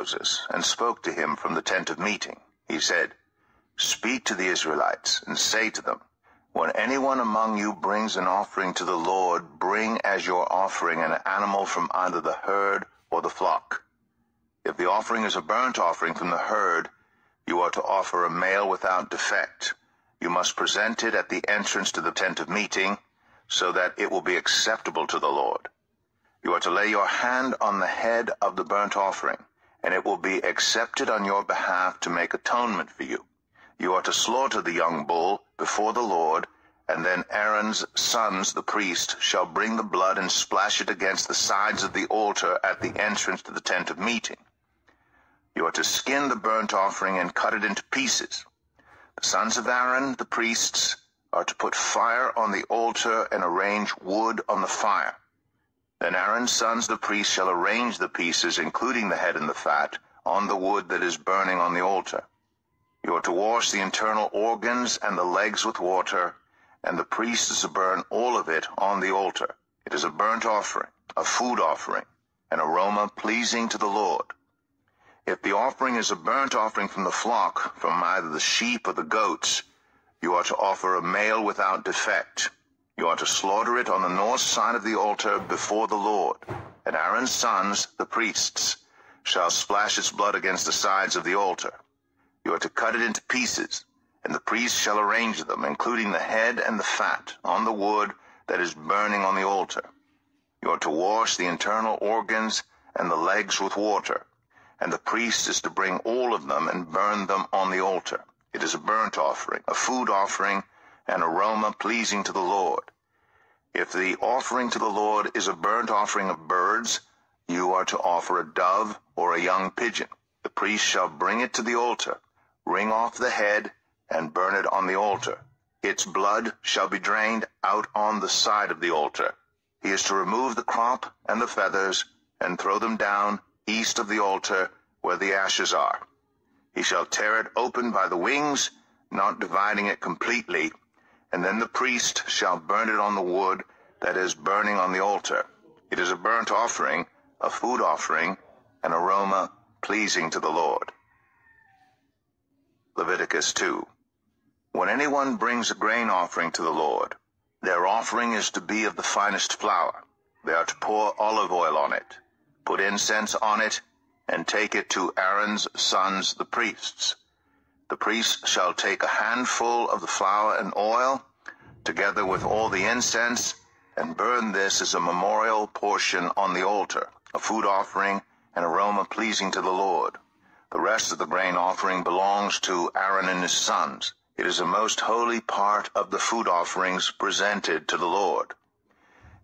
Moses and spoke to him from the tent of meeting. He said, Speak to the Israelites and say to them, When anyone among you brings an offering to the Lord, bring as your offering an animal from either the herd or the flock. If the offering is a burnt offering from the herd, you are to offer a male without defect. You must present it at the entrance to the tent of meeting, so that it will be acceptable to the Lord. You are to lay your hand on the head of the burnt offering, and it will be accepted on your behalf to make atonement for you. You are to slaughter the young bull before the Lord, and then Aaron's sons, the priest, shall bring the blood and splash it against the sides of the altar at the entrance to the tent of meeting. You are to skin the burnt offering and cut it into pieces. The sons of Aaron, the priests, are to put fire on the altar and arrange wood on the fire. Then Aaron's sons, the priests, shall arrange the pieces, including the head and the fat, on the wood that is burning on the altar. You are to wash the internal organs and the legs with water, and the priest is to burn all of it on the altar. It is a burnt offering, a food offering, an aroma pleasing to the Lord. If the offering is a burnt offering from the flock, from either the sheep or the goats, you are to offer a male without defect. You are to slaughter it on the north side of the altar before the Lord, and Aaron's sons, the priests, shall splash its blood against the sides of the altar. You are to cut it into pieces, and the priest shall arrange them, including the head and the fat, on the wood that is burning on the altar. You are to wash the internal organs and the legs with water, and the priest is to bring all of them and burn them on the altar. It is a burnt offering, a food offering, an aroma pleasing to the Lord. If the offering to the Lord is a burnt offering of birds, you are to offer a dove or a young pigeon. The priest shall bring it to the altar, wring off the head, and burn it on the altar. Its blood shall be drained out on the side of the altar. He is to remove the crop and the feathers, and throw them down east of the altar where the ashes are. He shall tear it open by the wings, not dividing it completely, and then the priest shall burn it on the wood that is burning on the altar. It is a burnt offering, a food offering, an aroma pleasing to the Lord. Leviticus 2 When anyone brings a grain offering to the Lord, their offering is to be of the finest flour. They are to pour olive oil on it, put incense on it, and take it to Aaron's sons the priests. The priest shall take a handful of the flour and oil, together with all the incense, and burn this as a memorial portion on the altar, a food offering, an aroma pleasing to the Lord. The rest of the grain offering belongs to Aaron and his sons. It is a most holy part of the food offerings presented to the Lord.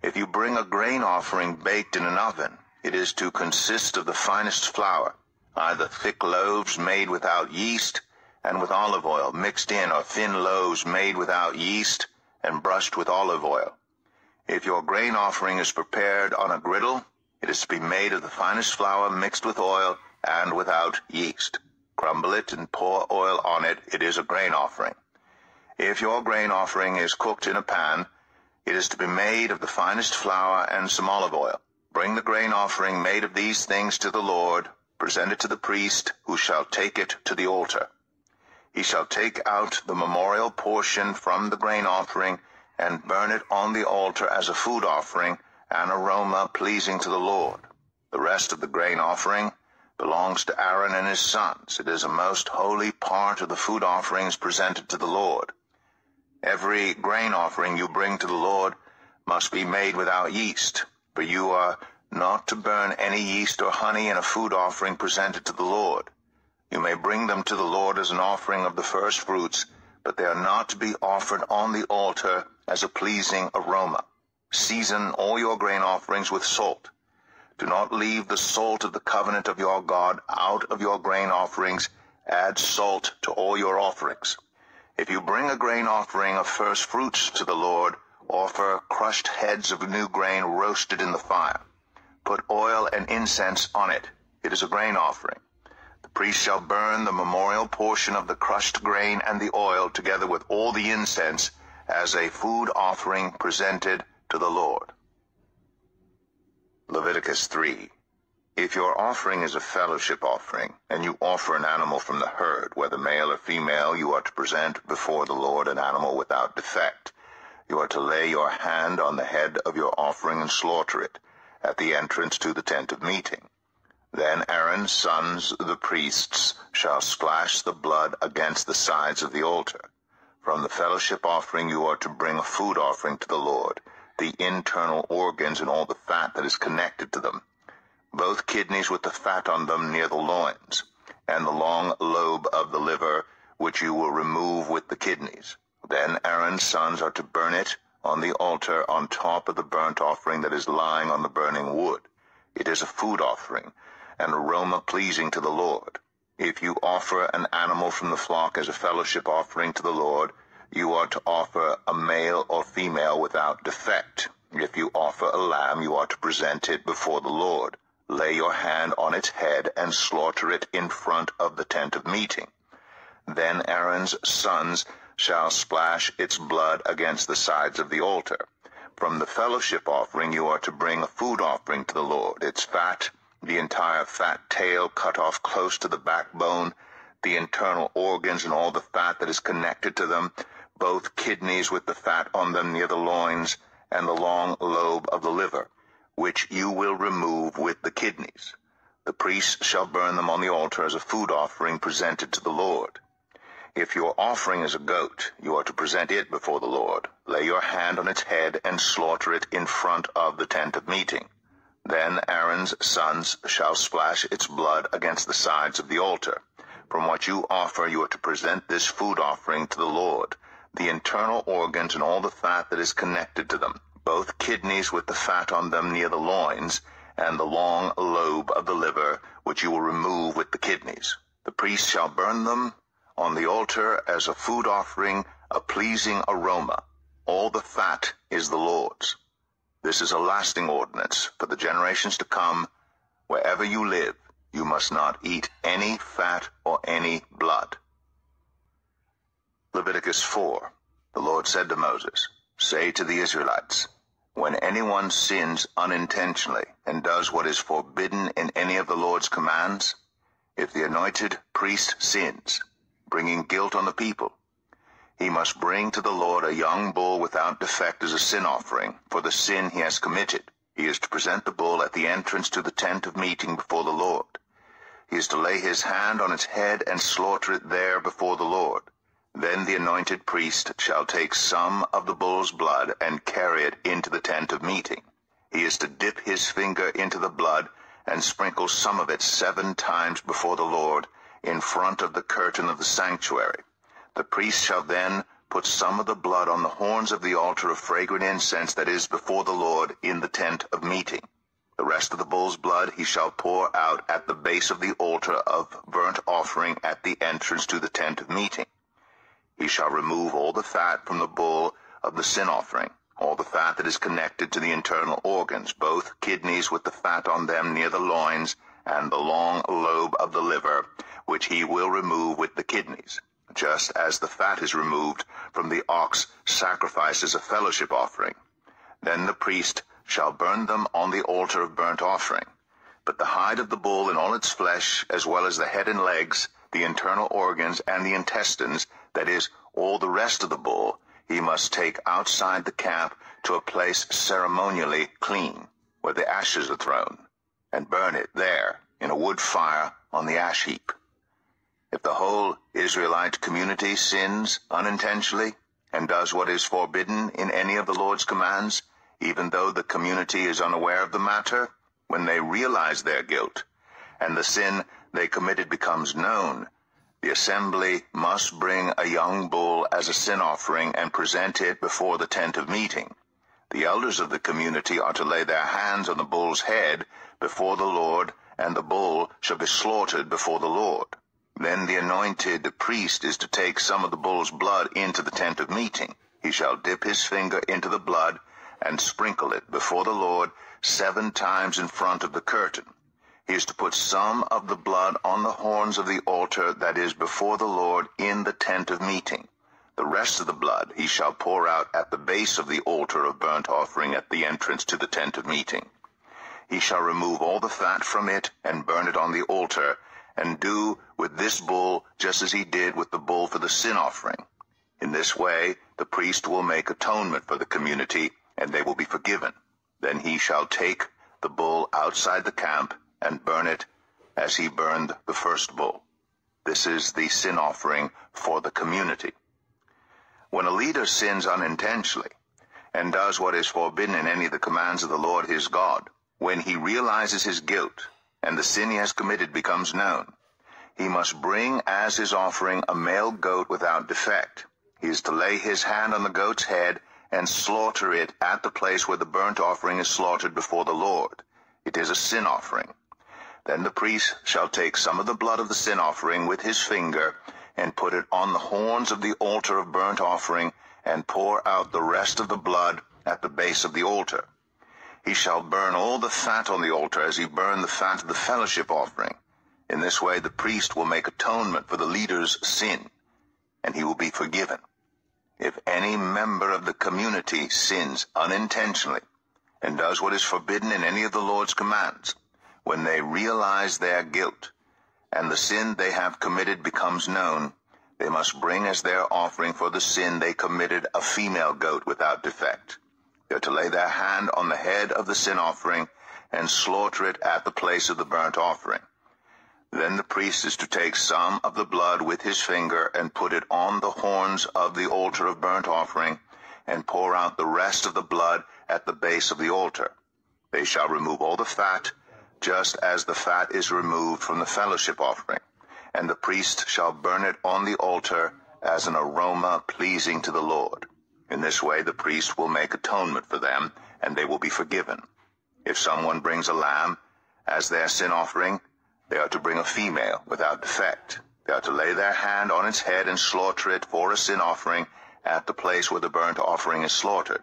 If you bring a grain offering baked in an oven, it is to consist of the finest flour, either thick loaves made without yeast and with olive oil mixed in, or thin loaves made without yeast and brushed with olive oil. If your grain offering is prepared on a griddle, it is to be made of the finest flour mixed with oil and without yeast. Crumble it and pour oil on it. It is a grain offering. If your grain offering is cooked in a pan, it is to be made of the finest flour and some olive oil. Bring the grain offering made of these things to the Lord, present it to the priest, who shall take it to the altar. He shall take out the memorial portion from the grain offering, and burn it on the altar as a food offering, an aroma pleasing to the Lord. The rest of the grain offering belongs to Aaron and his sons. It is a most holy part of the food offerings presented to the Lord. Every grain offering you bring to the Lord must be made without yeast, for you are not to burn any yeast or honey in a food offering presented to the Lord. You may bring them to the Lord as an offering of the first fruits, but they are not to be offered on the altar as a pleasing aroma. Season all your grain offerings with salt. Do not leave the salt of the covenant of your God out of your grain offerings. Add salt to all your offerings. If you bring a grain offering of first fruits to the Lord, Offer crushed heads of new grain roasted in the fire. Put oil and incense on it. It is a grain offering. The priest shall burn the memorial portion of the crushed grain and the oil together with all the incense as a food offering presented to the Lord. Leviticus 3. If your offering is a fellowship offering, and you offer an animal from the herd, whether male or female, you are to present before the Lord an animal without defect. You are to lay your hand on the head of your offering and slaughter it, at the entrance to the tent of meeting. Then Aaron's sons, the priests, shall splash the blood against the sides of the altar. From the fellowship offering you are to bring a food offering to the Lord, the internal organs and all the fat that is connected to them, both kidneys with the fat on them near the loins, and the long lobe of the liver, which you will remove with the kidneys. Then Aaron's sons are to burn it on the altar on top of the burnt offering that is lying on the burning wood. It is a food offering, an aroma pleasing to the Lord. If you offer an animal from the flock as a fellowship offering to the Lord, you are to offer a male or female without defect. If you offer a lamb, you are to present it before the Lord. Lay your hand on its head and slaughter it in front of the tent of meeting. Then Aaron's sons shall splash its blood against the sides of the altar. From the fellowship offering you are to bring a food offering to the Lord, its fat, the entire fat tail cut off close to the backbone, the internal organs and all the fat that is connected to them, both kidneys with the fat on them near the loins, and the long lobe of the liver, which you will remove with the kidneys. The priests shall burn them on the altar as a food offering presented to the Lord. If your offering is a goat, you are to present it before the Lord. Lay your hand on its head and slaughter it in front of the tent of meeting. Then Aaron's sons shall splash its blood against the sides of the altar. From what you offer you are to present this food offering to the Lord, the internal organs and all the fat that is connected to them, both kidneys with the fat on them near the loins, and the long lobe of the liver, which you will remove with the kidneys. The priest shall burn them on the altar as a food offering, a pleasing aroma. All the fat is the Lord's. This is a lasting ordinance for the generations to come. Wherever you live, you must not eat any fat or any blood. Leviticus 4 The Lord said to Moses, Say to the Israelites, When anyone sins unintentionally and does what is forbidden in any of the Lord's commands, if the anointed priest sins, bringing guilt on the people, he must bring to the Lord a young bull without defect as a sin offering for the sin he has committed. He is to present the bull at the entrance to the tent of meeting before the Lord. He is to lay his hand on its head and slaughter it there before the Lord. Then the anointed priest shall take some of the bull's blood and carry it into the tent of meeting. He is to dip his finger into the blood and sprinkle some of it seven times before the Lord in front of the curtain of the sanctuary. The priest shall then put some of the blood on the horns of the altar of fragrant incense that is before the Lord in the tent of meeting. The rest of the bull's blood he shall pour out at the base of the altar of burnt offering at the entrance to the tent of meeting. He shall remove all the fat from the bull of the sin offering, all the fat that is connected to the internal organs, both kidneys with the fat on them near the loins, and the long lobe of the liver, which he will remove with the kidneys just as the fat is removed from the ox sacrificed as a fellowship offering. Then the priest shall burn them on the altar of burnt offering. But the hide of the bull and all its flesh, as well as the head and legs, the internal organs, and the intestines, that is, all the rest of the bull, he must take outside the camp to a place ceremonially clean, where the ashes are thrown, and burn it there in a wood fire on the ash heap. If the whole Israelite community sins unintentionally and does what is forbidden in any of the Lord's commands, even though the community is unaware of the matter, when they realize their guilt, and the sin they committed becomes known, the assembly must bring a young bull as a sin offering and present it before the tent of meeting. The elders of the community are to lay their hands on the bull's head before the Lord, and the bull shall be slaughtered before the Lord. Then the anointed priest is to take some of the bull's blood into the tent of meeting. He shall dip his finger into the blood and sprinkle it before the Lord seven times in front of the curtain. He is to put some of the blood on the horns of the altar that is before the Lord in the tent of meeting. The rest of the blood he shall pour out at the base of the altar of burnt offering at the entrance to the tent of meeting. he shall remove all the fat from it and burn it on the altar, and do with this bull just as he did with the bull for the sin offering. In this way, the priest will make atonement for the community, and they will be forgiven. Then he shall take the bull outside the camp and burn it as he burned the first bull. This is the sin offering for the community. When a leader sins unintentionally and does what is forbidden in any of the commands of the Lord his God, when he realizes his guilt and the sin he has committed becomes known, he must bring as his offering a male goat without defect. He is to lay his hand on the goat's head and slaughter it at the place where the burnt offering is slaughtered before the Lord. It is a sin offering. Then the priest shall take some of the blood of the sin offering with his finger and put it on the horns of the altar of burnt offering and pour out the rest of the blood at the base of the altar. He shall burn all the fat on the altar as he burned the fat of the fellowship offering. In this way the priest will make atonement for the leader's sin, and he will be forgiven. If any member of the community sins unintentionally and does what is forbidden in any of the Lord's commands, when they realize their guilt and the sin they have committed becomes known, they must bring as their offering for the sin they committed a female goat without defect. Are to lay their hand on the head of the sin offering and slaughter it at the place of the burnt offering. Then the priest is to take some of the blood with his finger and put it on the horns of the altar of burnt offering and pour out the rest of the blood at the base of the altar. They shall remove all the fat, just as the fat is removed from the fellowship offering, and the priest shall burn it on the altar as an aroma pleasing to the Lord. In this way the priest will make atonement for them, and they will be forgiven. If someone brings a lamb as their sin offering, they are to bring a female without defect. They are to lay their hand on its head and slaughter it for a sin offering at the place where the burnt offering is slaughtered.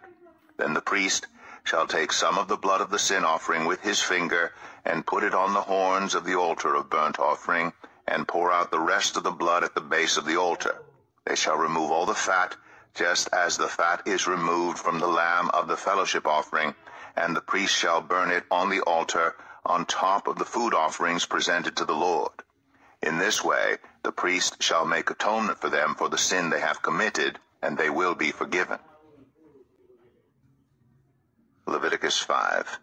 Then the priest shall take some of the blood of the sin offering with his finger and put it on the horns of the altar of burnt offering and pour out the rest of the blood at the base of the altar. They shall remove all the fat just as the fat is removed from the lamb of the fellowship offering, and the priest shall burn it on the altar on top of the food offerings presented to the Lord. In this way, the priest shall make atonement for them for the sin they have committed, and they will be forgiven. Leviticus 5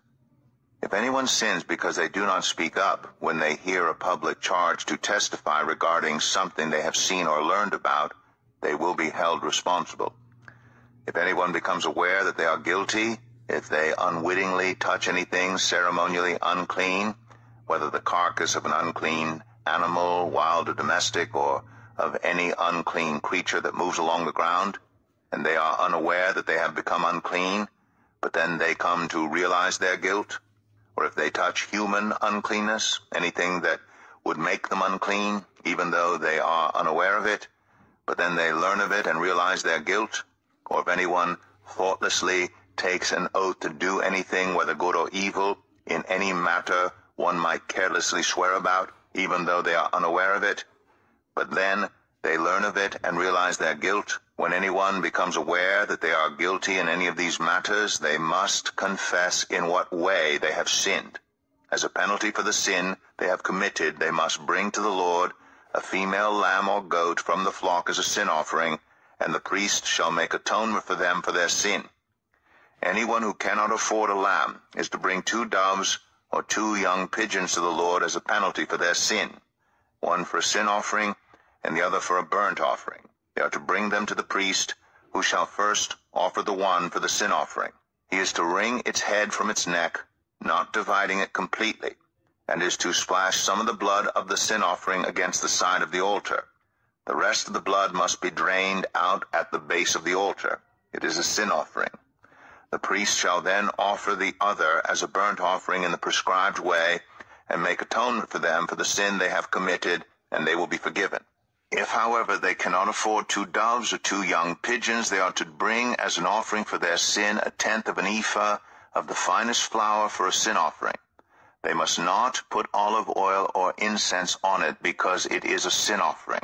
If anyone sins because they do not speak up when they hear a public charge to testify regarding something they have seen or learned about, they will be held responsible. If anyone becomes aware that they are guilty, if they unwittingly touch anything ceremonially unclean, whether the carcass of an unclean animal, wild or domestic, or of any unclean creature that moves along the ground, and they are unaware that they have become unclean, but then they come to realize their guilt, or if they touch human uncleanness, anything that would make them unclean, even though they are unaware of it, but then they learn of it and realize their guilt, or if anyone thoughtlessly takes an oath to do anything, whether good or evil, in any matter one might carelessly swear about, even though they are unaware of it, but then they learn of it and realize their guilt. When anyone becomes aware that they are guilty in any of these matters, they must confess in what way they have sinned. As a penalty for the sin they have committed, they must bring to the Lord a female lamb or goat from the flock as a sin offering, and the priest shall make atonement for them for their sin. Anyone who cannot afford a lamb is to bring two doves or two young pigeons to the Lord as a penalty for their sin, one for a sin offering and the other for a burnt offering. They are to bring them to the priest, who shall first offer the one for the sin offering. He is to wring its head from its neck, not dividing it completely, and is to splash some of the blood of the sin offering against the side of the altar. The rest of the blood must be drained out at the base of the altar. It is a sin offering. The priest shall then offer the other as a burnt offering in the prescribed way, and make atonement for them for the sin they have committed, and they will be forgiven. If, however, they cannot afford two doves or two young pigeons, they are to bring as an offering for their sin a tenth of an ephah of the finest flour for a sin offering. They must not put olive oil or incense on it, because it is a sin offering.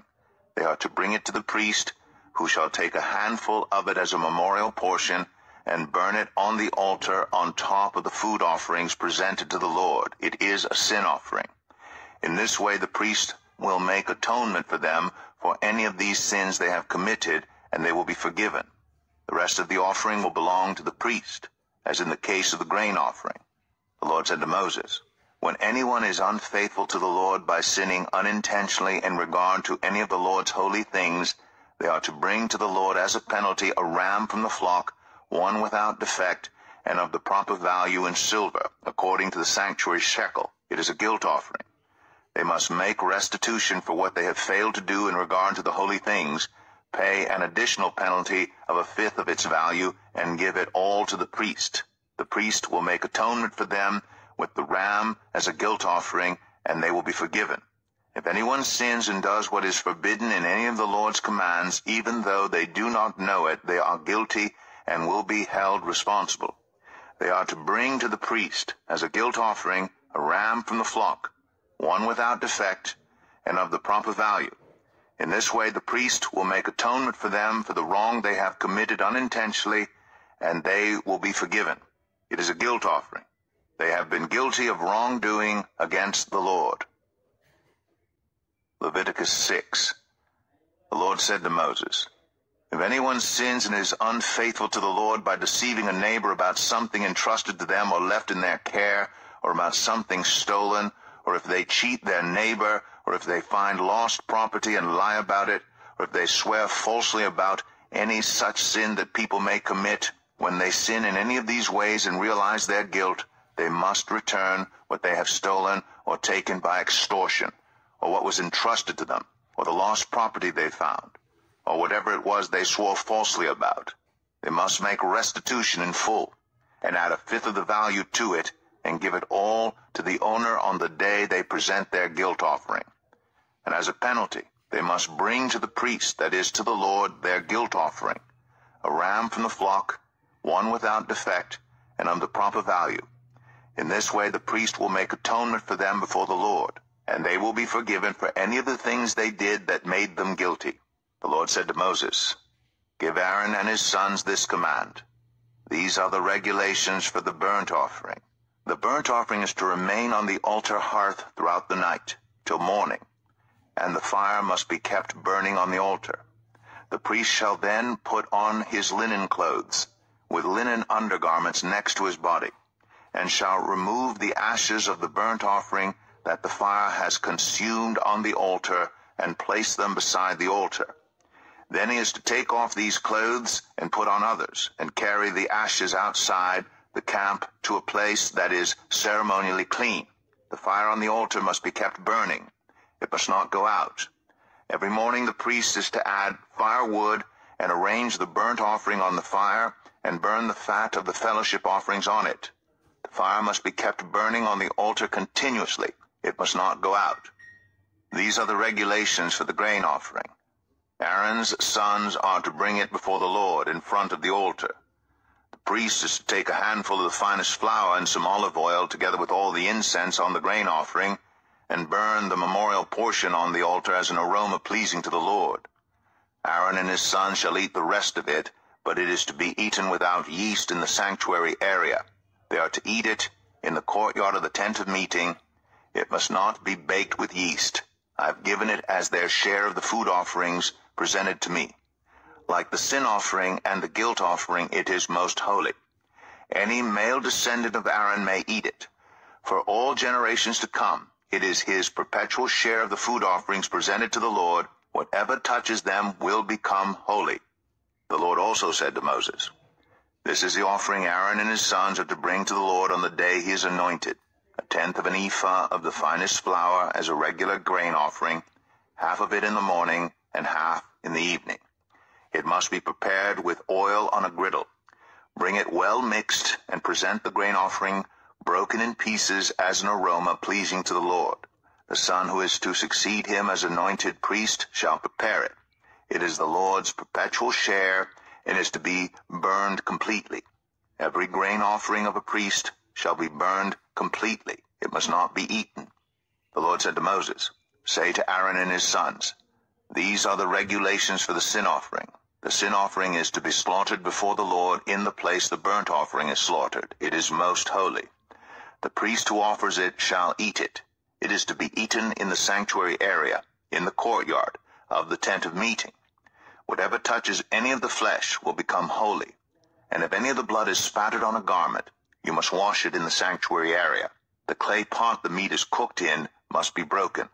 They are to bring it to the priest, who shall take a handful of it as a memorial portion, and burn it on the altar on top of the food offerings presented to the Lord. It is a sin offering. In this way the priest will make atonement for them for any of these sins they have committed, and they will be forgiven. The rest of the offering will belong to the priest, as in the case of the grain offering. The Lord said to Moses, When anyone is unfaithful to the Lord by sinning unintentionally in regard to any of the Lord's holy things, they are to bring to the Lord as a penalty a ram from the flock, one without defect, and of the proper value in silver, according to the sanctuary shekel. It is a guilt offering. They must make restitution for what they have failed to do in regard to the holy things, pay an additional penalty of a fifth of its value, and give it all to the priest. The priest will make atonement for them with the ram as a guilt offering, and they will be forgiven. If anyone sins and does what is forbidden in any of the Lord's commands, even though they do not know it, they are guilty and will be held responsible. They are to bring to the priest as a guilt offering a ram from the flock, one without defect, and of the proper value. In this way the priest will make atonement for them for the wrong they have committed unintentionally, and they will be forgiven. It is a guilt offering. They have been guilty of wrongdoing against the Lord. Leviticus 6 The Lord said to Moses, If anyone sins and is unfaithful to the Lord by deceiving a neighbor about something entrusted to them or left in their care, or about something stolen, or if they cheat their neighbor, or if they find lost property and lie about it, or if they swear falsely about any such sin that people may commit, when they sin in any of these ways and realize their guilt, they must return what they have stolen or taken by extortion, or what was entrusted to them, or the lost property they found, or whatever it was they swore falsely about. They must make restitution in full, and add a fifth of the value to it, and give it all to the owner on the day they present their guilt offering and as a penalty they must bring to the priest, that is, to the Lord, their guilt offering, a ram from the flock, one without defect, and of the proper value. In this way the priest will make atonement for them before the Lord, and they will be forgiven for any of the things they did that made them guilty. The Lord said to Moses, Give Aaron and his sons this command. These are the regulations for the burnt offering. The burnt offering is to remain on the altar hearth throughout the night, till morning and the fire must be kept burning on the altar. The priest shall then put on his linen clothes, with linen undergarments next to his body, and shall remove the ashes of the burnt offering that the fire has consumed on the altar, and place them beside the altar. Then he is to take off these clothes and put on others, and carry the ashes outside the camp to a place that is ceremonially clean. The fire on the altar must be kept burning, it must not go out. Every morning the priest is to add firewood and arrange the burnt offering on the fire and burn the fat of the fellowship offerings on it. Fire must be kept burning on the altar continuously. It must not go out. These are the regulations for the grain offering. Aaron's sons are to bring it before the Lord in front of the altar. The priest is to take a handful of the finest flour and some olive oil together with all the incense on the grain offering and burn the memorial portion on the altar as an aroma pleasing to the Lord. Aaron and his sons shall eat the rest of it, but it is to be eaten without yeast in the sanctuary area. They are to eat it in the courtyard of the tent of meeting. It must not be baked with yeast. I have given it as their share of the food offerings presented to me. Like the sin offering and the guilt offering, it is most holy. Any male descendant of Aaron may eat it. For all generations to come, it is his perpetual share of the food offerings presented to the Lord. Whatever touches them will become holy. The Lord also said to Moses, This is the offering Aaron and his sons are to bring to the Lord on the day he is anointed. A tenth of an ephah of the finest flour as a regular grain offering, half of it in the morning and half in the evening. It must be prepared with oil on a griddle. Bring it well mixed and present the grain offering broken in pieces as an aroma pleasing to the Lord. The son who is to succeed him as anointed priest shall prepare it. It is the Lord's perpetual share, and is to be burned completely. Every grain offering of a priest shall be burned completely. It must not be eaten. The Lord said to Moses, Say to Aaron and his sons, These are the regulations for the sin offering. The sin offering is to be slaughtered before the Lord in the place the burnt offering is slaughtered. It is most holy. The priest who offers it shall eat it. It is to be eaten in the sanctuary area, in the courtyard of the tent of meeting. Whatever touches any of the flesh will become holy. And if any of the blood is spattered on a garment, you must wash it in the sanctuary area. The clay pot the meat is cooked in must be broken.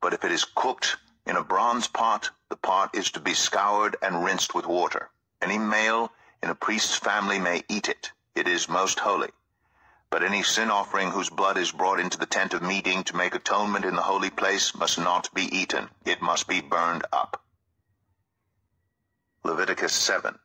But if it is cooked in a bronze pot, the pot is to be scoured and rinsed with water. Any male in a priest's family may eat it. It is most holy. But any sin offering whose blood is brought into the tent of meeting to make atonement in the holy place must not be eaten. It must be burned up. Leviticus 7.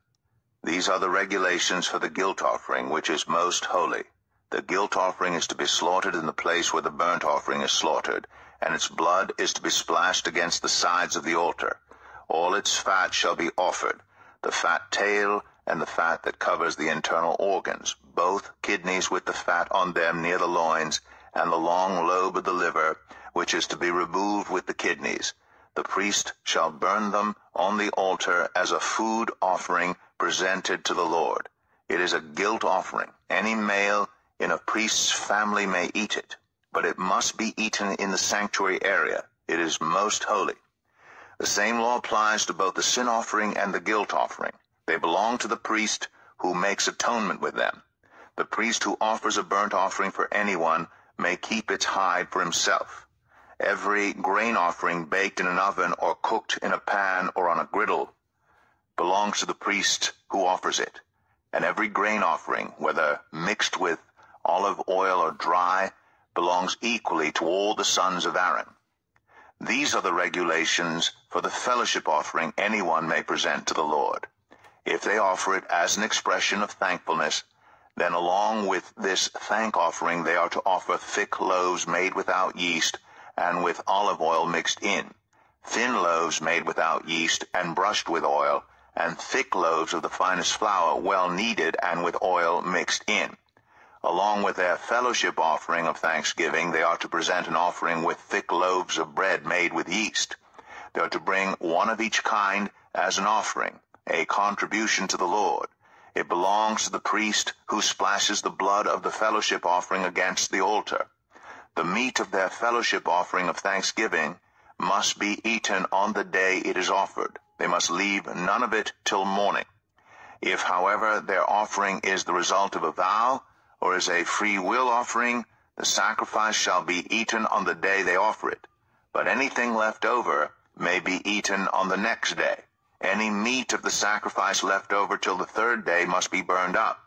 These are the regulations for the guilt offering, which is most holy. The guilt offering is to be slaughtered in the place where the burnt offering is slaughtered, and its blood is to be splashed against the sides of the altar. All its fat shall be offered, the fat tail and the fat that covers the internal organs, both kidneys with the fat on them near the loins, and the long lobe of the liver, which is to be removed with the kidneys. The priest shall burn them on the altar as a food offering presented to the Lord. It is a guilt offering. Any male in a priest's family may eat it but it must be eaten in the sanctuary area. It is most holy. The same law applies to both the sin offering and the guilt offering. They belong to the priest who makes atonement with them. The priest who offers a burnt offering for anyone may keep its hide for himself. Every grain offering baked in an oven or cooked in a pan or on a griddle belongs to the priest who offers it. And every grain offering, whether mixed with olive oil or dry, belongs equally to all the sons of Aaron. These are the regulations for the fellowship offering anyone may present to the Lord. If they offer it as an expression of thankfulness, then along with this thank offering they are to offer thick loaves made without yeast and with olive oil mixed in, thin loaves made without yeast and brushed with oil, and thick loaves of the finest flour well kneaded and with oil mixed in. Along with their fellowship offering of thanksgiving, they are to present an offering with thick loaves of bread made with yeast. They are to bring one of each kind as an offering, a contribution to the Lord. It belongs to the priest who splashes the blood of the fellowship offering against the altar. The meat of their fellowship offering of thanksgiving must be eaten on the day it is offered. They must leave none of it till morning. If, however, their offering is the result of a vow, or as a free will offering, the sacrifice shall be eaten on the day they offer it. But anything left over may be eaten on the next day. Any meat of the sacrifice left over till the third day must be burned up.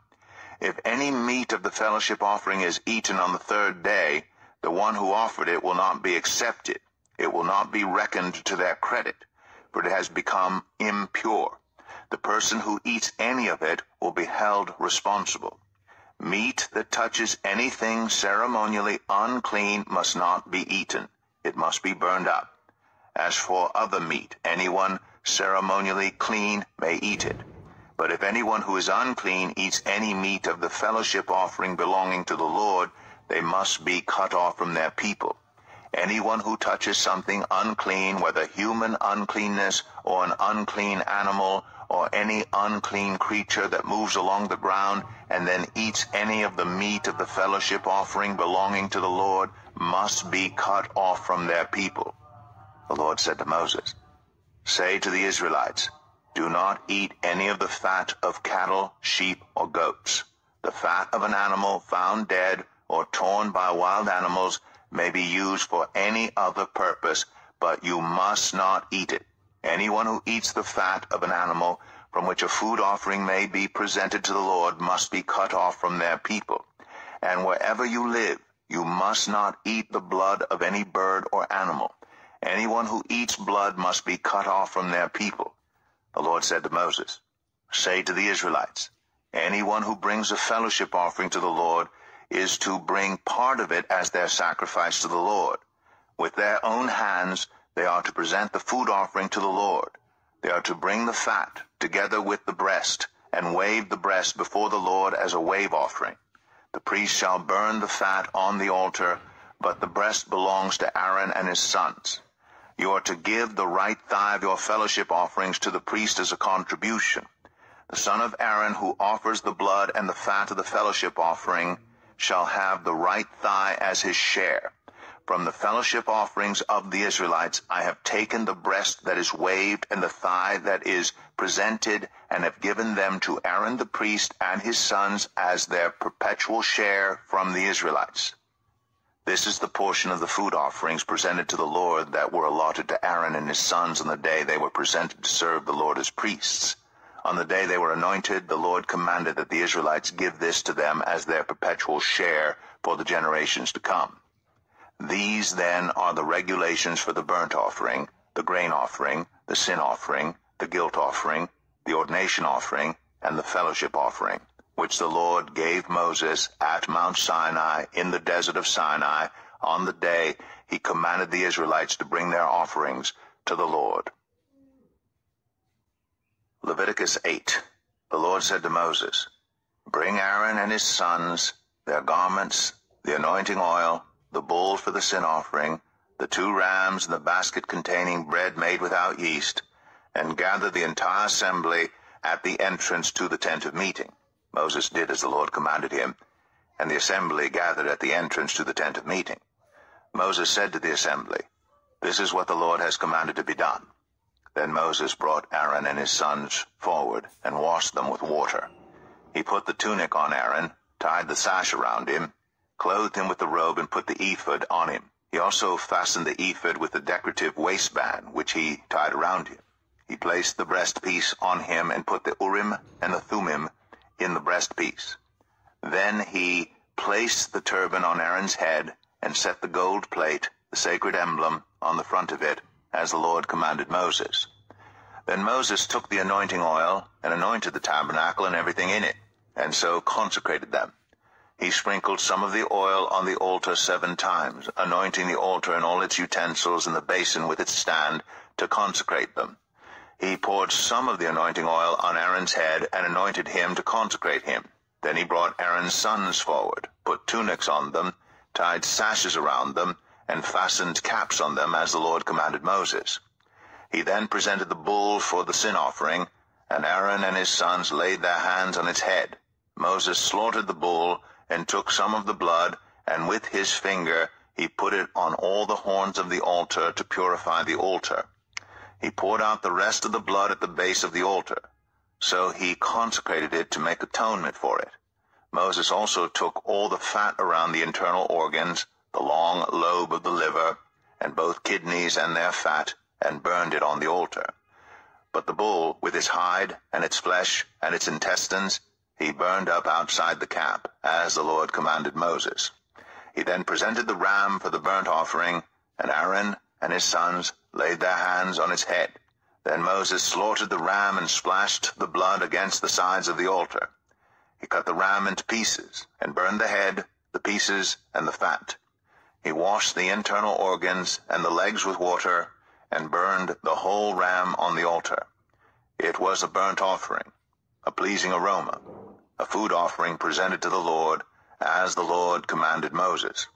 If any meat of the fellowship offering is eaten on the third day, the one who offered it will not be accepted. It will not be reckoned to their credit, for it has become impure. The person who eats any of it will be held responsible. Meat that touches anything ceremonially unclean must not be eaten. It must be burned up. As for other meat, anyone ceremonially clean may eat it. But if anyone who is unclean eats any meat of the fellowship offering belonging to the Lord, they must be cut off from their people. Anyone who touches something unclean, whether human uncleanness or an unclean animal or any unclean creature that moves along the ground and then eats any of the meat of the fellowship offering belonging to the Lord must be cut off from their people. The Lord said to Moses, Say to the Israelites, Do not eat any of the fat of cattle, sheep, or goats. The fat of an animal found dead or torn by wild animals may be used for any other purpose, but you must not eat it. Anyone who eats the fat of an animal from which a food offering may be presented to the Lord must be cut off from their people. And wherever you live, you must not eat the blood of any bird or animal. Anyone who eats blood must be cut off from their people. The Lord said to Moses, Say to the Israelites, Anyone who brings a fellowship offering to the Lord is to bring part of it as their sacrifice to the Lord. With their own hands they are to present the food offering to the Lord. They are to bring the fat together with the breast, and wave the breast before the Lord as a wave offering. The priest shall burn the fat on the altar, but the breast belongs to Aaron and his sons. You are to give the right thigh of your fellowship offerings to the priest as a contribution. The son of Aaron who offers the blood and the fat of the fellowship offering shall have the right thigh as his share. From the fellowship offerings of the Israelites I have taken the breast that is waved and the thigh that is presented, and have given them to Aaron the priest and his sons as their perpetual share from the Israelites. This is the portion of the food offerings presented to the Lord that were allotted to Aaron and his sons on the day they were presented to serve the Lord as priests. On the day they were anointed, the Lord commanded that the Israelites give this to them as their perpetual share for the generations to come. These, then, are the regulations for the burnt offering, the grain offering, the sin offering, the guilt offering, the ordination offering, and the fellowship offering, which the Lord gave Moses at Mount Sinai in the desert of Sinai on the day he commanded the Israelites to bring their offerings to the Lord. Leviticus 8 The Lord said to Moses, Bring Aaron and his sons, their garments, the anointing oil, the bull for the sin offering, the two rams, and the basket containing bread made without yeast, and gather the entire assembly at the entrance to the tent of meeting. Moses did as the Lord commanded him, and the assembly gathered at the entrance to the tent of meeting. Moses said to the assembly, This is what the Lord has commanded to be done. Then Moses brought Aaron and his sons forward and washed them with water. He put the tunic on Aaron, tied the sash around him, clothed him with the robe, and put the ephod on him. He also fastened the ephod with a decorative waistband, which he tied around him. He placed the breastpiece on him and put the Urim and the Thummim in the breastpiece. Then he placed the turban on Aaron's head and set the gold plate, the sacred emblem, on the front of it, as the Lord commanded Moses. Then Moses took the anointing oil and anointed the tabernacle and everything in it, and so consecrated them. He sprinkled some of the oil on the altar seven times, anointing the altar and all its utensils and the basin with its stand to consecrate them. He poured some of the anointing oil on Aaron's head and anointed him to consecrate him. Then he brought Aaron's sons forward, put tunics on them, tied sashes around them, and fastened caps on them as the Lord commanded Moses. He then presented the bull for the sin offering, and Aaron and his sons laid their hands on its head. Moses slaughtered the bull and took some of the blood, and with his finger he put it on all the horns of the altar to purify the altar. He poured out the rest of the blood at the base of the altar. So he consecrated it to make atonement for it. Moses also took all the fat around the internal organs, the long lobe of the liver, and both kidneys and their fat, and burned it on the altar. But the bull, with its hide, and its flesh, and its intestines, he burned up outside the camp, as the Lord commanded Moses. He then presented the ram for the burnt offering, and Aaron and his sons laid their hands on its head. Then Moses slaughtered the ram and splashed the blood against the sides of the altar. He cut the ram into pieces, and burned the head, the pieces, and the fat. He washed the internal organs and the legs with water, and burned the whole ram on the altar. It was a burnt offering, a pleasing aroma a food offering presented to the Lord, as the Lord commanded Moses.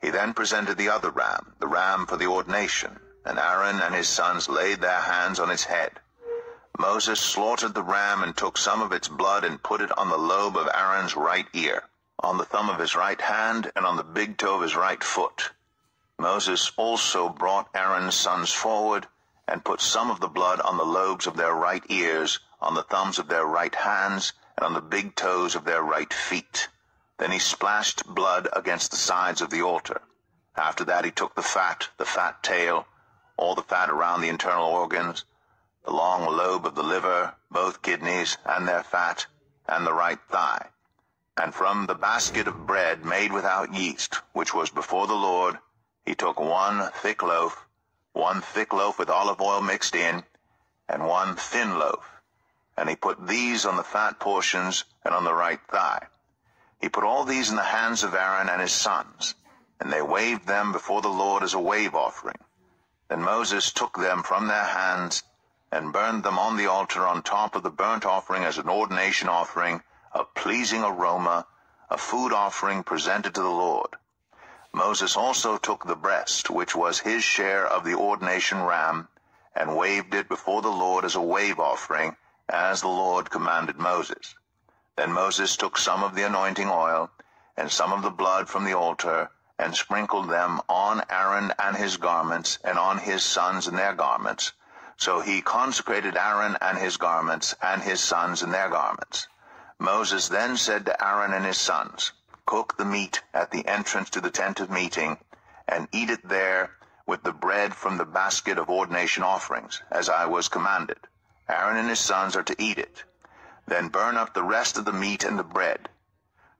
He then presented the other ram, the ram for the ordination, and Aaron and his sons laid their hands on its head. Moses slaughtered the ram and took some of its blood and put it on the lobe of Aaron's right ear, on the thumb of his right hand, and on the big toe of his right foot. Moses also brought Aaron's sons forward and put some of the blood on the lobes of their right ears, on the thumbs of their right hands, and on the big toes of their right feet. Then he splashed blood against the sides of the altar. After that he took the fat, the fat tail, all the fat around the internal organs, the long lobe of the liver, both kidneys and their fat, and the right thigh. And from the basket of bread made without yeast, which was before the Lord, he took one thick loaf, one thick loaf with olive oil mixed in, and one thin loaf, and he put these on the fat portions and on the right thigh. He put all these in the hands of Aaron and his sons, and they waved them before the Lord as a wave offering. Then Moses took them from their hands and burned them on the altar on top of the burnt offering as an ordination offering, a pleasing aroma, a food offering presented to the Lord. Moses also took the breast, which was his share of the ordination ram, and waved it before the Lord as a wave offering, as the Lord commanded Moses. Then Moses took some of the anointing oil, and some of the blood from the altar, and sprinkled them on Aaron and his garments, and on his sons and their garments. So he consecrated Aaron and his garments, and his sons and their garments. Moses then said to Aaron and his sons, Cook the meat at the entrance to the tent of meeting, and eat it there with the bread from the basket of ordination offerings, as I was commanded. Aaron and his sons are to eat it. Then burn up the rest of the meat and the bread.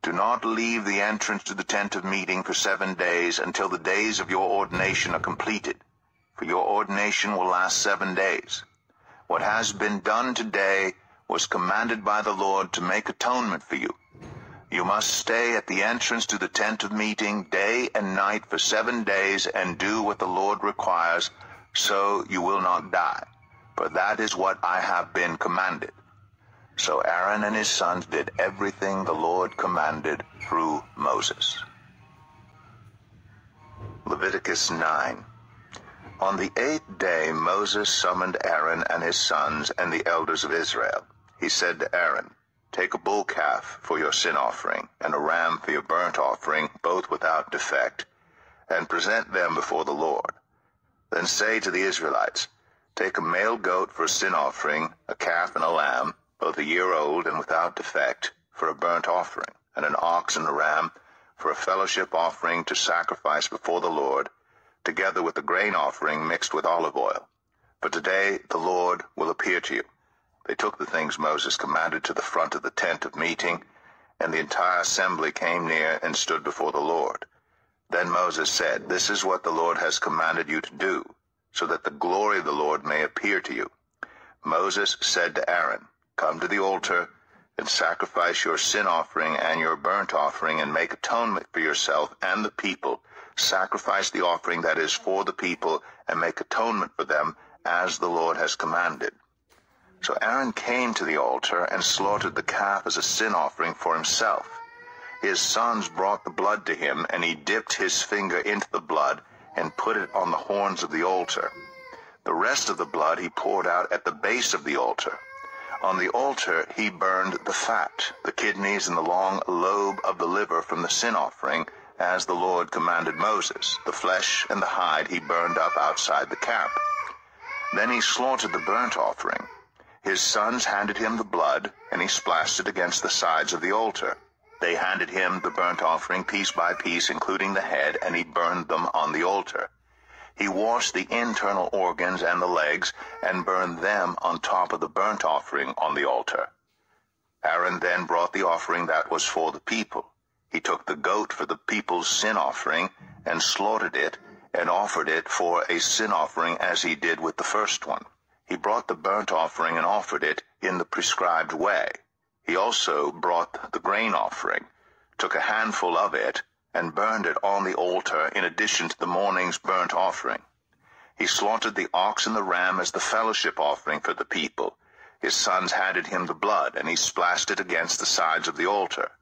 Do not leave the entrance to the tent of meeting for seven days until the days of your ordination are completed, for your ordination will last seven days. What has been done today was commanded by the Lord to make atonement for you. You must stay at the entrance to the tent of meeting day and night for seven days and do what the Lord requires, so you will not die. For that is what I have been commanded. So Aaron and his sons did everything the Lord commanded through Moses. Leviticus 9 On the eighth day Moses summoned Aaron and his sons and the elders of Israel. He said to Aaron, Take a bull calf for your sin offering, and a ram for your burnt offering, both without defect, and present them before the Lord. Then say to the Israelites, Take a male goat for a sin offering, a calf and a lamb, both a year old and without defect, for a burnt offering, and an ox and a ram for a fellowship offering to sacrifice before the Lord, together with the grain offering mixed with olive oil. For today the Lord will appear to you. They took the things Moses commanded to the front of the tent of meeting, and the entire assembly came near and stood before the Lord. Then Moses said, This is what the Lord has commanded you to do, so that the glory of the Lord may appear to you. Moses said to Aaron, Come to the altar, and sacrifice your sin offering and your burnt offering, and make atonement for yourself and the people. Sacrifice the offering that is for the people, and make atonement for them, as the Lord has commanded. So Aaron came to the altar and slaughtered the calf as a sin offering for himself. His sons brought the blood to him, and he dipped his finger into the blood and put it on the horns of the altar. The rest of the blood he poured out at the base of the altar. On the altar he burned the fat, the kidneys, and the long lobe of the liver from the sin offering, as the Lord commanded Moses. The flesh and the hide he burned up outside the camp. Then he slaughtered the burnt offering. His sons handed him the blood, and he splashed it against the sides of the altar. They handed him the burnt offering piece by piece, including the head, and he burned them on the altar. He washed the internal organs and the legs, and burned them on top of the burnt offering on the altar. Aaron then brought the offering that was for the people. He took the goat for the people's sin offering, and slaughtered it, and offered it for a sin offering as he did with the first one. He brought the burnt offering and offered it in the prescribed way. He also brought the grain offering, took a handful of it, and burned it on the altar in addition to the morning's burnt offering. He slaughtered the ox and the ram as the fellowship offering for the people. His sons handed him the blood, and he splashed it against the sides of the altar.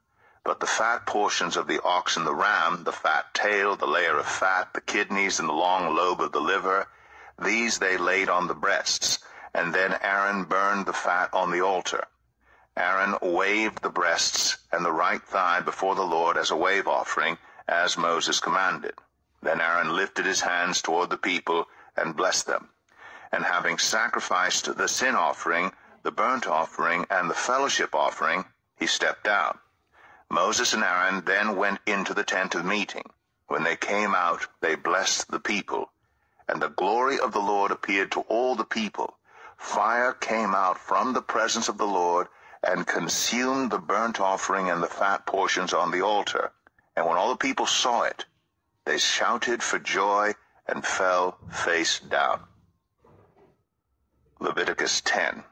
But the fat portions of the ox and the ram, the fat tail, the layer of fat, the kidneys, and the long lobe of the liver, these they laid on the breasts, and then Aaron burned the fat on the altar. Aaron waved the breasts and the right thigh before the Lord as a wave offering, as Moses commanded. Then Aaron lifted his hands toward the people and blessed them. And having sacrificed the sin offering, the burnt offering, and the fellowship offering, he stepped down. Moses and Aaron then went into the tent of meeting. When they came out, they blessed the people. And the glory of the Lord appeared to all the people. Fire came out from the presence of the Lord and consumed the burnt offering and the fat portions on the altar. And when all the people saw it, they shouted for joy and fell face down. Leviticus 10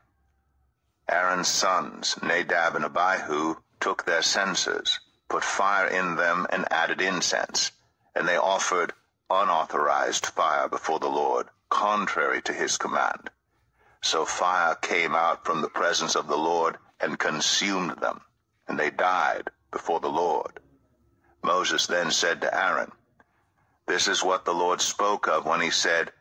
Aaron's sons, Nadab and Abihu, took their censers, put fire in them, and added incense. And they offered unauthorized fire before the Lord, contrary to his command. So fire came out from the presence of the Lord and consumed them, and they died before the Lord. Moses then said to Aaron, This is what the Lord spoke of when he said,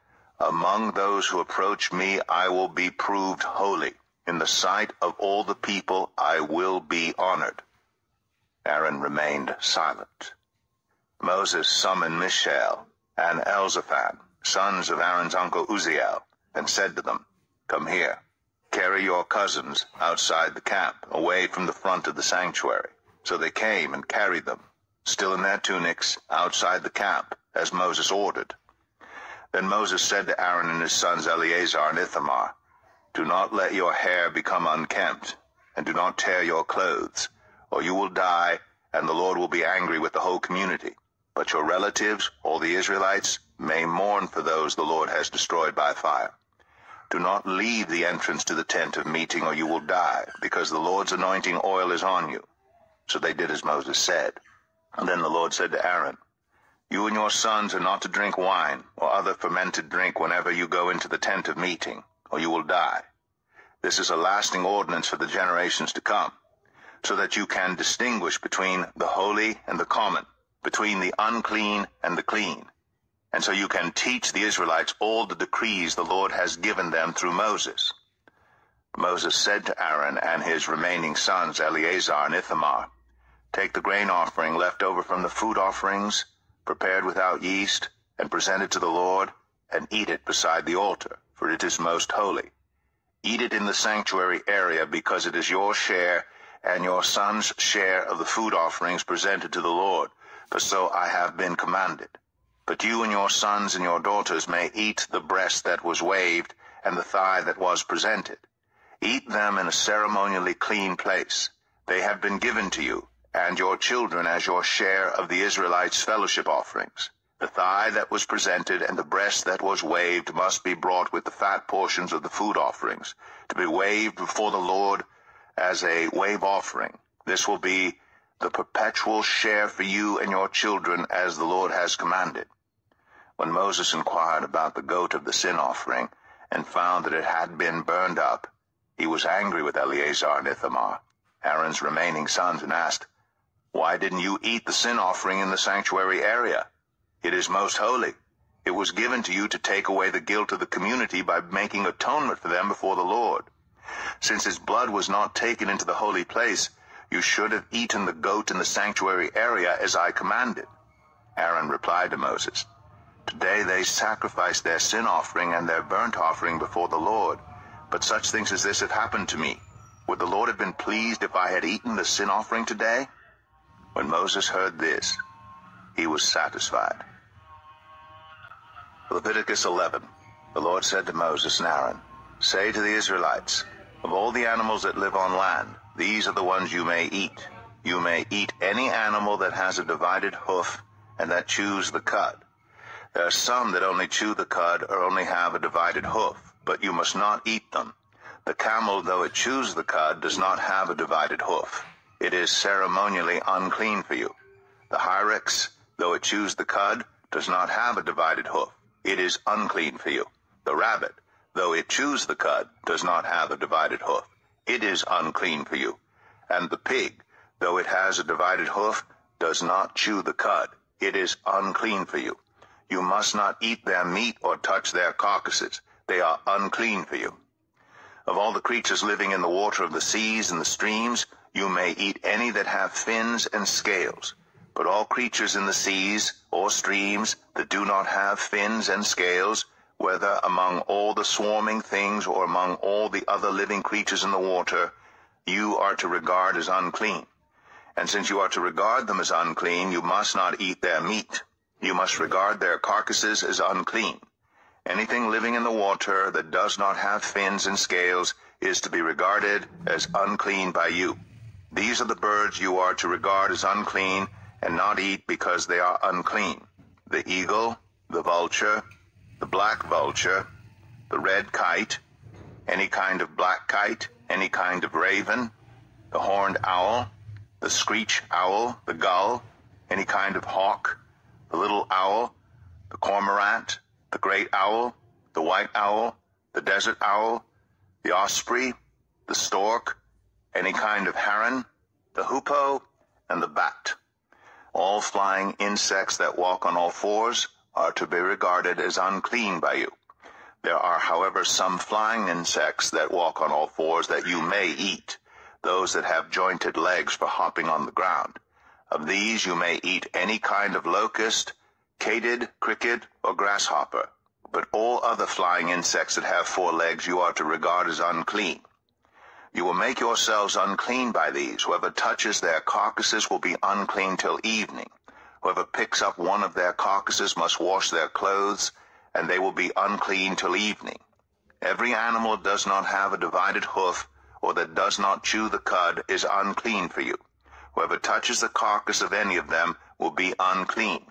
Among those who approach me I will be proved holy. In the sight of all the people I will be honored. Aaron remained silent. Moses summoned Mishael and Elzaphan, sons of Aaron's uncle Uzziel, and said to them, Come here. Carry your cousins outside the camp, away from the front of the sanctuary. So they came and carried them, still in their tunics, outside the camp, as Moses ordered. Then Moses said to Aaron and his sons Eleazar and Ithamar, Do not let your hair become unkempt, and do not tear your clothes, or you will die, and the Lord will be angry with the whole community. But your relatives, all the Israelites, may mourn for those the Lord has destroyed by fire. Do not leave the entrance to the tent of meeting, or you will die, because the Lord's anointing oil is on you. So they did as Moses said. And then the Lord said to Aaron, You and your sons are not to drink wine or other fermented drink whenever you go into the tent of meeting, or you will die. This is a lasting ordinance for the generations to come, so that you can distinguish between the holy and the common, between the unclean and the clean, and so you can teach the Israelites all the decrees the Lord has given them through Moses. Moses said to Aaron and his remaining sons, Eleazar and Ithamar, Take the grain offering left over from the food offerings, prepared without yeast, and present it to the Lord, and eat it beside the altar, for it is most holy. Eat it in the sanctuary area, because it is your share and your son's share of the food offerings presented to the Lord, for so I have been commanded. But you and your sons and your daughters may eat the breast that was waved and the thigh that was presented. Eat them in a ceremonially clean place. They have been given to you, and your children as your share of the Israelites' fellowship offerings. The thigh that was presented and the breast that was waved must be brought with the fat portions of the food offerings, to be waved before the Lord as a wave offering. This will be the perpetual share for you and your children as the Lord has commanded. When Moses inquired about the goat of the sin offering, and found that it had been burned up, he was angry with Eleazar and Ithamar, Aaron's remaining sons, and asked, Why didn't you eat the sin offering in the sanctuary area? It is most holy. It was given to you to take away the guilt of the community by making atonement for them before the Lord. Since his blood was not taken into the holy place, you should have eaten the goat in the sanctuary area as I commanded. Aaron replied to Moses, Today they sacrifice their sin offering and their burnt offering before the Lord. But such things as this have happened to me. Would the Lord have been pleased if I had eaten the sin offering today? When Moses heard this, he was satisfied. Leviticus 11. The Lord said to Moses and Aaron, Say to the Israelites, Of all the animals that live on land, these are the ones you may eat. You may eat any animal that has a divided hoof and that chews the cud. There are some that only chew the cud or only have a divided hoof, but you must not eat them. The camel, though it chews the cud, does not have a divided hoof. It is ceremonially unclean for you. The hyrax, though it chews the cud, does not have a divided hoof. It is unclean for you. The rabbit, though it chews the cud, does not have a divided hoof. It is unclean for you. And the pig, though it has a divided hoof, does not chew the cud. It is unclean for you. You must not eat their meat or touch their carcasses. They are unclean for you. Of all the creatures living in the water of the seas and the streams, you may eat any that have fins and scales. But all creatures in the seas or streams that do not have fins and scales, whether among all the swarming things or among all the other living creatures in the water, you are to regard as unclean. And since you are to regard them as unclean, you must not eat their meat. You must regard their carcasses as unclean. Anything living in the water that does not have fins and scales is to be regarded as unclean by you. These are the birds you are to regard as unclean and not eat because they are unclean. The eagle, the vulture, the black vulture, the red kite, any kind of black kite, any kind of raven, the horned owl, the screech owl, the gull, any kind of hawk, the little owl, the cormorant, the great owl, the white owl, the desert owl, the osprey, the stork, any kind of heron, the hoopoe, and the bat. All flying insects that walk on all fours, are to be regarded as unclean by you. There are, however, some flying insects that walk on all fours that you may eat, those that have jointed legs for hopping on the ground. Of these you may eat any kind of locust, katydid, cricket, or grasshopper. But all other flying insects that have four legs you are to regard as unclean. You will make yourselves unclean by these. Whoever touches their carcasses will be unclean till evening. Whoever picks up one of their carcasses must wash their clothes, and they will be unclean till evening. Every animal that does not have a divided hoof, or that does not chew the cud, is unclean for you. Whoever touches the carcass of any of them will be unclean.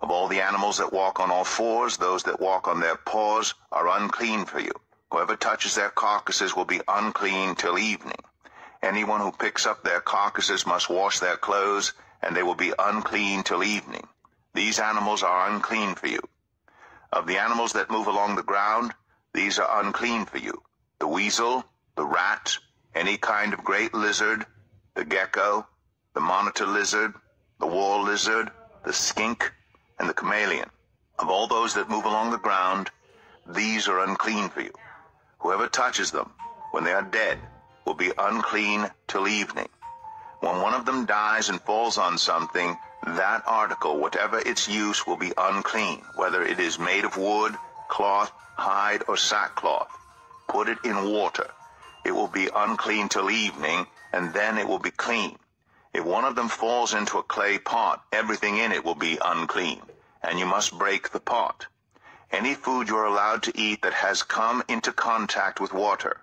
Of all the animals that walk on all fours, those that walk on their paws are unclean for you. Whoever touches their carcasses will be unclean till evening. Anyone who picks up their carcasses must wash their clothes, and they will be unclean till evening. These animals are unclean for you. Of the animals that move along the ground, these are unclean for you. The weasel, the rat, any kind of great lizard, the gecko, the monitor lizard, the wall lizard, the skink, and the chameleon. Of all those that move along the ground, these are unclean for you. Whoever touches them, when they are dead, will be unclean till evening. When one of them dies and falls on something, that article, whatever its use, will be unclean, whether it is made of wood, cloth, hide, or sackcloth. Put it in water. It will be unclean till evening, and then it will be clean. If one of them falls into a clay pot, everything in it will be unclean, and you must break the pot. Any food you are allowed to eat that has come into contact with water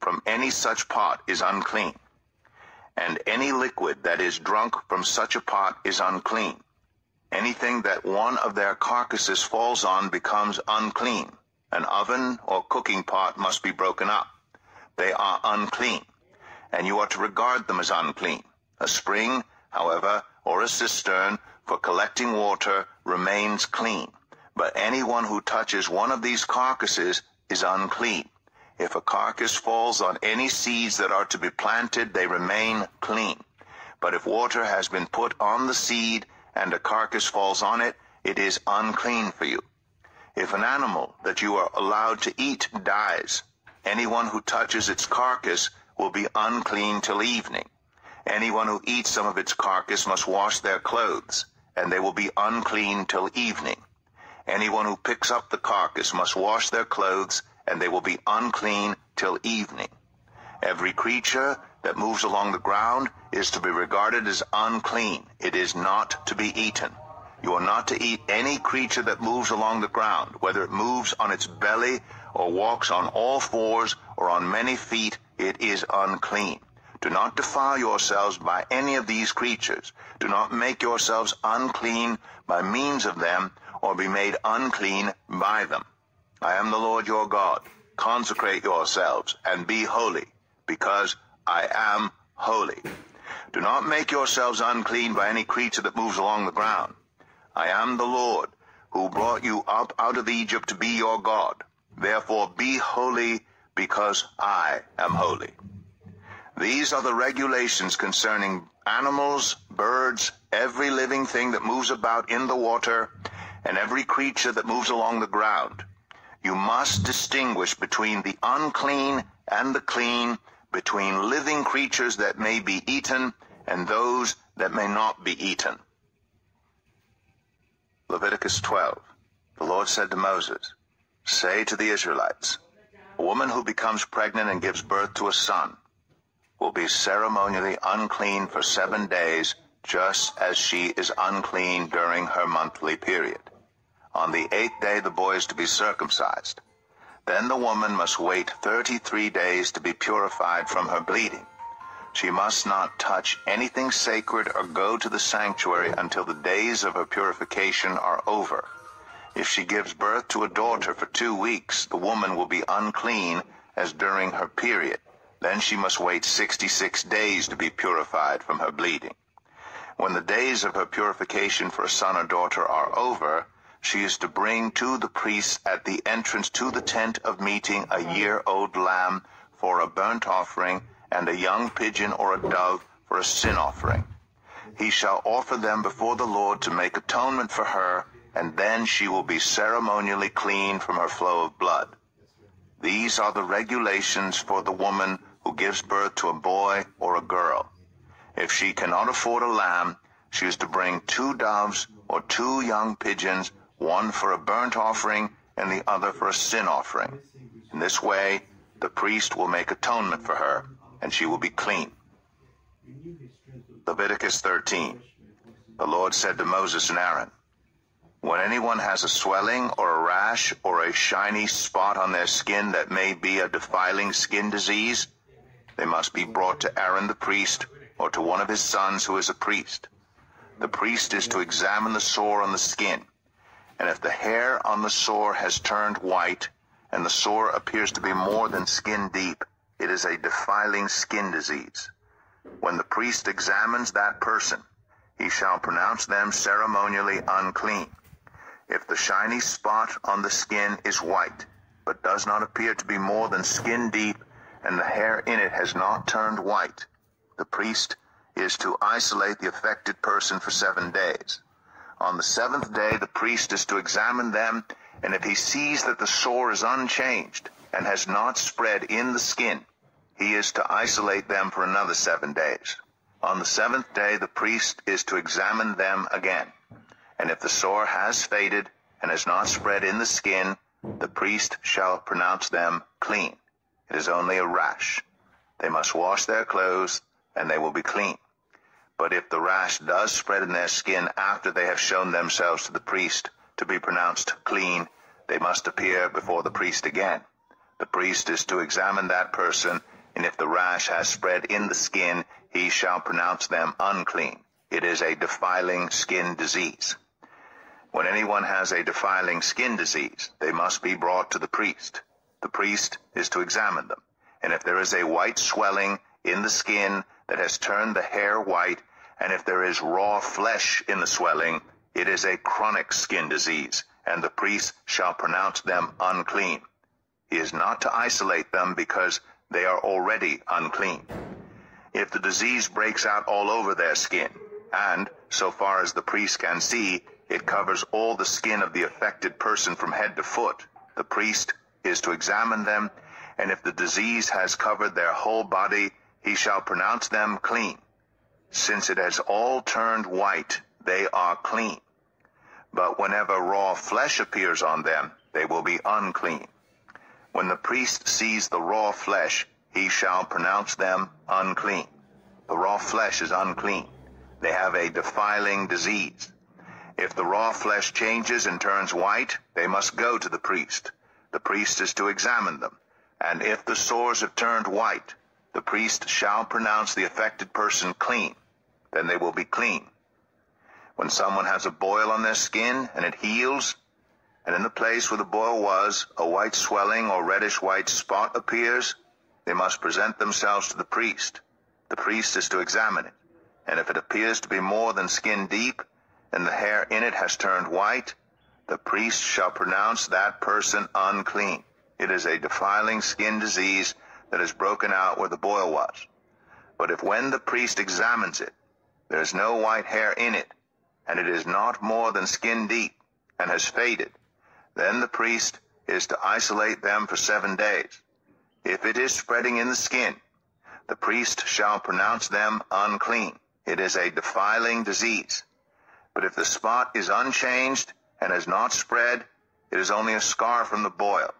from any such pot is unclean and any liquid that is drunk from such a pot is unclean. Anything that one of their carcasses falls on becomes unclean. An oven or cooking pot must be broken up. They are unclean, and you are to regard them as unclean. A spring, however, or a cistern for collecting water remains clean, but anyone who touches one of these carcasses is unclean. If a carcass falls on any seeds that are to be planted, they remain clean. But if water has been put on the seed and a carcass falls on it, it is unclean for you. If an animal that you are allowed to eat dies, anyone who touches its carcass will be unclean till evening. Anyone who eats some of its carcass must wash their clothes, and they will be unclean till evening. Anyone who picks up the carcass must wash their clothes, and they will be unclean till evening. Every creature that moves along the ground is to be regarded as unclean. It is not to be eaten. You are not to eat any creature that moves along the ground, whether it moves on its belly or walks on all fours or on many feet, it is unclean. Do not defile yourselves by any of these creatures. Do not make yourselves unclean by means of them, or be made unclean by them. I am the Lord your God. Consecrate yourselves and be holy, because I am holy. Do not make yourselves unclean by any creature that moves along the ground. I am the Lord, who brought you up out of Egypt to be your God. Therefore be holy, because I am holy. These are the regulations concerning animals, birds, every living thing that moves about in the water, and every creature that moves along the ground you must distinguish between the unclean and the clean, between living creatures that may be eaten and those that may not be eaten. Leviticus 12. The Lord said to Moses, Say to the Israelites, A woman who becomes pregnant and gives birth to a son will be ceremonially unclean for seven days, just as she is unclean during her monthly period. On the eighth day the boy is to be circumcised. Then the woman must wait thirty-three days to be purified from her bleeding. She must not touch anything sacred or go to the sanctuary until the days of her purification are over. If she gives birth to a daughter for two weeks, the woman will be unclean as during her period. Then she must wait 66 days to be purified from her bleeding. When the days of her purification for a son or daughter are over, she is to bring to the priests at the entrance to the tent of meeting a year-old lamb for a burnt offering and a young pigeon or a dove for a sin offering. He shall offer them before the Lord to make atonement for her and then she will be ceremonially clean from her flow of blood. These are the regulations for the woman who gives birth to a boy or a girl. If she cannot afford a lamb, she is to bring two doves or two young pigeons, one for a burnt offering and the other for a sin offering. In this way, the priest will make atonement for her, and she will be clean. Leviticus 13. The Lord said to Moses and Aaron, When anyone has a swelling or a rash or a shiny spot on their skin that may be a defiling skin disease, they must be brought to Aaron the priest or to one of his sons who is a priest. The priest is to examine the sore on the skin, and if the hair on the sore has turned white, and the sore appears to be more than skin deep, it is a defiling skin disease. When the priest examines that person, he shall pronounce them ceremonially unclean. If the shiny spot on the skin is white, but does not appear to be more than skin deep, and the hair in it has not turned white, the priest is to isolate the affected person for seven days. On the seventh day, the priest is to examine them and if he sees that the sore is unchanged and has not spread in the skin, he is to isolate them for another seven days. On the seventh day, the priest is to examine them again. And if the sore has faded and has not spread in the skin, the priest shall pronounce them clean. It is only a rash. They must wash their clothes, and they will be clean. But if the rash does spread in their skin after they have shown themselves to the priest, to be pronounced clean, they must appear before the priest again. The priest is to examine that person, and if the rash has spread in the skin, he shall pronounce them unclean. It is a defiling skin disease. When anyone has a defiling skin disease, they must be brought to the priest. The priest is to examine them, and if there is a white swelling in the skin that has turned the hair white, and if there is raw flesh in the swelling, it is a chronic skin disease, and the priest shall pronounce them unclean. He is not to isolate them because they are already unclean. If the disease breaks out all over their skin, and, so far as the priest can see, it covers all the skin of the affected person from head to foot, the priest is to examine them, and if the disease has covered their whole body, he shall pronounce them clean. Since it has all turned white, they are clean. But whenever raw flesh appears on them, they will be unclean. When the priest sees the raw flesh, he shall pronounce them unclean. The raw flesh is unclean. They have a defiling disease. If the raw flesh changes and turns white, they must go to the priest. The priest is to examine them. And if the sores have turned white, the priest shall pronounce the affected person clean. Then they will be clean. When someone has a boil on their skin and it heals, and in the place where the boil was, a white swelling or reddish white spot appears, they must present themselves to the priest. The priest is to examine it, and if it appears to be more than skin deep, and the hair in it has turned white, the priest shall pronounce that person unclean. It is a defiling skin disease that has broken out where the boil was. But if when the priest examines it, there is no white hair in it, and it is not more than skin deep, and has faded, then the priest is to isolate them for seven days. If it is spreading in the skin, the priest shall pronounce them unclean. It is a defiling disease. But if the spot is unchanged and has not spread, it is only a scar from the boil,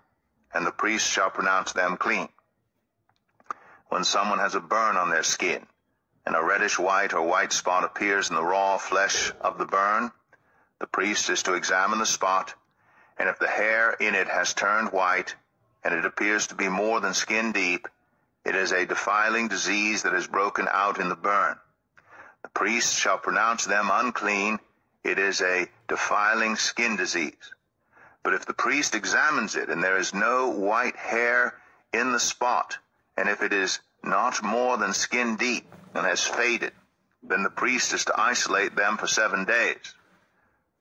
and the priest shall pronounce them clean. When someone has a burn on their skin, and a reddish white or white spot appears in the raw flesh of the burn, the priest is to examine the spot, and if the hair in it has turned white, and it appears to be more than skin deep, it is a defiling disease that has broken out in the burn. The priest shall pronounce them unclean. It is a defiling skin disease. But if the priest examines it and there is no white hair in the spot, and if it is not more than skin deep, and has faded, then the priest is to isolate them for seven days.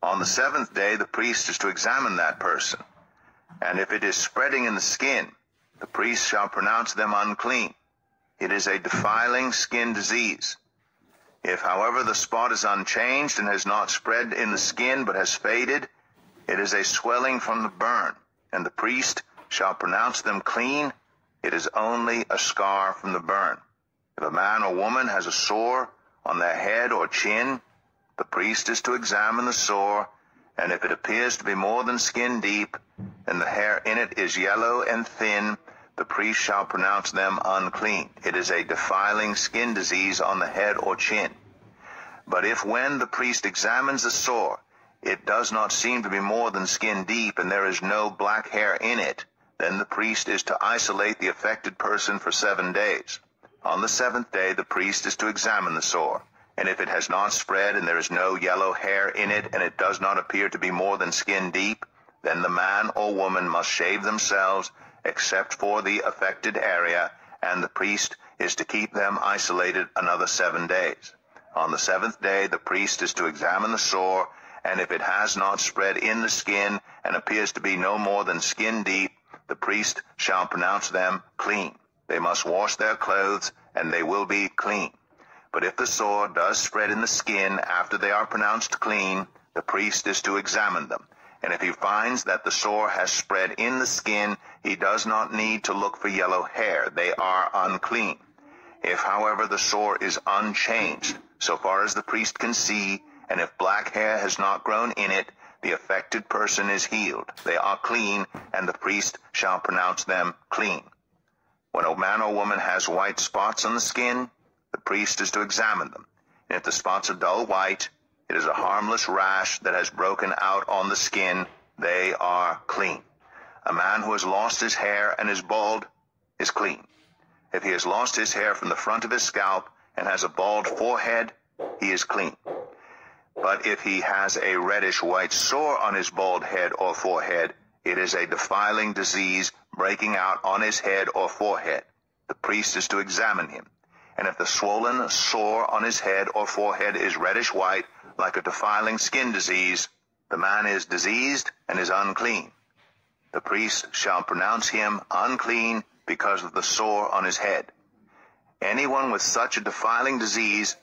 On the seventh day, the priest is to examine that person, and if it is spreading in the skin, the priest shall pronounce them unclean. It is a defiling skin disease. If, however, the spot is unchanged and has not spread in the skin but has faded, It is a swelling from the burn, and the priest shall pronounce them clean. It is only a scar from the burn. If a man or woman has a sore on their head or chin, the priest is to examine the sore, and if it appears to be more than skin deep, and the hair in it is yellow and thin, the priest shall pronounce them unclean. It is a defiling skin disease on the head or chin. But if when the priest examines the sore, it does not seem to be more than skin deep, and there is no black hair in it, then the priest is to isolate the affected person for seven days. On the seventh day, the priest is to examine the sore, and if it has not spread and there is no yellow hair in it, and it does not appear to be more than skin deep, then the man or woman must shave themselves, except for the affected area, and the priest is to keep them isolated another seven days. On the seventh day, the priest is to examine the sore, and if it has not spread in the skin and appears to be no more than skin deep, the priest shall pronounce them clean. They must wash their clothes, and they will be clean. But if the sore does spread in the skin after they are pronounced clean, the priest is to examine them. And if he finds that the sore has spread in the skin, he does not need to look for yellow hair. They are unclean. If, however, the sore is unchanged, so far as the priest can see, and if black hair has not grown in it, the affected person is healed. They are clean, and the priest shall pronounce them clean. When a man or woman has white spots on the skin, the priest is to examine them. And if the spots are dull white, it is a harmless rash that has broken out on the skin. They are clean. A man who has lost his hair and is bald is clean. If he has lost his hair from the front of his scalp and has a bald forehead, he is clean. But if he has a reddish white sore on his bald head or forehead, it is a defiling disease breaking out on his head or forehead. The priest is to examine him. And if the swollen sore on his head or forehead is reddish white, like a defiling skin disease, the man is diseased and is unclean. The priest shall pronounce him unclean because of the sore on his head. Anyone with such a defiling disease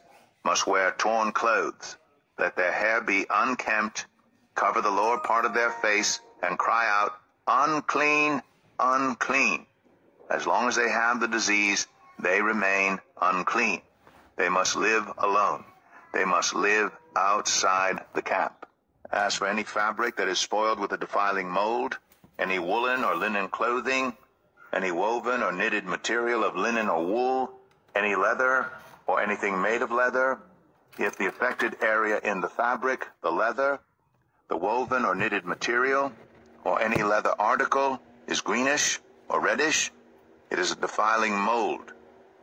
must wear torn clothes let their hair be unkempt, cover the lower part of their face, and cry out, unclean, unclean. As long as they have the disease, they remain unclean. They must live alone. They must live outside the camp. As for any fabric that is spoiled with a defiling mold, any woolen or linen clothing, any woven or knitted material of linen or wool, any leather, or anything made of leather, if the affected area in the fabric, the leather, the woven or knitted material, or any leather article is greenish or reddish, it is a defiling mold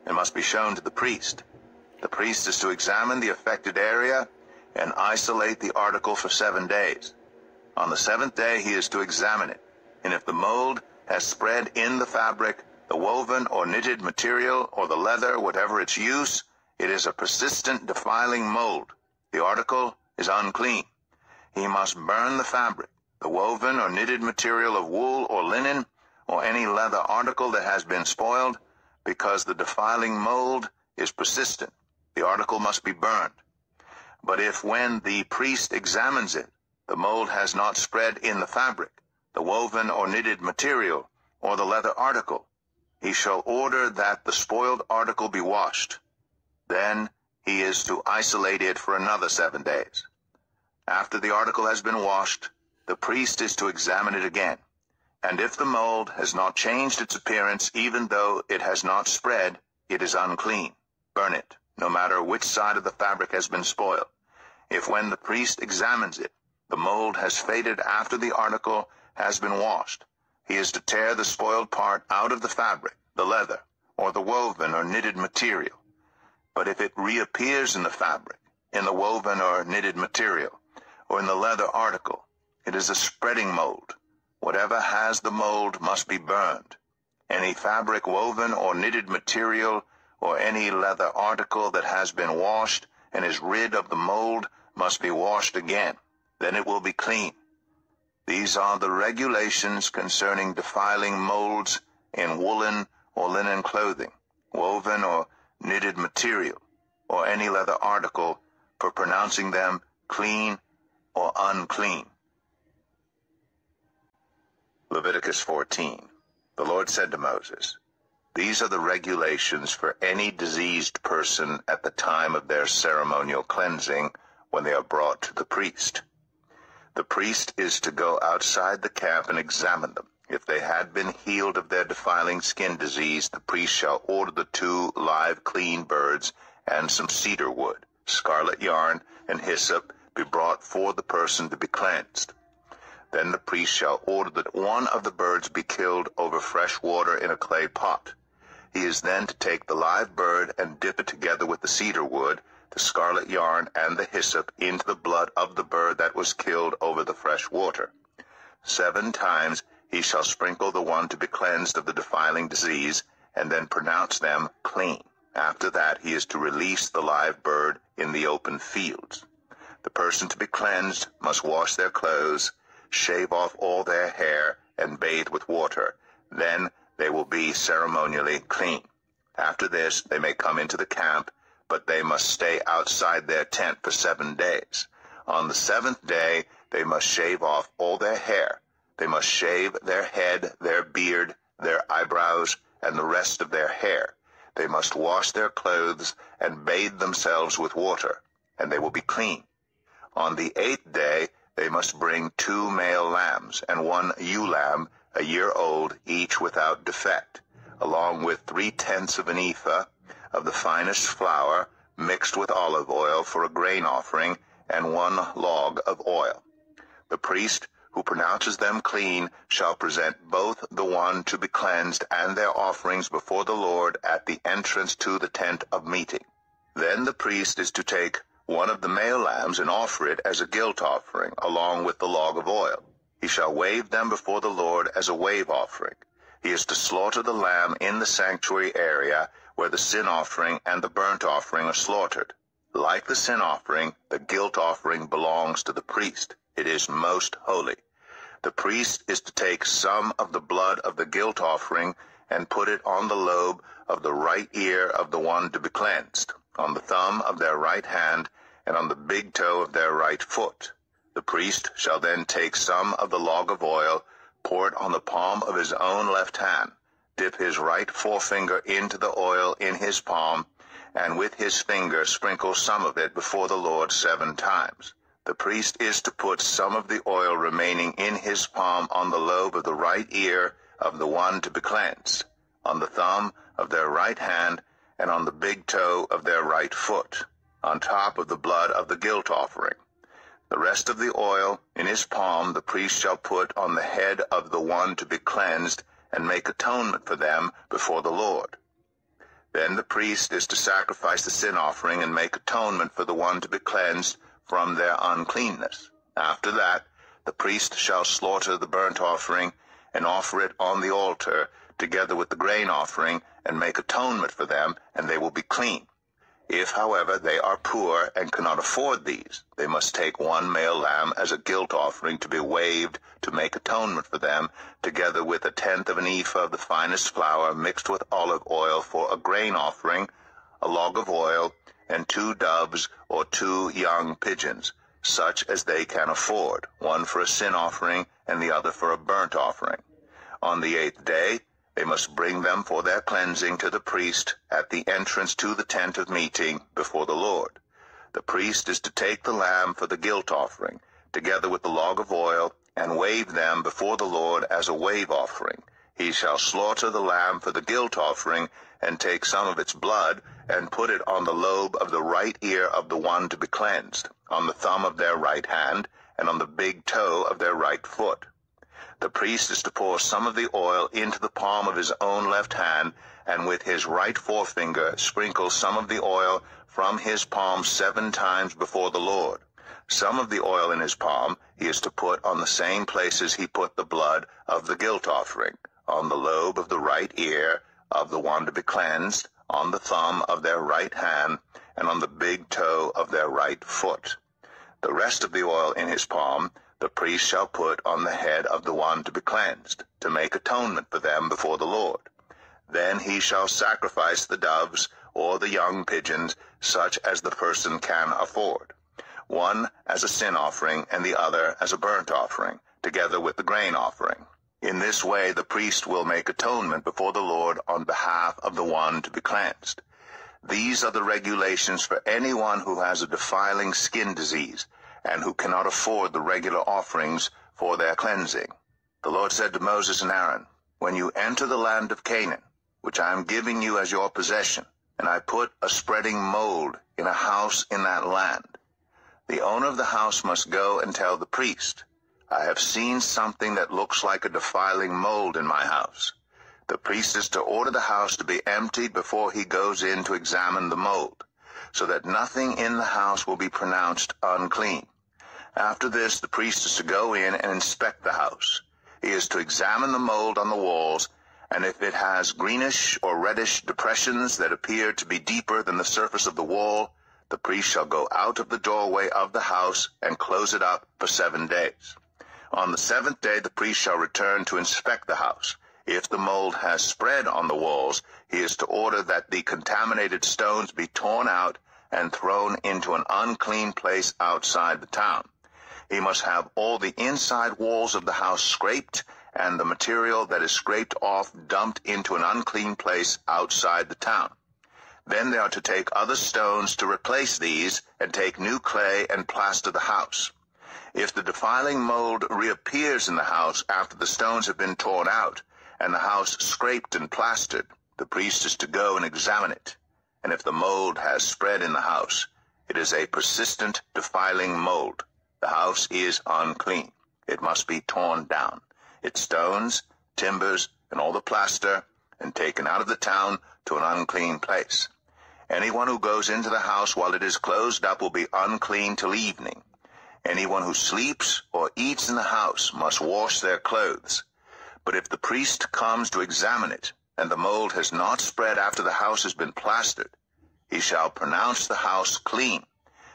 and must be shown to the priest. The priest is to examine the affected area and isolate the article for seven days. On the seventh day, he is to examine it, and if the mold has spread in the fabric, the woven or knitted material, or the leather, whatever its use, it is a persistent defiling mold. The article is unclean. He must burn the fabric, the woven or knitted material of wool or linen, or any leather article that has been spoiled, because the defiling mold is persistent. The article must be burned. But if when the priest examines it, the mold has not spread in the fabric, the woven or knitted material, or the leather article, he shall order that the spoiled article be washed. Then he is to isolate it for another seven days. After the article has been washed, the priest is to examine it again. And if the mold has not changed its appearance, even though it has not spread, it is unclean. Burn it, no matter which side of the fabric has been spoiled. If when the priest examines it, the mold has faded after the article has been washed, he is to tear the spoiled part out of the fabric, the leather, or the woven or knitted material, but if it reappears in the fabric, in the woven or knitted material, or in the leather article, it is a spreading mold. Whatever has the mold must be burned. Any fabric woven or knitted material or any leather article that has been washed and is rid of the mold must be washed again. Then it will be clean. These are the regulations concerning defiling molds in woolen or linen clothing, woven or knitted material, or any leather article for pronouncing them clean or unclean. Leviticus 14. The Lord said to Moses, These are the regulations for any diseased person at the time of their ceremonial cleansing when they are brought to the priest. The priest is to go outside the camp and examine them. If they had been healed of their defiling skin disease, the priest shall order the two live clean birds and some cedar wood, scarlet yarn, and hyssop be brought for the person to be cleansed. Then the priest shall order that one of the birds be killed over fresh water in a clay pot. He is then to take the live bird and dip it together with the cedar wood, the scarlet yarn, and the hyssop into the blood of the bird that was killed over the fresh water. Seven times he shall sprinkle the one to be cleansed of the defiling disease, and then pronounce them clean. After that he is to release the live bird in the open fields. The person to be cleansed must wash their clothes, shave off all their hair, and bathe with water. Then they will be ceremonially clean. After this they may come into the camp, but they must stay outside their tent for seven days. On the seventh day they must shave off all their hair. They must shave their head, their beard, their eyebrows, and the rest of their hair. They must wash their clothes and bathe themselves with water, and they will be clean. On the eighth day they must bring two male lambs and one ewe lamb a year old, each without defect, along with three-tenths of an ephah of the finest flour mixed with olive oil for a grain offering, and one log of oil. The priest who pronounces them clean shall present both the one to be cleansed and their offerings before the Lord at the entrance to the tent of meeting. Then the priest is to take one of the male lambs and offer it as a guilt offering, along with the log of oil. He shall wave them before the Lord as a wave offering. He is to slaughter the lamb in the sanctuary area where the sin offering and the burnt offering are slaughtered. Like the sin offering, the guilt offering belongs to the priest. It is most holy. The priest is to take some of the blood of the guilt offering and put it on the lobe of the right ear of the one to be cleansed, on the thumb of their right hand, and on the big toe of their right foot. The priest shall then take some of the log of oil, pour it on the palm of his own left hand, dip his right forefinger into the oil in his palm, and with his finger sprinkle some of it before the Lord seven times. The priest is to put some of the oil remaining in his palm on the lobe of the right ear of the one to be cleansed, on the thumb of their right hand, and on the big toe of their right foot, on top of the blood of the guilt offering. The rest of the oil in his palm the priest shall put on the head of the one to be cleansed, and make atonement for them before the Lord. Then the priest is to sacrifice the sin offering and make atonement for the one to be cleansed from their uncleanness. After that, the priest shall slaughter the burnt offering and offer it on the altar together with the grain offering and make atonement for them, and they will be clean. If, however, they are poor and cannot afford these, they must take one male lamb as a guilt offering to be waved to make atonement for them, together with a tenth of an ephah of the finest flour mixed with olive oil for a grain offering, a log of oil, and two doves or two young pigeons, such as they can afford, one for a sin offering and the other for a burnt offering. On the eighth day, they must bring them for their cleansing to the priest at the entrance to the tent of meeting before the Lord. The priest is to take the lamb for the guilt offering, together with the log of oil, and wave them before the Lord as a wave offering. He shall slaughter the lamb for the guilt offering, and take some of its blood, and put it on the lobe of the right ear of the one to be cleansed, on the thumb of their right hand, and on the big toe of their right foot. The priest is to pour some of the oil into the palm of his own left hand, and with his right forefinger sprinkle some of the oil from his palm seven times before the Lord. Some of the oil in his palm he is to put on the same places he put the blood of the guilt offering, on the lobe of the right ear of the one to be cleansed, on the thumb of their right hand, and on the big toe of their right foot. The rest of the oil in his palm the priest shall put on the head of the one to be cleansed, to make atonement for them before the Lord. Then he shall sacrifice the doves or the young pigeons, such as the person can afford, one as a sin offering and the other as a burnt offering, together with the grain offering. In this way the priest will make atonement before the Lord on behalf of the one to be cleansed. These are the regulations for anyone who has a defiling skin disease, and who cannot afford the regular offerings for their cleansing. The Lord said to Moses and Aaron, When you enter the land of Canaan, which I am giving you as your possession, and I put a spreading mold in a house in that land, the owner of the house must go and tell the priest, I have seen something that looks like a defiling mold in my house. The priest is to order the house to be emptied before he goes in to examine the mold, so that nothing in the house will be pronounced unclean. After this, the priest is to go in and inspect the house. He is to examine the mold on the walls, and if it has greenish or reddish depressions that appear to be deeper than the surface of the wall, the priest shall go out of the doorway of the house and close it up for seven days. On the seventh day the priest shall return to inspect the house. If the mold has spread on the walls, he is to order that the contaminated stones be torn out and thrown into an unclean place outside the town. He must have all the inside walls of the house scraped and the material that is scraped off dumped into an unclean place outside the town. Then they are to take other stones to replace these and take new clay and plaster the house. If the defiling mold reappears in the house after the stones have been torn out, and the house scraped and plastered, the priest is to go and examine it. And if the mold has spread in the house, it is a persistent, defiling mold. The house is unclean. It must be torn down, its stones, timbers, and all the plaster, and taken out of the town to an unclean place. Anyone who goes into the house while it is closed up will be unclean till evening. Anyone who sleeps or eats in the house must wash their clothes. But if the priest comes to examine it, and the mold has not spread after the house has been plastered, he shall pronounce the house clean,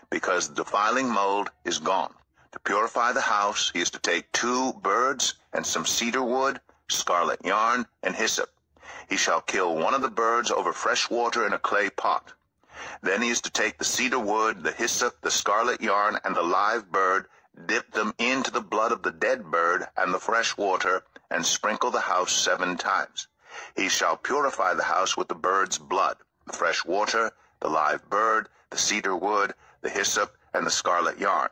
because the defiling mold is gone. To purify the house, he is to take two birds and some cedar wood, scarlet yarn, and hyssop. He shall kill one of the birds over fresh water in a clay pot. Then he is to take the cedar wood, the hyssop, the scarlet yarn, and the live bird, dip them into the blood of the dead bird and the fresh water, and sprinkle the house seven times. He shall purify the house with the bird's blood, the fresh water, the live bird, the cedar wood, the hyssop, and the scarlet yarn.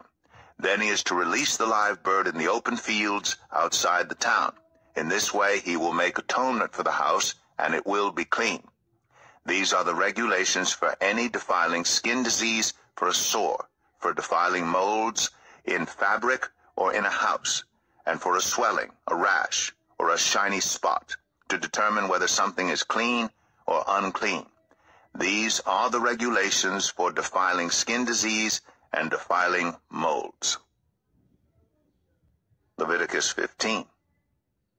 Then he is to release the live bird in the open fields outside the town. In this way he will make atonement for the house, and it will be clean. These are the regulations for any defiling skin disease, for a sore, for defiling molds in fabric or in a house, and for a swelling, a rash, or a shiny spot, to determine whether something is clean or unclean. These are the regulations for defiling skin disease and defiling molds. Leviticus 15.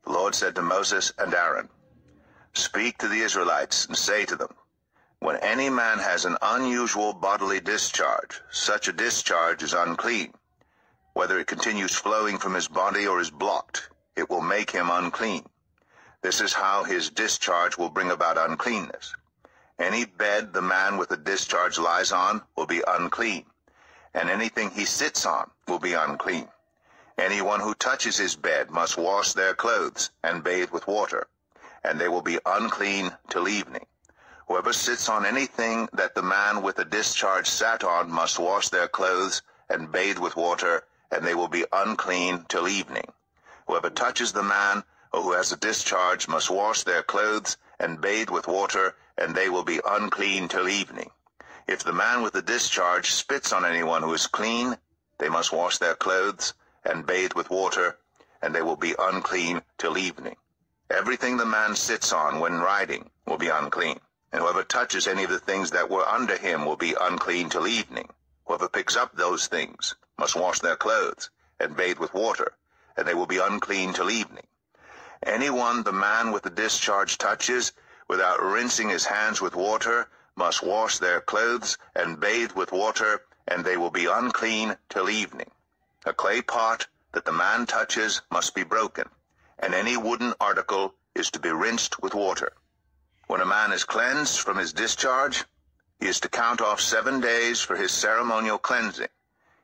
The Lord said to Moses and Aaron, Speak to the Israelites and say to them, When any man has an unusual bodily discharge, such a discharge is unclean. Whether it continues flowing from his body or is blocked, it will make him unclean. This is how his discharge will bring about uncleanness. Any bed the man with a discharge lies on will be unclean, and anything he sits on will be unclean. Anyone who touches his bed must wash their clothes and bathe with water, and they will be unclean till evening. Whoever sits on anything that the man with a discharge sat on must wash their clothes and bathe with water, and they will be unclean till evening. Whoever touches the man or who has a discharge must wash their clothes and bathe with water, and they will be unclean till evening. If the man with the discharge spits on anyone who is clean, they must wash their clothes and bathe with water, and they will be unclean till evening. Everything the man sits on when riding will be unclean, and whoever touches any of the things that were under him will be unclean till evening. Whoever picks up those things must wash their clothes and bathe with water, and they will be unclean till evening. Anyone the man with the discharge touches, without rinsing his hands with water, must wash their clothes and bathe with water, and they will be unclean till evening. A clay pot that the man touches must be broken, and any wooden article is to be rinsed with water. When a man is cleansed from his discharge, he is to count off seven days for his ceremonial cleansing.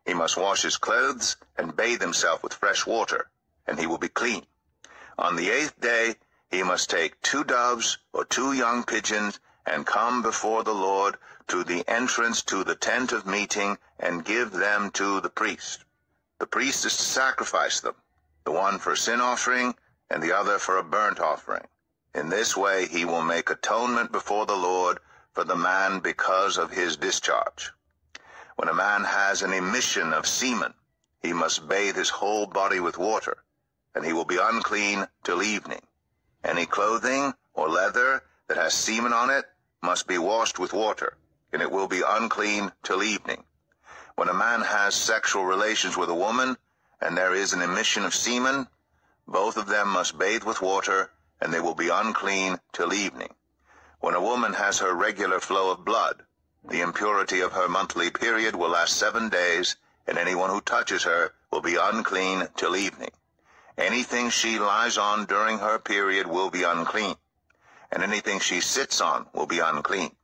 He must wash his clothes and bathe himself with fresh water, and he will be clean. On the eighth day he must take two doves or two young pigeons and come before the Lord to the entrance to the tent of meeting and give them to the priest. The priest is to sacrifice them, the one for a sin offering and the other for a burnt offering. In this way he will make atonement before the Lord for the man because of his discharge. When a man has an emission of semen, he must bathe his whole body with water, and he will be unclean till evening. Any clothing or leather that has semen on it must be washed with water, and it will be unclean till evening. When a man has sexual relations with a woman, and there is an emission of semen, both of them must bathe with water, and they will be unclean till evening. When a woman has her regular flow of blood, the impurity of her monthly period will last seven days, and anyone who touches her will be unclean till evening. Anything she lies on during her period will be unclean, and anything she sits on will be unclean.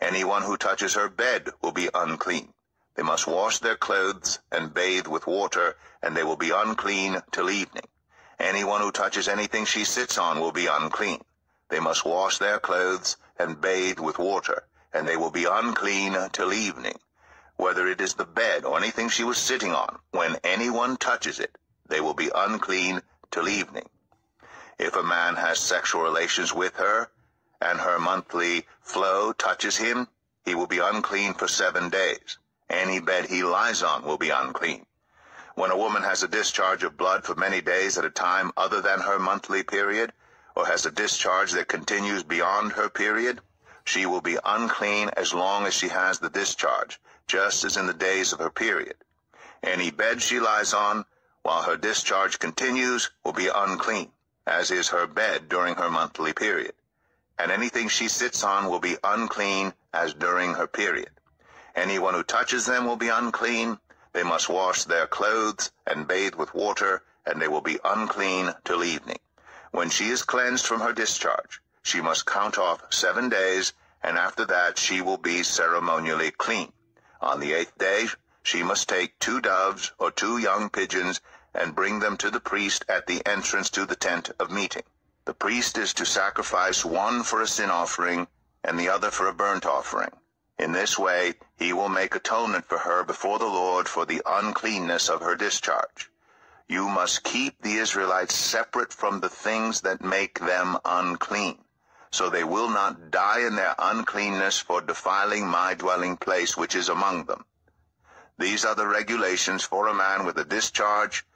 Anyone who touches her bed will be unclean. They must wash their clothes and bathe with water, and they will be unclean till evening. Anyone who touches anything she sits on will be unclean. They must wash their clothes and bathe with water, and they will be unclean till evening. Whether it is the bed or anything she was sitting on, when anyone touches it, they will be unclean till evening. If a man has sexual relations with her, and her monthly flow touches him, he will be unclean for seven days. Any bed he lies on will be unclean. When a woman has a discharge of blood for many days at a time other than her monthly period, or has a discharge that continues beyond her period, she will be unclean as long as she has the discharge, just as in the days of her period. Any bed she lies on while her discharge continues will be unclean, as is her bed during her monthly period. And anything she sits on will be unclean as during her period. Anyone who touches them will be unclean. They must wash their clothes and bathe with water, and they will be unclean till evening. When she is cleansed from her discharge, she must count off seven days, and after that she will be ceremonially clean. On the eighth day she must take two doves or two young pigeons and bring them to the priest at the entrance to the tent of meeting. The priest is to sacrifice one for a sin offering and the other for a burnt offering. In this way he will make atonement for her before the Lord for the uncleanness of her discharge. You must keep the Israelites separate from the things that make them unclean so they will not die in their uncleanness for defiling my dwelling place which is among them. These are the regulations for a man with a discharge,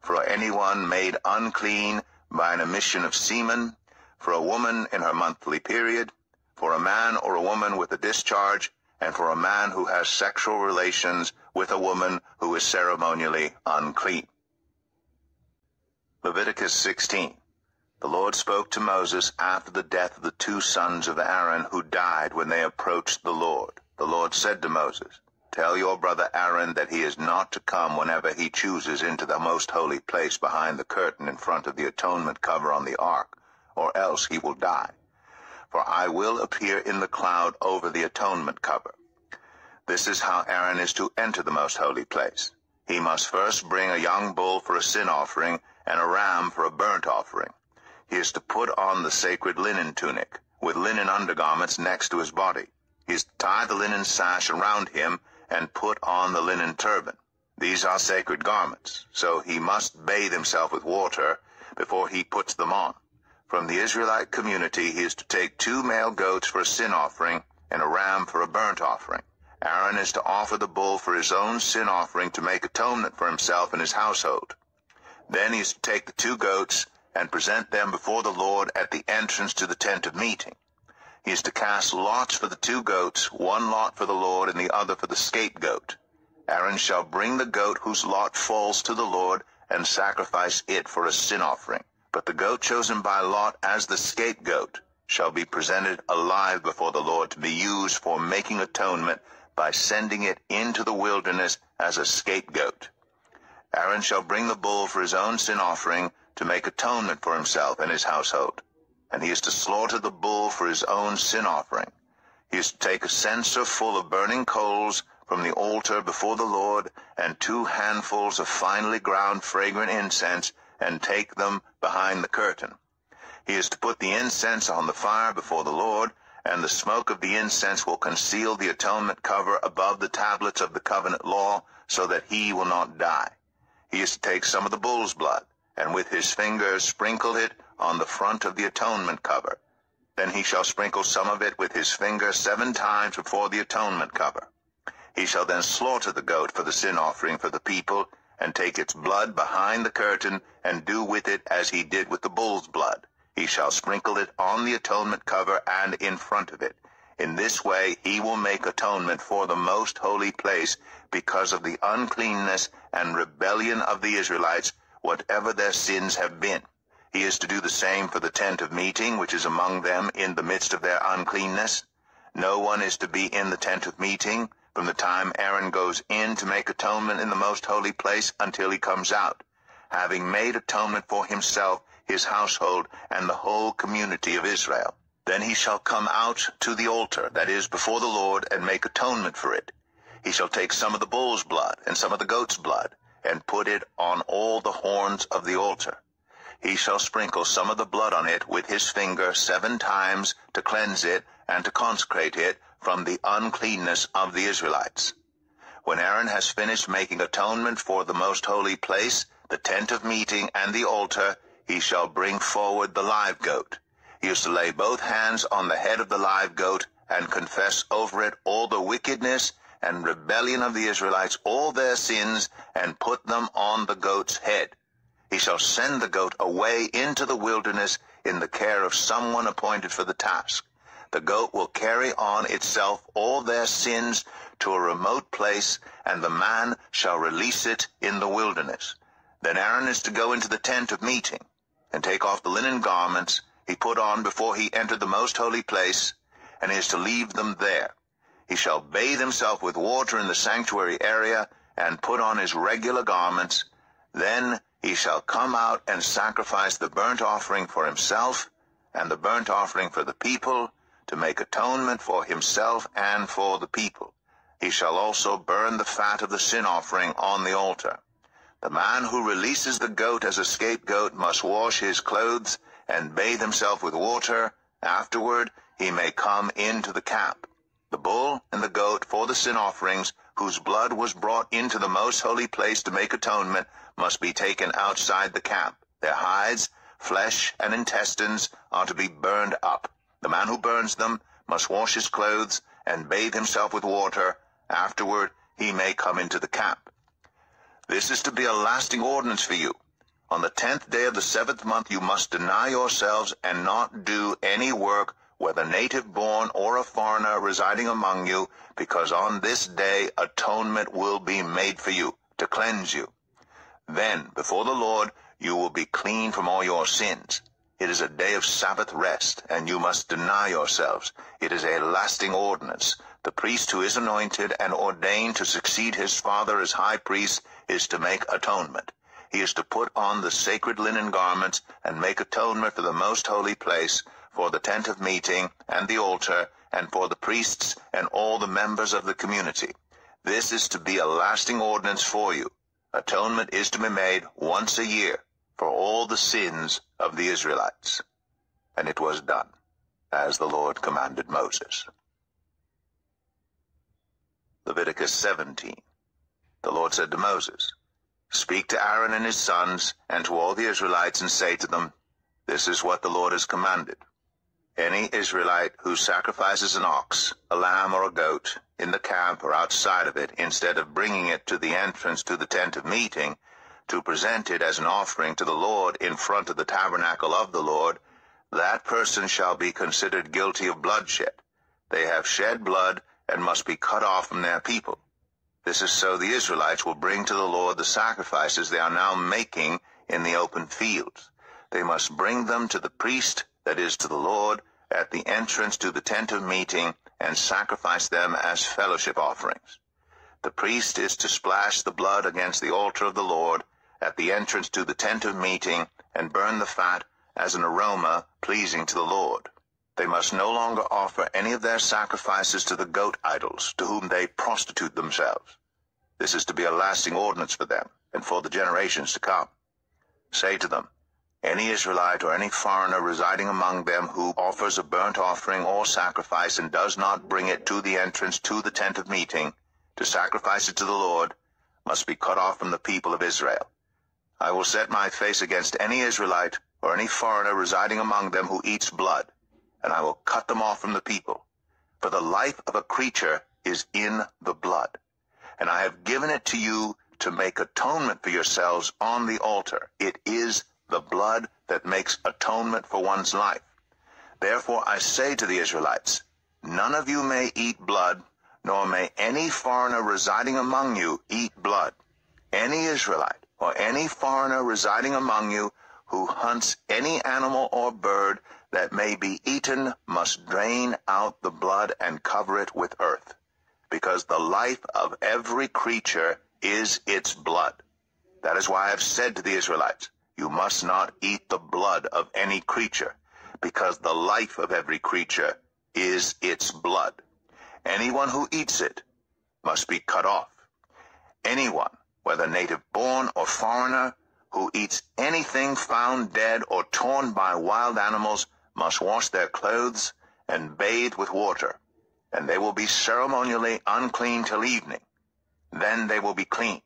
for anyone made unclean by an emission of semen, for a woman in her monthly period, for a man or a woman with a discharge, and for a man who has sexual relations with a woman who is ceremonially unclean. Leviticus 16 the Lord spoke to Moses after the death of the two sons of Aaron who died when they approached the Lord. The Lord said to Moses, Tell your brother Aaron that he is not to come whenever he chooses into the most holy place behind the curtain in front of the atonement cover on the ark, or else he will die. For I will appear in the cloud over the atonement cover. This is how Aaron is to enter the most holy place. He must first bring a young bull for a sin offering and a ram for a burnt offering. He is to put on the sacred linen tunic, with linen undergarments next to his body. He is to tie the linen sash around him and put on the linen turban. These are sacred garments, so he must bathe himself with water before he puts them on. From the Israelite community he is to take two male goats for a sin offering and a ram for a burnt offering. Aaron is to offer the bull for his own sin offering to make atonement for himself and his household. Then he is to take the two goats and present them before the Lord at the entrance to the tent of meeting. He is to cast lots for the two goats, one lot for the Lord and the other for the scapegoat. Aaron shall bring the goat whose lot falls to the Lord and sacrifice it for a sin offering. But the goat chosen by Lot as the scapegoat shall be presented alive before the Lord to be used for making atonement by sending it into the wilderness as a scapegoat. Aaron shall bring the bull for his own sin offering to make atonement for himself and his household. And he is to slaughter the bull for his own sin offering. He is to take a censer full of burning coals from the altar before the Lord, and two handfuls of finely ground fragrant incense, and take them behind the curtain. He is to put the incense on the fire before the Lord, and the smoke of the incense will conceal the atonement cover above the tablets of the covenant law, so that he will not die. He is to take some of the bull's blood, and with his fingers sprinkle it on the front of the atonement cover. Then he shall sprinkle some of it with his finger seven times before the atonement cover. He shall then slaughter the goat for the sin offering for the people, and take its blood behind the curtain, and do with it as he did with the bull's blood. He shall sprinkle it on the atonement cover and in front of it. In this way he will make atonement for the most holy place because of the uncleanness and rebellion of the Israelites, whatever their sins have been. He is to do the same for the tent of meeting, which is among them in the midst of their uncleanness. No one is to be in the tent of meeting from the time Aaron goes in to make atonement in the most holy place until he comes out, having made atonement for himself his household, and the whole community of Israel. Then he shall come out to the altar, that is, before the Lord, and make atonement for it. He shall take some of the bull's blood and some of the goat's blood, and put it on all the horns of the altar. He shall sprinkle some of the blood on it with his finger seven times to cleanse it and to consecrate it from the uncleanness of the Israelites. When Aaron has finished making atonement for the most holy place, the tent of meeting, and the altar, he shall bring forward the live goat. He is to lay both hands on the head of the live goat and confess over it all the wickedness and rebellion of the Israelites, all their sins, and put them on the goat's head. He shall send the goat away into the wilderness in the care of someone appointed for the task. The goat will carry on itself all their sins to a remote place, and the man shall release it in the wilderness. Then Aaron is to go into the tent of meeting and take off the linen garments he put on before he entered the most holy place, and is to leave them there. He shall bathe himself with water in the sanctuary area, and put on his regular garments. Then he shall come out and sacrifice the burnt offering for himself, and the burnt offering for the people, to make atonement for himself and for the people. He shall also burn the fat of the sin offering on the altar. The man who releases the goat as a scapegoat must wash his clothes and bathe himself with water. Afterward, he may come into the camp. The bull and the goat for the sin offerings, whose blood was brought into the most holy place to make atonement, must be taken outside the camp. Their hides, flesh, and intestines are to be burned up. The man who burns them must wash his clothes and bathe himself with water. Afterward, he may come into the camp. This is to be a lasting ordinance for you. On the tenth day of the seventh month you must deny yourselves and not do any work, whether native born or a foreigner residing among you, because on this day atonement will be made for you, to cleanse you. Then, before the Lord, you will be clean from all your sins. It is a day of Sabbath rest, and you must deny yourselves. It is a lasting ordinance. The priest who is anointed and ordained to succeed his father as high priest is to make atonement. He is to put on the sacred linen garments and make atonement for the most holy place, for the tent of meeting and the altar, and for the priests and all the members of the community. This is to be a lasting ordinance for you. Atonement is to be made once a year for all the sins of the Israelites. And it was done, as the Lord commanded Moses. Leviticus 17 the Lord said to Moses, Speak to Aaron and his sons, and to all the Israelites, and say to them, This is what the Lord has commanded. Any Israelite who sacrifices an ox, a lamb, or a goat, in the camp or outside of it, instead of bringing it to the entrance to the tent of meeting, to present it as an offering to the Lord in front of the tabernacle of the Lord, that person shall be considered guilty of bloodshed. They have shed blood and must be cut off from their people. This is so the Israelites will bring to the Lord the sacrifices they are now making in the open fields. They must bring them to the priest, that is, to the Lord, at the entrance to the tent of meeting, and sacrifice them as fellowship offerings. The priest is to splash the blood against the altar of the Lord at the entrance to the tent of meeting, and burn the fat as an aroma pleasing to the Lord. They must no longer offer any of their sacrifices to the goat idols, to whom they prostitute themselves. This is to be a lasting ordinance for them, and for the generations to come. Say to them, Any Israelite or any foreigner residing among them who offers a burnt offering or sacrifice and does not bring it to the entrance to the tent of meeting, to sacrifice it to the Lord, must be cut off from the people of Israel. I will set my face against any Israelite or any foreigner residing among them who eats blood, and I will cut them off from the people. For the life of a creature is in the blood, and I have given it to you to make atonement for yourselves on the altar. It is the blood that makes atonement for one's life. Therefore I say to the Israelites, None of you may eat blood, nor may any foreigner residing among you eat blood. Any Israelite or any foreigner residing among you who hunts any animal or bird that may be eaten must drain out the blood and cover it with earth, because the life of every creature is its blood. That is why I have said to the Israelites, You must not eat the blood of any creature, because the life of every creature is its blood. Anyone who eats it must be cut off. Anyone, whether native born or foreigner, who eats anything found dead or torn by wild animals must wash their clothes and bathe with water, and they will be ceremonially unclean till evening. Then they will be clean.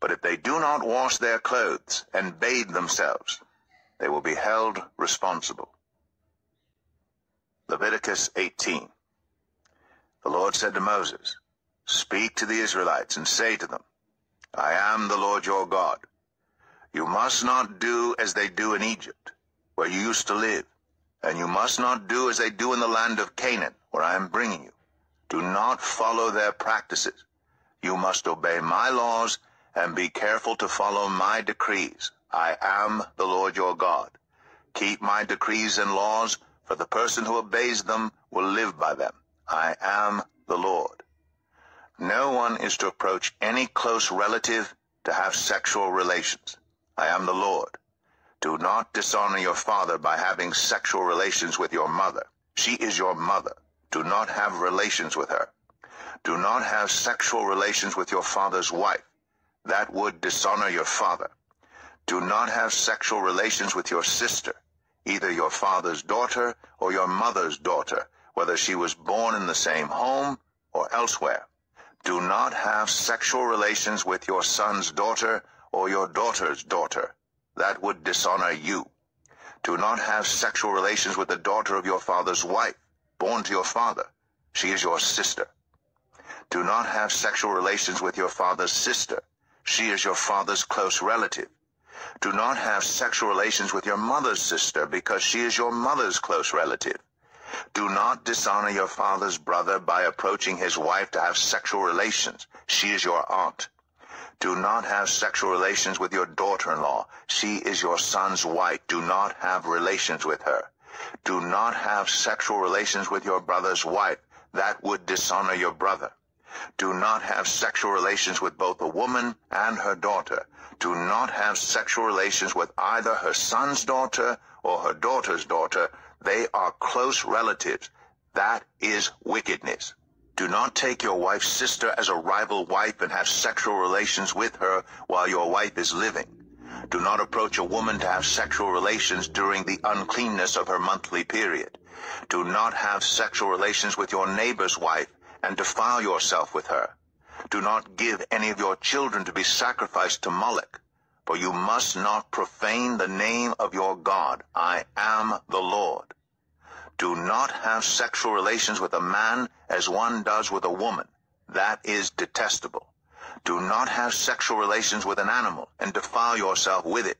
But if they do not wash their clothes and bathe themselves, they will be held responsible. Leviticus 18 The Lord said to Moses, Speak to the Israelites and say to them, I am the Lord your God. You must not do as they do in Egypt, where you used to live, and you must not do as they do in the land of Canaan, where I am bringing you. Do not follow their practices. You must obey my laws and be careful to follow my decrees. I am the Lord your God. Keep my decrees and laws, for the person who obeys them will live by them. I am the Lord. No one is to approach any close relative to have sexual relations. I am the Lord. Do not dishonor your father by having sexual relations with your mother. She is your mother. Do not have relations with her. Do not have sexual relations with your father's wife. That would dishonor your father. Do not have sexual relations with your sister, either your father's daughter or your mother's daughter, whether she was born in the same home or elsewhere. Do not have sexual relations with your son's daughter or your daughter's daughter. That would dishonor you. Do not have sexual relations with the daughter of your father's wife, born to your father. She is your sister. Do not have sexual relations with your father's sister. She is your father's close relative. Do not have sexual relations with your mother's sister because she is your mother's close relative. Do not dishonor your father's brother by approaching his wife to have sexual relations. She is your aunt. Do not have sexual relations with your daughter-in-law. She is your son's wife. Do not have relations with her. Do not have sexual relations with your brother's wife. That would dishonor your brother. Do not have sexual relations with both a woman and her daughter. Do not have sexual relations with either her son's daughter or her daughter's daughter. They are close relatives. That is wickedness. Do not take your wife's sister as a rival wife and have sexual relations with her while your wife is living. Do not approach a woman to have sexual relations during the uncleanness of her monthly period. Do not have sexual relations with your neighbor's wife and defile yourself with her. Do not give any of your children to be sacrificed to Moloch, for you must not profane the name of your God. I am the Lord. Do not have sexual relations with a man as one does with a woman. That is detestable. Do not have sexual relations with an animal and defile yourself with it.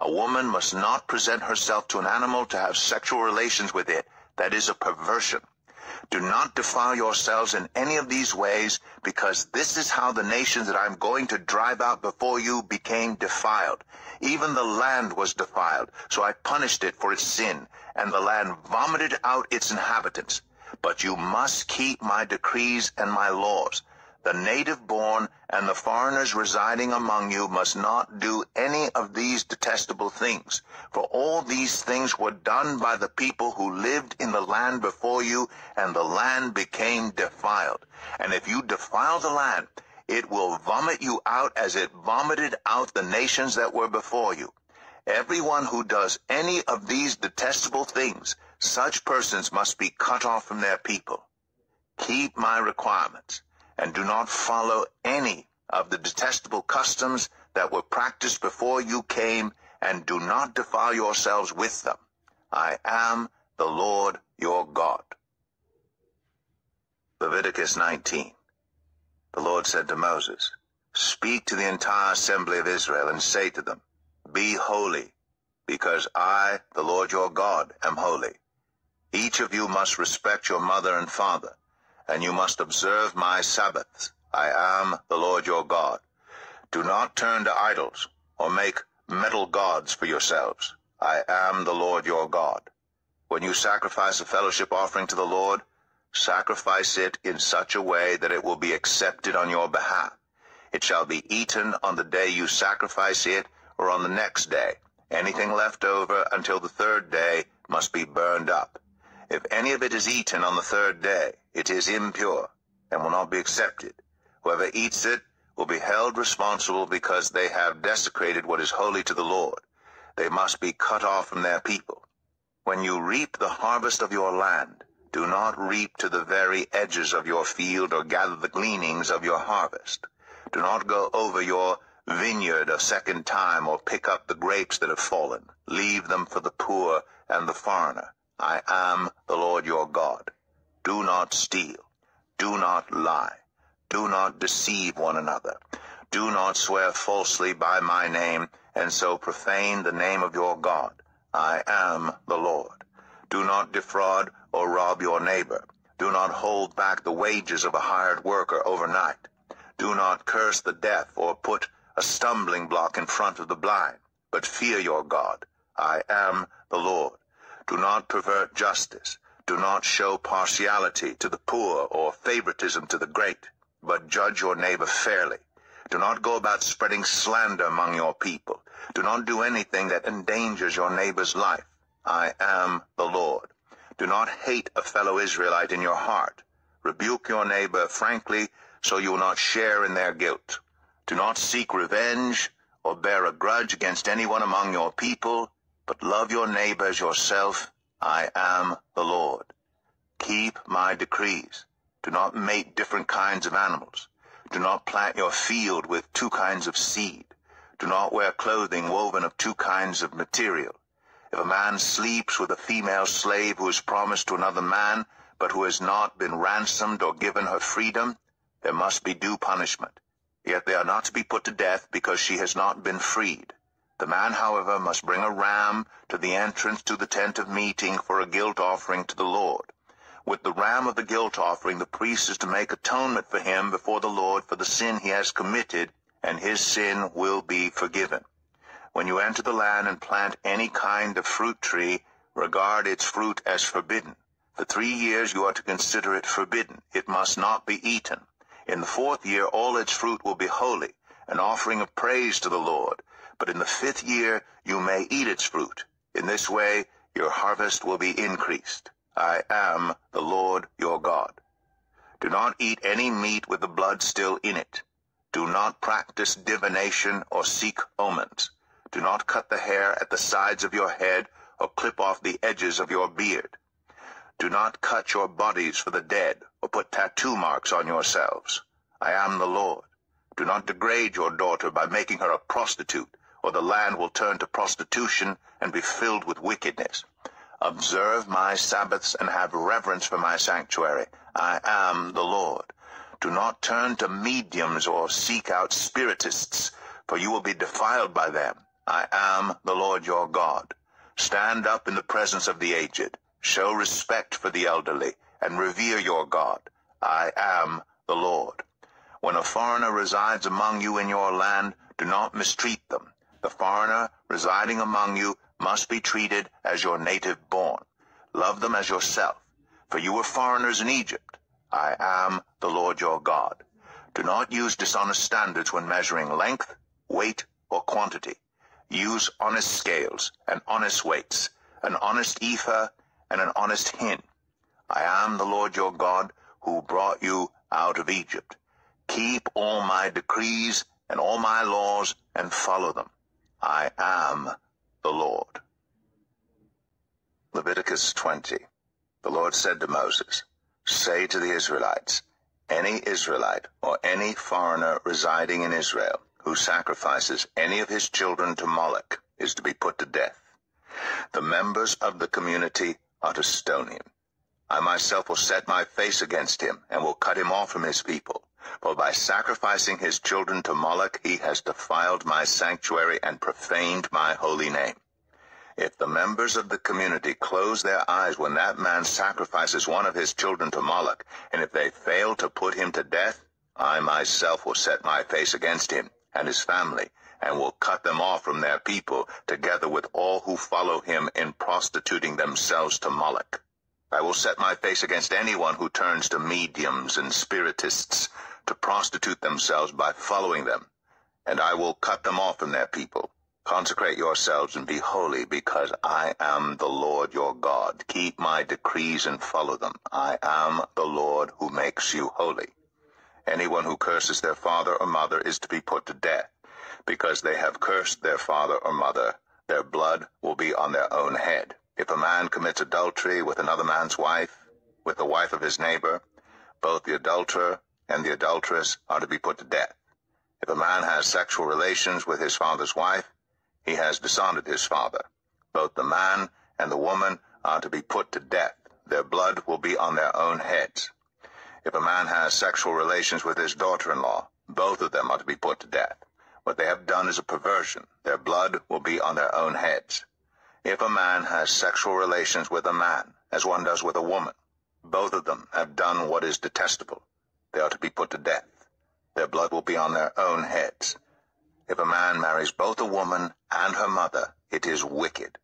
A woman must not present herself to an animal to have sexual relations with it. That is a perversion. Do not defile yourselves in any of these ways, because this is how the nations that I am going to drive out before you became defiled. Even the land was defiled, so I punished it for its sin, and the land vomited out its inhabitants. But you must keep my decrees and my laws. The native born and the foreigners residing among you must not do any of these detestable things. For all these things were done by the people who lived in the land before you, and the land became defiled. And if you defile the land, it will vomit you out as it vomited out the nations that were before you. Everyone who does any of these detestable things, such persons must be cut off from their people. Keep my requirements, and do not follow any of the detestable customs that were practiced before you came, and do not defile yourselves with them. I am the Lord your God. Leviticus 19 The Lord said to Moses, Speak to the entire assembly of Israel, and say to them, Be holy, because I, the Lord your God, am holy. Each of you must respect your mother and father, and you must observe my Sabbaths. I am the Lord your God. Do not turn to idols, or make metal gods for yourselves. I am the Lord your God. When you sacrifice a fellowship offering to the Lord, Sacrifice it in such a way that it will be accepted on your behalf. It shall be eaten on the day you sacrifice it, or on the next day. Anything left over until the third day must be burned up. If any of it is eaten on the third day, it is impure, and will not be accepted. Whoever eats it will be held responsible because they have desecrated what is holy to the Lord. They must be cut off from their people. When you reap the harvest of your land, do not reap to the very edges of your field or gather the gleanings of your harvest. Do not go over your vineyard a second time or pick up the grapes that have fallen. Leave them for the poor and the foreigner. I am the Lord your God. Do not steal. Do not lie. Do not deceive one another. Do not swear falsely by my name, and so profane the name of your God. I am the Lord. Do not defraud or rob your neighbor. Do not hold back the wages of a hired worker overnight. Do not curse the deaf or put a stumbling block in front of the blind, but fear your God. I am the Lord. Do not pervert justice. Do not show partiality to the poor or favoritism to the great, but judge your neighbor fairly. Do not go about spreading slander among your people. Do not do anything that endangers your neighbor's life. I am the Lord. Do not hate a fellow Israelite in your heart. Rebuke your neighbor frankly, so you will not share in their guilt. Do not seek revenge or bear a grudge against anyone among your people, but love your neighbor as yourself. I am the Lord. Keep my decrees. Do not mate different kinds of animals. Do not plant your field with two kinds of seed. Do not wear clothing woven of two kinds of material. If a man sleeps with a female slave who is promised to another man, but who has not been ransomed or given her freedom, there must be due punishment. Yet they are not to be put to death because she has not been freed. The man, however, must bring a ram to the entrance to the tent of meeting for a guilt offering to the Lord. With the ram of the guilt offering, the priest is to make atonement for him before the Lord for the sin he has committed, and his sin will be forgiven. When you enter the land and plant any kind of fruit tree, regard its fruit as forbidden. For three years you are to consider it forbidden. It must not be eaten. In the fourth year all its fruit will be holy, an offering of praise to the Lord. But in the fifth year you may eat its fruit. In this way your harvest will be increased. I am the Lord your God. Do not eat any meat with the blood still in it. Do not practice divination or seek omens. Do not cut the hair at the sides of your head or clip off the edges of your beard. Do not cut your bodies for the dead or put tattoo marks on yourselves. I am the Lord. Do not degrade your daughter by making her a prostitute, or the land will turn to prostitution and be filled with wickedness. Observe my Sabbaths and have reverence for my sanctuary. I am the Lord. Do not turn to mediums or seek out spiritists, for you will be defiled by them. I am the Lord your God. Stand up in the presence of the aged. Show respect for the elderly, and revere your God. I am the Lord. When a foreigner resides among you in your land, do not mistreat them. The foreigner residing among you must be treated as your native born. Love them as yourself, for you were foreigners in Egypt. I am the Lord your God. Do not use dishonest standards when measuring length, weight, or quantity. Use honest scales and honest weights, an honest ephah and an honest hin. I am the Lord your God who brought you out of Egypt. Keep all my decrees and all my laws and follow them. I am the Lord. Leviticus 20. The Lord said to Moses, Say to the Israelites, Any Israelite or any foreigner residing in Israel who sacrifices any of his children to Moloch is to be put to death. The members of the community are to stone him. I myself will set my face against him and will cut him off from his people. For by sacrificing his children to Moloch he has defiled my sanctuary and profaned my holy name. If the members of the community close their eyes when that man sacrifices one of his children to Moloch, and if they fail to put him to death, I myself will set my face against him and his family, and will cut them off from their people, together with all who follow him in prostituting themselves to Moloch. I will set my face against anyone who turns to mediums and spiritists to prostitute themselves by following them, and I will cut them off from their people. Consecrate yourselves and be holy, because I am the Lord your God. Keep my decrees and follow them. I am the Lord who makes you holy. Anyone who curses their father or mother is to be put to death. Because they have cursed their father or mother, their blood will be on their own head. If a man commits adultery with another man's wife, with the wife of his neighbor, both the adulterer and the adulteress are to be put to death. If a man has sexual relations with his father's wife, he has dishonored his father. Both the man and the woman are to be put to death. Their blood will be on their own heads. If a man has sexual relations with his daughter-in-law, both of them are to be put to death. What they have done is a perversion. Their blood will be on their own heads. If a man has sexual relations with a man, as one does with a woman, both of them have done what is detestable. They are to be put to death. Their blood will be on their own heads. If a man marries both a woman and her mother, it is wicked.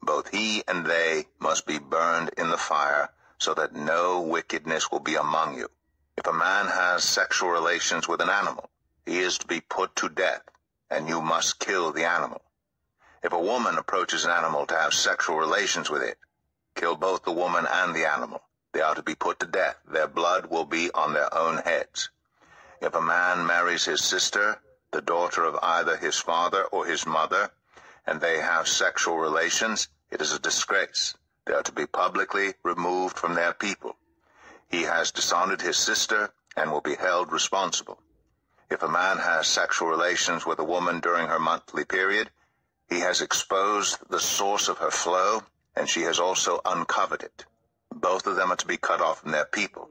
Both he and they must be burned in the fire, so that no wickedness will be among you. If a man has sexual relations with an animal, he is to be put to death, and you must kill the animal. If a woman approaches an animal to have sexual relations with it, kill both the woman and the animal. They are to be put to death. Their blood will be on their own heads. If a man marries his sister, the daughter of either his father or his mother, and they have sexual relations, it is a disgrace. They are to be publicly removed from their people. He has dishonored his sister and will be held responsible. If a man has sexual relations with a woman during her monthly period, he has exposed the source of her flow, and she has also uncovered it. Both of them are to be cut off from their people.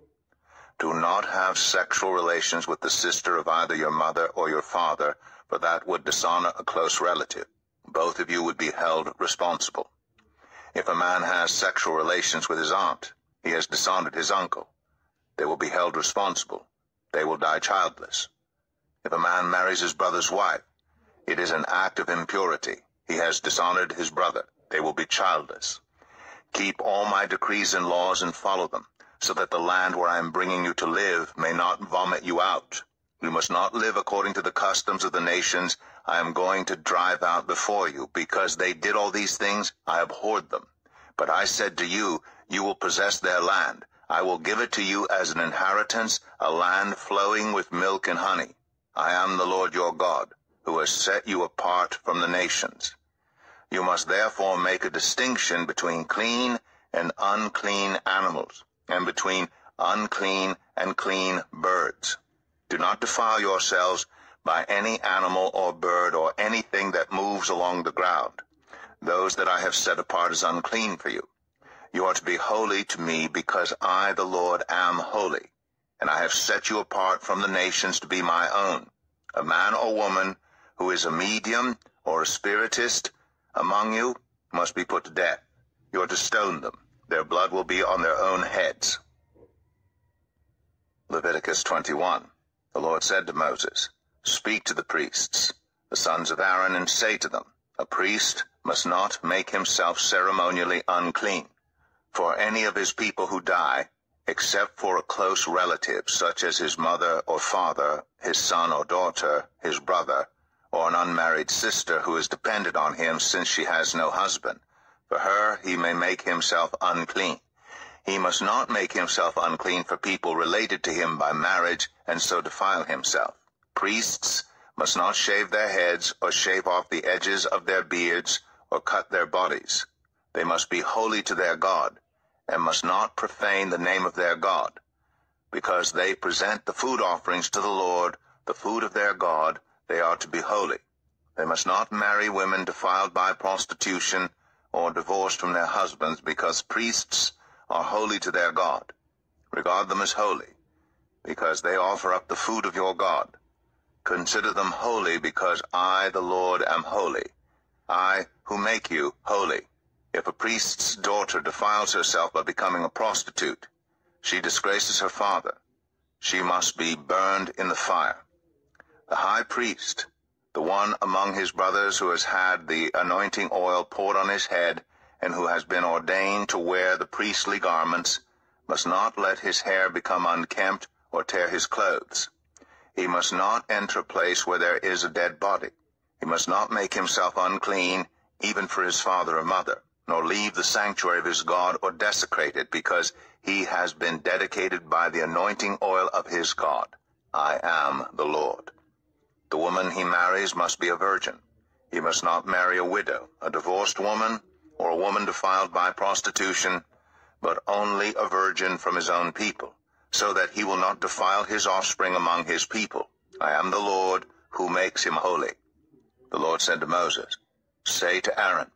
Do not have sexual relations with the sister of either your mother or your father, for that would dishonor a close relative. Both of you would be held responsible. If a man has sexual relations with his aunt, he has dishonored his uncle. They will be held responsible. They will die childless. If a man marries his brother's wife, it is an act of impurity. He has dishonored his brother. They will be childless. Keep all my decrees and laws and follow them so that the land where I am bringing you to live may not vomit you out. You must not live according to the customs of the nations I am going to drive out before you. Because they did all these things, I abhorred them. But I said to you, You will possess their land. I will give it to you as an inheritance, a land flowing with milk and honey. I am the Lord your God, who has set you apart from the nations. You must therefore make a distinction between clean and unclean animals and between unclean and clean birds. Do not defile yourselves by any animal or bird or anything that moves along the ground, those that I have set apart as unclean for you. You are to be holy to me because I, the Lord, am holy, and I have set you apart from the nations to be my own. A man or woman who is a medium or a spiritist among you must be put to death. You are to stone them. Their blood will be on their own heads. Leviticus 21. The Lord said to Moses, Speak to the priests, the sons of Aaron, and say to them, A priest must not make himself ceremonially unclean for any of his people who die, except for a close relative, such as his mother or father, his son or daughter, his brother, or an unmarried sister who is dependent on him since she has no husband. For her he may make himself unclean. He must not make himself unclean for people related to him by marriage, and so defile himself. Priests must not shave their heads or shave off the edges of their beards or cut their bodies. They must be holy to their God, and must not profane the name of their God, because they present the food offerings to the Lord, the food of their God, they are to be holy. They must not marry women defiled by prostitution or divorced from their husbands, because priests are holy to their God. Regard them as holy, because they offer up the food of your God. Consider them holy, because I, the Lord, am holy. I, who make you holy. If a priest's daughter defiles herself by becoming a prostitute, she disgraces her father. She must be burned in the fire. The high priest, the one among his brothers who has had the anointing oil poured on his head, and who has been ordained to wear the priestly garments, must not let his hair become unkempt or tear his clothes. He must not enter a place where there is a dead body. He must not make himself unclean, even for his father or mother nor leave the sanctuary of his God or desecrate it, because he has been dedicated by the anointing oil of his God. I am the Lord. The woman he marries must be a virgin. He must not marry a widow, a divorced woman, or a woman defiled by prostitution, but only a virgin from his own people, so that he will not defile his offspring among his people. I am the Lord who makes him holy. The Lord said to Moses, Say to Aaron,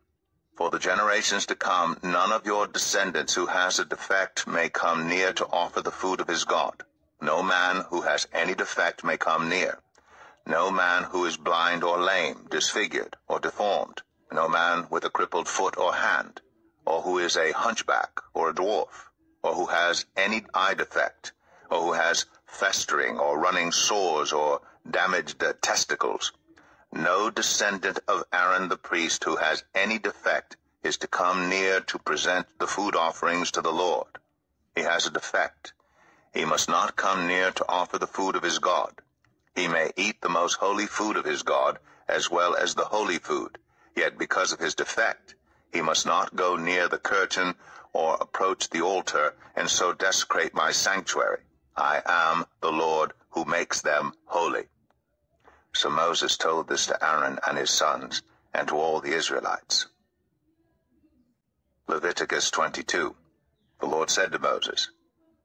for the generations to come, none of your descendants who has a defect may come near to offer the food of his God. No man who has any defect may come near. No man who is blind or lame, disfigured or deformed. No man with a crippled foot or hand, or who is a hunchback or a dwarf, or who has any eye defect, or who has festering or running sores or damaged testicles no descendant of Aaron the priest who has any defect is to come near to present the food offerings to the Lord. He has a defect. He must not come near to offer the food of his God. He may eat the most holy food of his God, as well as the holy food, yet because of his defect, he must not go near the curtain or approach the altar and so desecrate my sanctuary. I am the Lord who makes them holy. So Moses told this to Aaron and his sons, and to all the Israelites. Leviticus 22 The Lord said to Moses,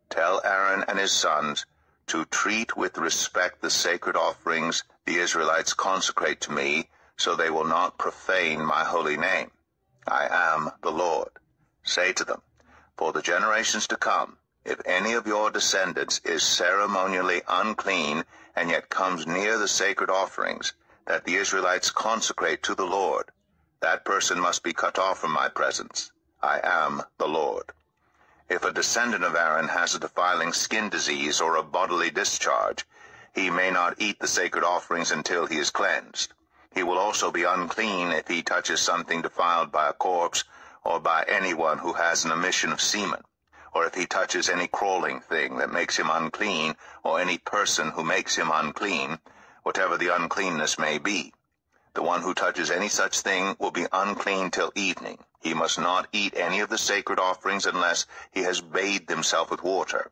Tell Aaron and his sons to treat with respect the sacred offerings the Israelites consecrate to me, so they will not profane my holy name. I am the Lord. Say to them, For the generations to come, if any of your descendants is ceremonially unclean and yet comes near the sacred offerings that the Israelites consecrate to the Lord, that person must be cut off from my presence. I am the Lord. If a descendant of Aaron has a defiling skin disease or a bodily discharge, he may not eat the sacred offerings until he is cleansed. He will also be unclean if he touches something defiled by a corpse or by anyone who has an emission of semen or if he touches any crawling thing that makes him unclean, or any person who makes him unclean, whatever the uncleanness may be. The one who touches any such thing will be unclean till evening. He must not eat any of the sacred offerings unless he has bathed himself with water.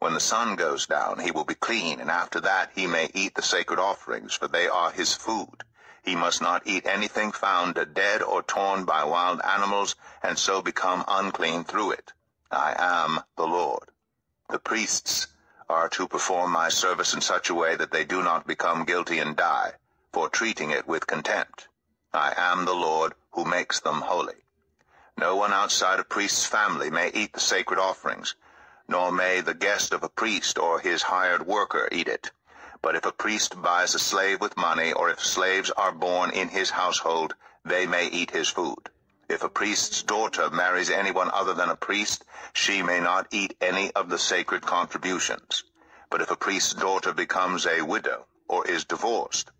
When the sun goes down, he will be clean, and after that he may eat the sacred offerings, for they are his food. He must not eat anything found dead or torn by wild animals, and so become unclean through it. I am the Lord. The priests are to perform my service in such a way that they do not become guilty and die for treating it with contempt. I am the Lord who makes them holy. No one outside a priest's family may eat the sacred offerings, nor may the guest of a priest or his hired worker eat it. But if a priest buys a slave with money, or if slaves are born in his household, they may eat his food. If a priest's daughter marries anyone other than a priest, she may not eat any of the sacred contributions. But if a priest's daughter becomes a widow or is divorced,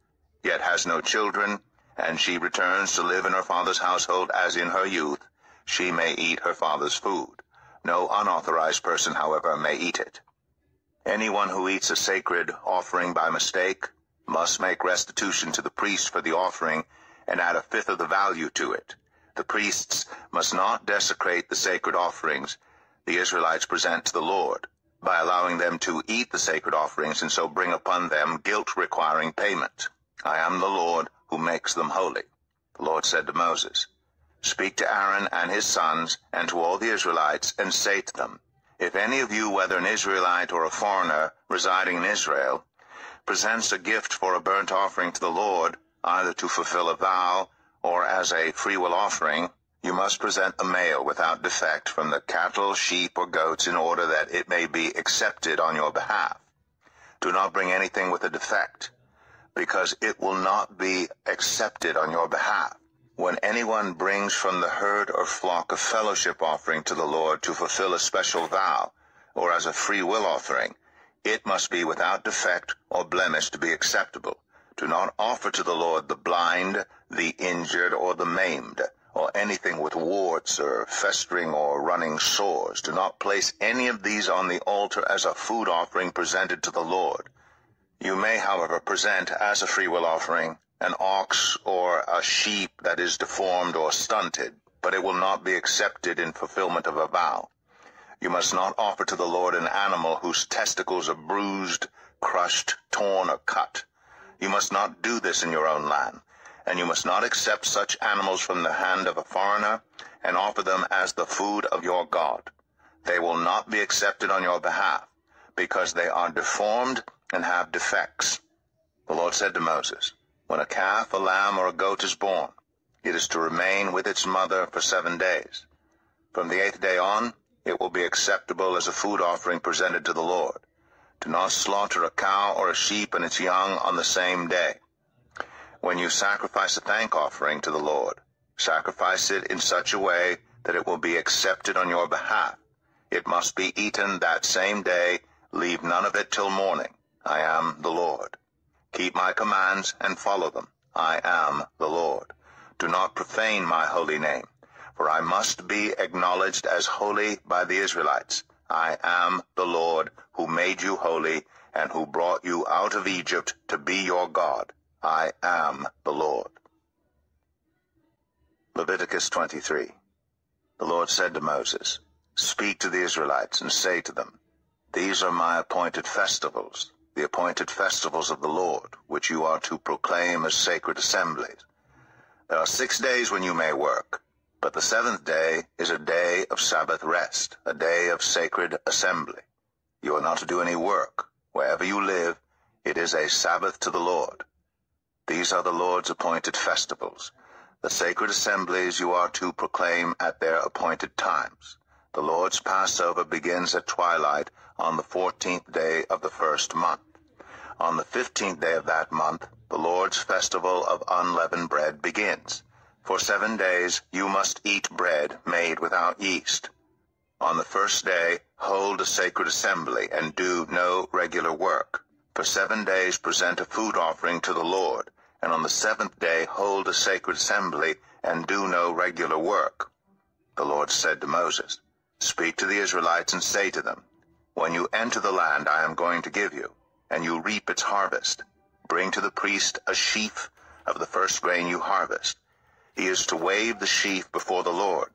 yet has no children, and she returns to live in her father's household as in her youth, she may eat her father's food. No unauthorized person, however, may eat it. Anyone who eats a sacred offering by mistake must make restitution to the priest for the offering and add a fifth of the value to it. The priests must not desecrate the sacred offerings the Israelites present to the Lord by allowing them to eat the sacred offerings and so bring upon them guilt requiring payment. I am the Lord who makes them holy. The Lord said to Moses, Speak to Aaron and his sons, and to all the Israelites, and say to them, If any of you, whether an Israelite or a foreigner residing in Israel, presents a gift for a burnt offering to the Lord, either to fulfill a vow or as a freewill offering, you must present a male without defect from the cattle, sheep, or goats in order that it may be accepted on your behalf. Do not bring anything with a defect, because it will not be accepted on your behalf. When anyone brings from the herd or flock a fellowship offering to the Lord to fulfill a special vow, or as a free will offering, it must be without defect or blemish to be acceptable. Do not offer to the Lord the blind, the injured, or the maimed, or anything with warts or festering or running sores. Do not place any of these on the altar as a food offering presented to the Lord. You may, however, present as a freewill offering an ox or a sheep that is deformed or stunted, but it will not be accepted in fulfillment of a vow. You must not offer to the Lord an animal whose testicles are bruised, crushed, torn, or cut. You must not do this in your own land, and you must not accept such animals from the hand of a foreigner and offer them as the food of your God. They will not be accepted on your behalf, because they are deformed and have defects. The Lord said to Moses, When a calf, a lamb, or a goat is born, it is to remain with its mother for seven days. From the eighth day on, it will be acceptable as a food offering presented to the Lord. Do not slaughter a cow or a sheep and its young on the same day. When you sacrifice a thank offering to the Lord, sacrifice it in such a way that it will be accepted on your behalf. It must be eaten that same day. Leave none of it till morning. I am the Lord. Keep my commands and follow them. I am the Lord. Do not profane my holy name for I must be acknowledged as holy by the Israelites. I am the Lord who made you holy and who brought you out of Egypt to be your God. I am the Lord. Leviticus 23 The Lord said to Moses, Speak to the Israelites and say to them, These are my appointed festivals, the appointed festivals of the Lord, which you are to proclaim as sacred assemblies. There are six days when you may work, but the seventh day is a day of Sabbath rest, a day of sacred assembly. You are not to do any work. Wherever you live, it is a Sabbath to the Lord. These are the Lord's appointed festivals. The sacred assemblies you are to proclaim at their appointed times. The Lord's Passover begins at twilight on the fourteenth day of the first month. On the fifteenth day of that month, the Lord's festival of unleavened bread begins. For seven days you must eat bread made without yeast. On the first day hold a sacred assembly and do no regular work. For seven days present a food offering to the Lord, and on the seventh day hold a sacred assembly and do no regular work. The Lord said to Moses, Speak to the Israelites and say to them, When you enter the land I am going to give you, and you reap its harvest, bring to the priest a sheaf of the first grain you harvest. He is to wave the sheaf before the Lord,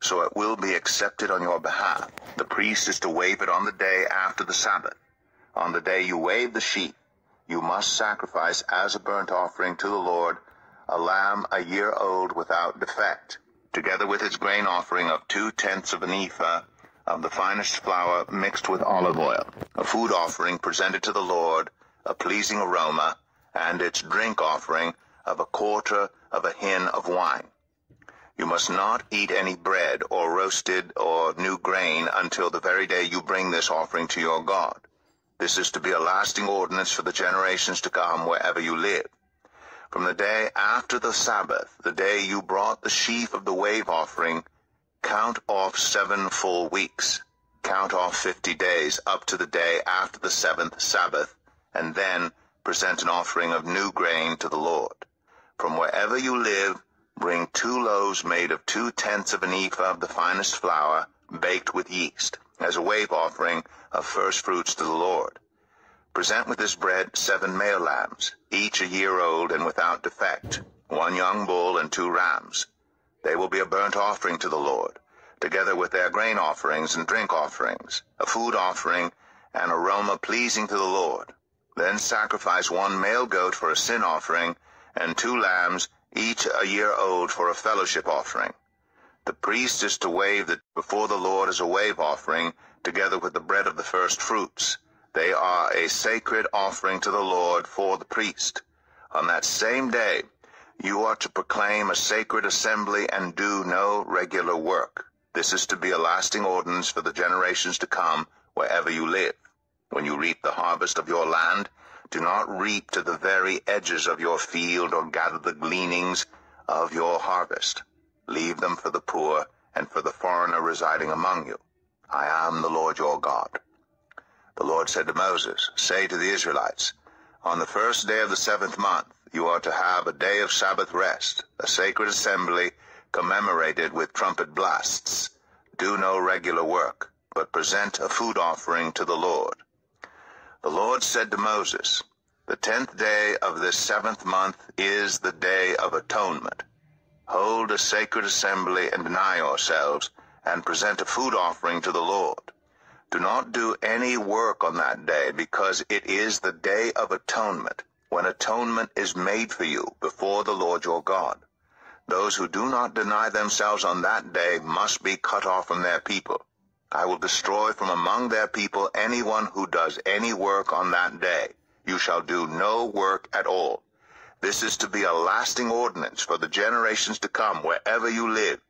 so it will be accepted on your behalf. The priest is to wave it on the day after the Sabbath. On the day you wave the sheaf, you must sacrifice as a burnt offering to the Lord a lamb a year old without defect, together with its grain offering of two-tenths of an ephah of the finest flour mixed with olive oil, a food offering presented to the Lord, a pleasing aroma, and its drink offering of a quarter of a hin of wine. You must not eat any bread or roasted or new grain until the very day you bring this offering to your God. This is to be a lasting ordinance for the generations to come wherever you live. From the day after the Sabbath, the day you brought the sheaf of the wave offering, count off seven full weeks. Count off fifty days up to the day after the seventh Sabbath, and then present an offering of new grain to the Lord. From wherever you live, bring two loaves made of two-tenths of an ephah of the finest flour, baked with yeast, as a wave offering of first fruits to the Lord. Present with this bread seven male lambs, each a year old and without defect, one young bull and two rams. They will be a burnt offering to the Lord, together with their grain offerings and drink offerings, a food offering, an aroma pleasing to the Lord. Then sacrifice one male goat for a sin offering, and two lambs, each a year old for a fellowship offering. The priest is to wave the before the Lord as a wave offering, together with the bread of the first fruits. They are a sacred offering to the Lord for the priest. On that same day, you are to proclaim a sacred assembly and do no regular work. This is to be a lasting ordinance for the generations to come wherever you live. When you reap the harvest of your land, do not reap to the very edges of your field or gather the gleanings of your harvest. Leave them for the poor and for the foreigner residing among you. I am the Lord your God. The Lord said to Moses, Say to the Israelites, On the first day of the seventh month, you are to have a day of Sabbath rest, a sacred assembly commemorated with trumpet blasts. Do no regular work, but present a food offering to the Lord. The Lord said to Moses, The tenth day of this seventh month is the day of atonement. Hold a sacred assembly and deny yourselves, and present a food offering to the Lord. Do not do any work on that day, because it is the day of atonement when atonement is made for you before the Lord your God. Those who do not deny themselves on that day must be cut off from their people. I will destroy from among their people anyone who does any work on that day. You shall do no work at all. This is to be a lasting ordinance for the generations to come wherever you live.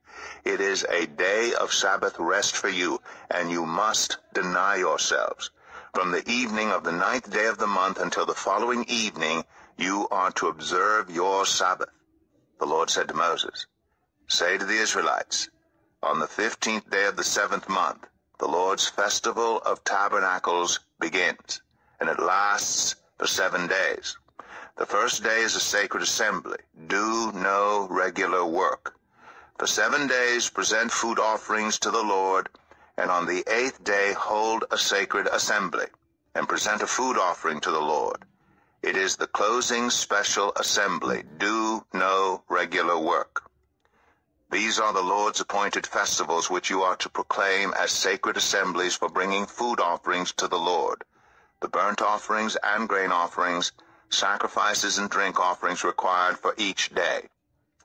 It is a day of Sabbath rest for you, and you must deny yourselves. From the evening of the ninth day of the month until the following evening, you are to observe your Sabbath. The Lord said to Moses, Say to the Israelites, On the fifteenth day of the seventh month, the Lord's festival of tabernacles begins, and it lasts for seven days. The first day is a sacred assembly. Do no regular work. For seven days present food offerings to the Lord, and on the eighth day hold a sacred assembly, and present a food offering to the Lord. It is the closing special assembly. Do no regular work. These are the Lord's appointed festivals which you are to proclaim as sacred assemblies for bringing food offerings to the Lord, the burnt offerings and grain offerings, sacrifices and drink offerings required for each day.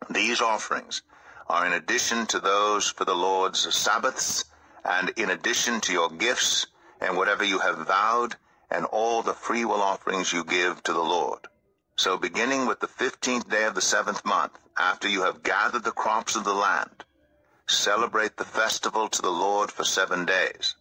These offerings are in addition to those for the Lord's Sabbaths, and in addition to your gifts and whatever you have vowed, and all the freewill offerings you give to the Lord. So beginning with the fifteenth day of the seventh month, after you have gathered the crops of the land, celebrate the festival to the Lord for seven days.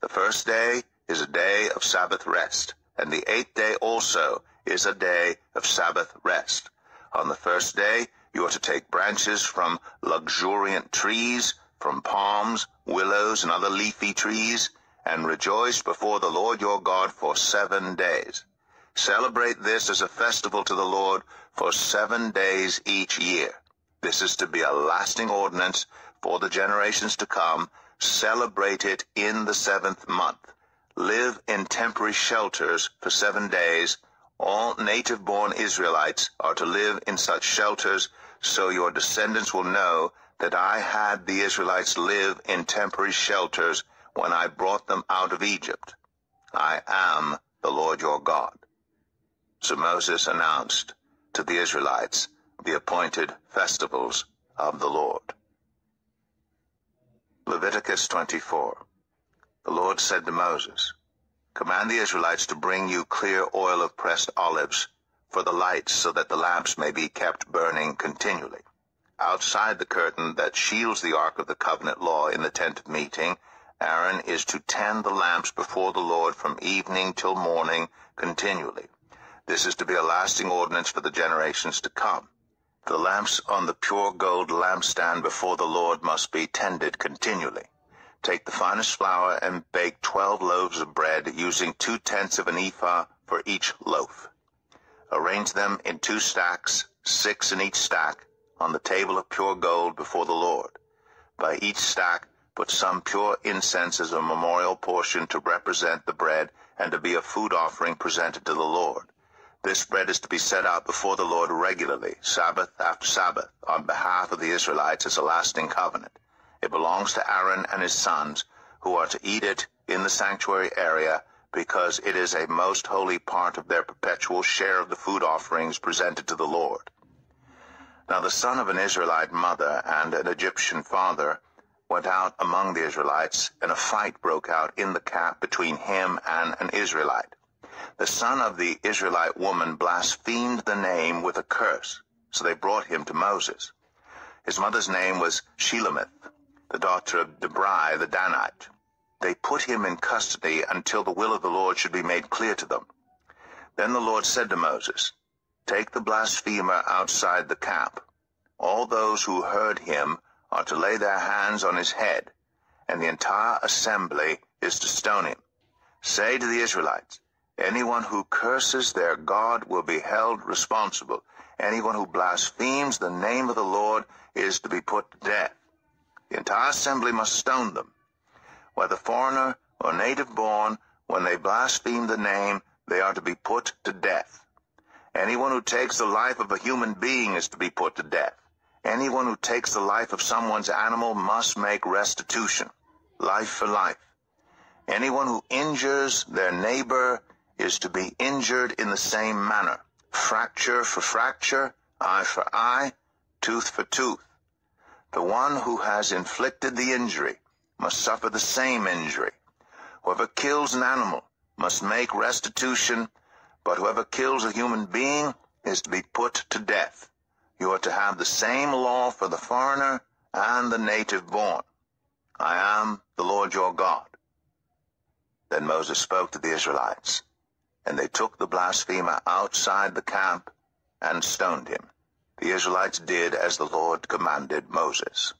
The first day is a day of Sabbath rest, and the eighth day also is a day of Sabbath rest. On the first day you are to take branches from luxuriant trees, from palms, willows, and other leafy trees, and rejoice before the Lord your God for seven days. Celebrate this as a festival to the Lord for seven days each year. This is to be a lasting ordinance for the generations to come. Celebrate it in the seventh month. Live in temporary shelters for seven days. All native-born Israelites are to live in such shelters so your descendants will know that I had the Israelites live in temporary shelters when I brought them out of Egypt. I am the Lord your God. So Moses announced to the Israelites the appointed festivals of the Lord. Leviticus 24 The Lord said to Moses, Command the Israelites to bring you clear oil of pressed olives for the lights so that the lamps may be kept burning continually. Outside the curtain that shields the Ark of the Covenant law in the tent of meeting, Aaron is to tend the lamps before the Lord from evening till morning continually. This is to be a lasting ordinance for the generations to come. The lamps on the pure gold lampstand before the Lord must be tended continually. Take the finest flour and bake twelve loaves of bread, using two-tenths of an ephah for each loaf. Arrange them in two stacks, six in each stack, on the table of pure gold before the Lord. By each stack put some pure incense as a memorial portion to represent the bread and to be a food offering presented to the Lord. This bread is to be set out before the Lord regularly, Sabbath after Sabbath, on behalf of the Israelites as a lasting covenant. It belongs to Aaron and his sons, who are to eat it in the sanctuary area, because it is a most holy part of their perpetual share of the food offerings presented to the Lord. Now the son of an Israelite mother and an Egyptian father went out among the Israelites, and a fight broke out in the camp between him and an Israelite. The son of the Israelite woman blasphemed the name with a curse, so they brought him to Moses. His mother's name was Shelomith, the daughter of Dibri the Danite. They put him in custody until the will of the Lord should be made clear to them. Then the Lord said to Moses, Take the blasphemer outside the camp. All those who heard him are to lay their hands on his head, and the entire assembly is to stone him. Say to the Israelites, Anyone who curses their God will be held responsible. Anyone who blasphemes the name of the Lord is to be put to death. The entire assembly must stone them. Whether foreigner or native born, when they blaspheme the name, they are to be put to death. Anyone who takes the life of a human being is to be put to death. Anyone who takes the life of someone's animal must make restitution, life for life. Anyone who injures their neighbor is to be injured in the same manner, fracture for fracture, eye for eye, tooth for tooth. The one who has inflicted the injury must suffer the same injury. Whoever kills an animal must make restitution but whoever kills a human being is to be put to death. You are to have the same law for the foreigner and the native born. I am the Lord your God. Then Moses spoke to the Israelites, and they took the blasphemer outside the camp and stoned him. The Israelites did as the Lord commanded Moses.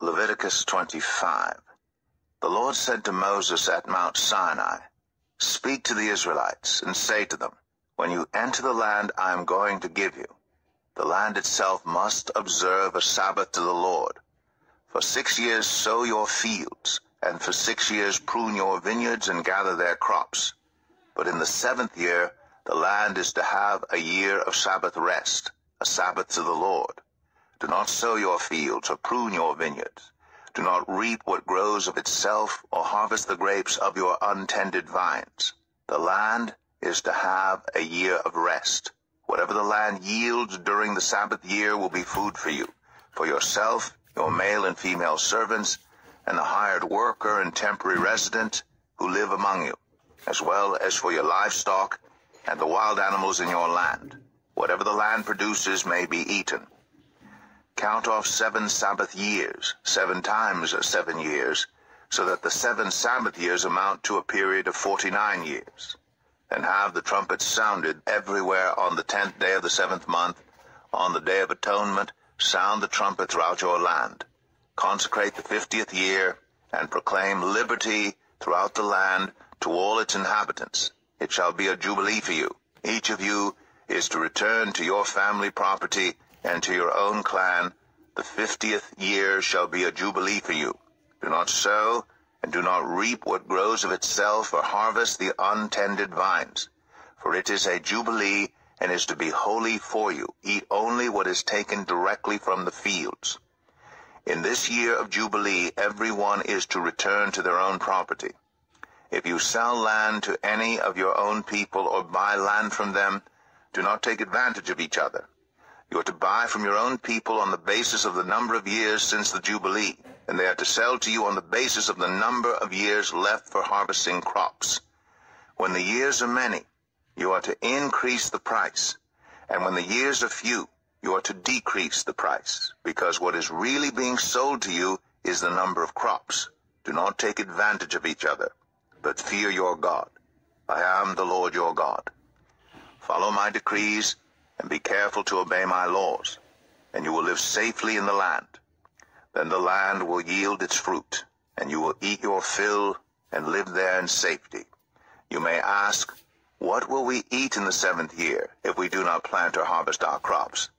Leviticus 25 The Lord said to Moses at Mount Sinai, Speak to the Israelites, and say to them, When you enter the land I am going to give you, the land itself must observe a Sabbath to the Lord. For six years sow your fields, and for six years prune your vineyards and gather their crops. But in the seventh year the land is to have a year of Sabbath rest, a Sabbath to the Lord. Do not sow your fields or prune your vineyards. Do not reap what grows of itself, or harvest the grapes of your untended vines. The land is to have a year of rest. Whatever the land yields during the Sabbath year will be food for you, for yourself, your male and female servants, and the hired worker and temporary resident who live among you, as well as for your livestock and the wild animals in your land. Whatever the land produces may be eaten. Count off seven Sabbath years, seven times seven years, so that the seven Sabbath years amount to a period of forty-nine years. And have the trumpets sounded everywhere on the tenth day of the seventh month, on the day of atonement, sound the trumpet throughout your land. Consecrate the fiftieth year, and proclaim liberty throughout the land to all its inhabitants. It shall be a jubilee for you. Each of you is to return to your family property and to your own clan, the fiftieth year shall be a jubilee for you. Do not sow, and do not reap what grows of itself, or harvest the untended vines. For it is a jubilee, and is to be holy for you. Eat only what is taken directly from the fields. In this year of Jubilee, every one is to return to their own property. If you sell land to any of your own people or buy land from them, do not take advantage of each other. You are to buy from your own people on the basis of the number of years since the Jubilee, and they are to sell to you on the basis of the number of years left for harvesting crops. When the years are many, you are to increase the price, and when the years are few, you are to decrease the price, because what is really being sold to you is the number of crops. Do not take advantage of each other, but fear your God. I am the Lord your God. Follow my decrees, and be careful to obey my laws, and you will live safely in the land. Then the land will yield its fruit, and you will eat your fill and live there in safety. You may ask, What will we eat in the seventh year if we do not plant or harvest our crops?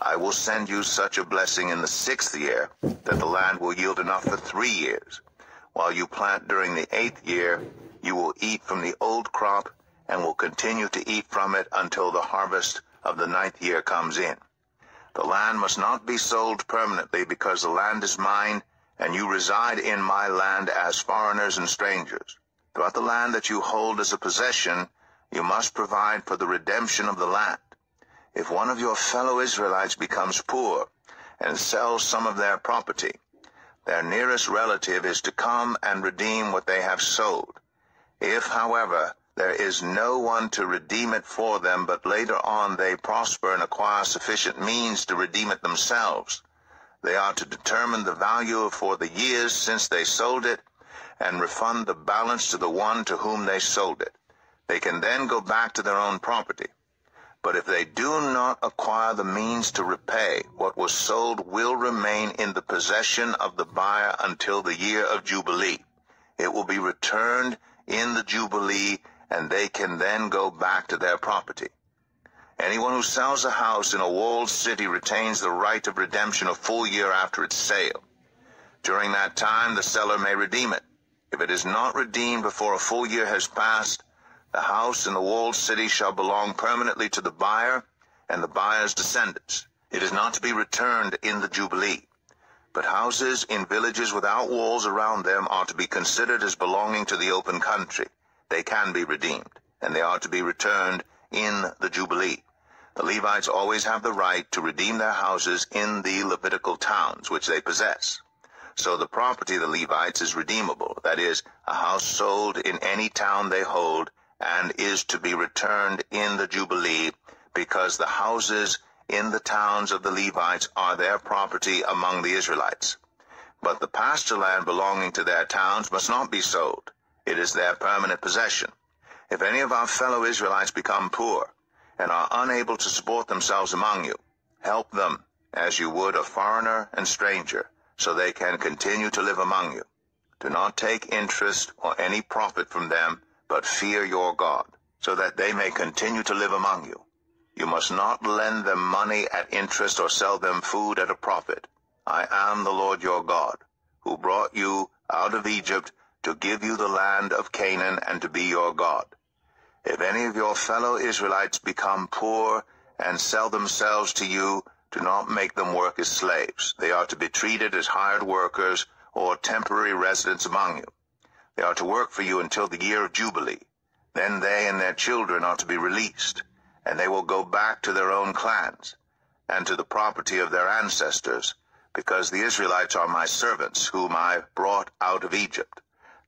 I will send you such a blessing in the sixth year that the land will yield enough for three years. While you plant during the eighth year, you will eat from the old crop and will continue to eat from it until the harvest of the ninth year comes in. The land must not be sold permanently because the land is mine, and you reside in my land as foreigners and strangers. Throughout the land that you hold as a possession, you must provide for the redemption of the land. If one of your fellow Israelites becomes poor and sells some of their property, their nearest relative is to come and redeem what they have sold. If, however, there is no one to redeem it for them, but later on they prosper and acquire sufficient means to redeem it themselves, they are to determine the value for the years since they sold it and refund the balance to the one to whom they sold it. They can then go back to their own property. But if they do not acquire the means to repay, what was sold will remain in the possession of the buyer until the year of Jubilee. It will be returned in the Jubilee, and they can then go back to their property. Anyone who sells a house in a walled city retains the right of redemption a full year after its sale. During that time, the seller may redeem it. If it is not redeemed before a full year has passed, the house in the walled city shall belong permanently to the buyer and the buyer's descendants. It is not to be returned in the Jubilee. But houses in villages without walls around them are to be considered as belonging to the open country. They can be redeemed, and they are to be returned in the Jubilee. The Levites always have the right to redeem their houses in the Levitical towns which they possess. So the property of the Levites is redeemable, that is, a house sold in any town they hold and is to be returned in the Jubilee, because the houses in the towns of the Levites are their property among the Israelites. But the pasture land belonging to their towns must not be sold. It is their permanent possession. If any of our fellow Israelites become poor and are unable to support themselves among you, help them as you would a foreigner and stranger, so they can continue to live among you. Do not take interest or any profit from them, but fear your God, so that they may continue to live among you. You must not lend them money at interest or sell them food at a profit. I am the Lord your God, who brought you out of Egypt to give you the land of Canaan and to be your God. If any of your fellow Israelites become poor and sell themselves to you, do not make them work as slaves. They are to be treated as hired workers or temporary residents among you. They are to work for you until the year of Jubilee. Then they and their children are to be released, and they will go back to their own clans and to the property of their ancestors, because the Israelites are my servants, whom I brought out of Egypt.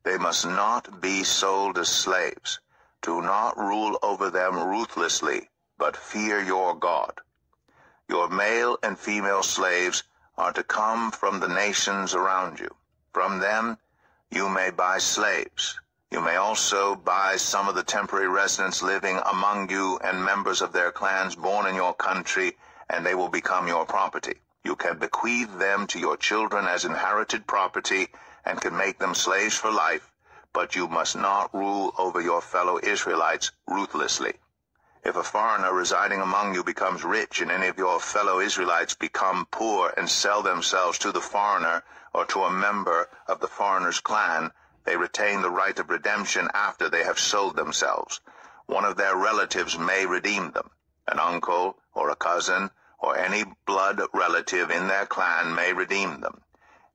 They must not be sold as slaves. Do not rule over them ruthlessly, but fear your God. Your male and female slaves are to come from the nations around you. From them you may buy slaves. You may also buy some of the temporary residents living among you and members of their clans born in your country, and they will become your property. You can bequeath them to your children as inherited property and can make them slaves for life, but you must not rule over your fellow Israelites ruthlessly. If a foreigner residing among you becomes rich and any of your fellow Israelites become poor and sell themselves to the foreigner, or to a member of the foreigner's clan, they retain the right of redemption after they have sold themselves. One of their relatives may redeem them. An uncle or a cousin or any blood relative in their clan may redeem them.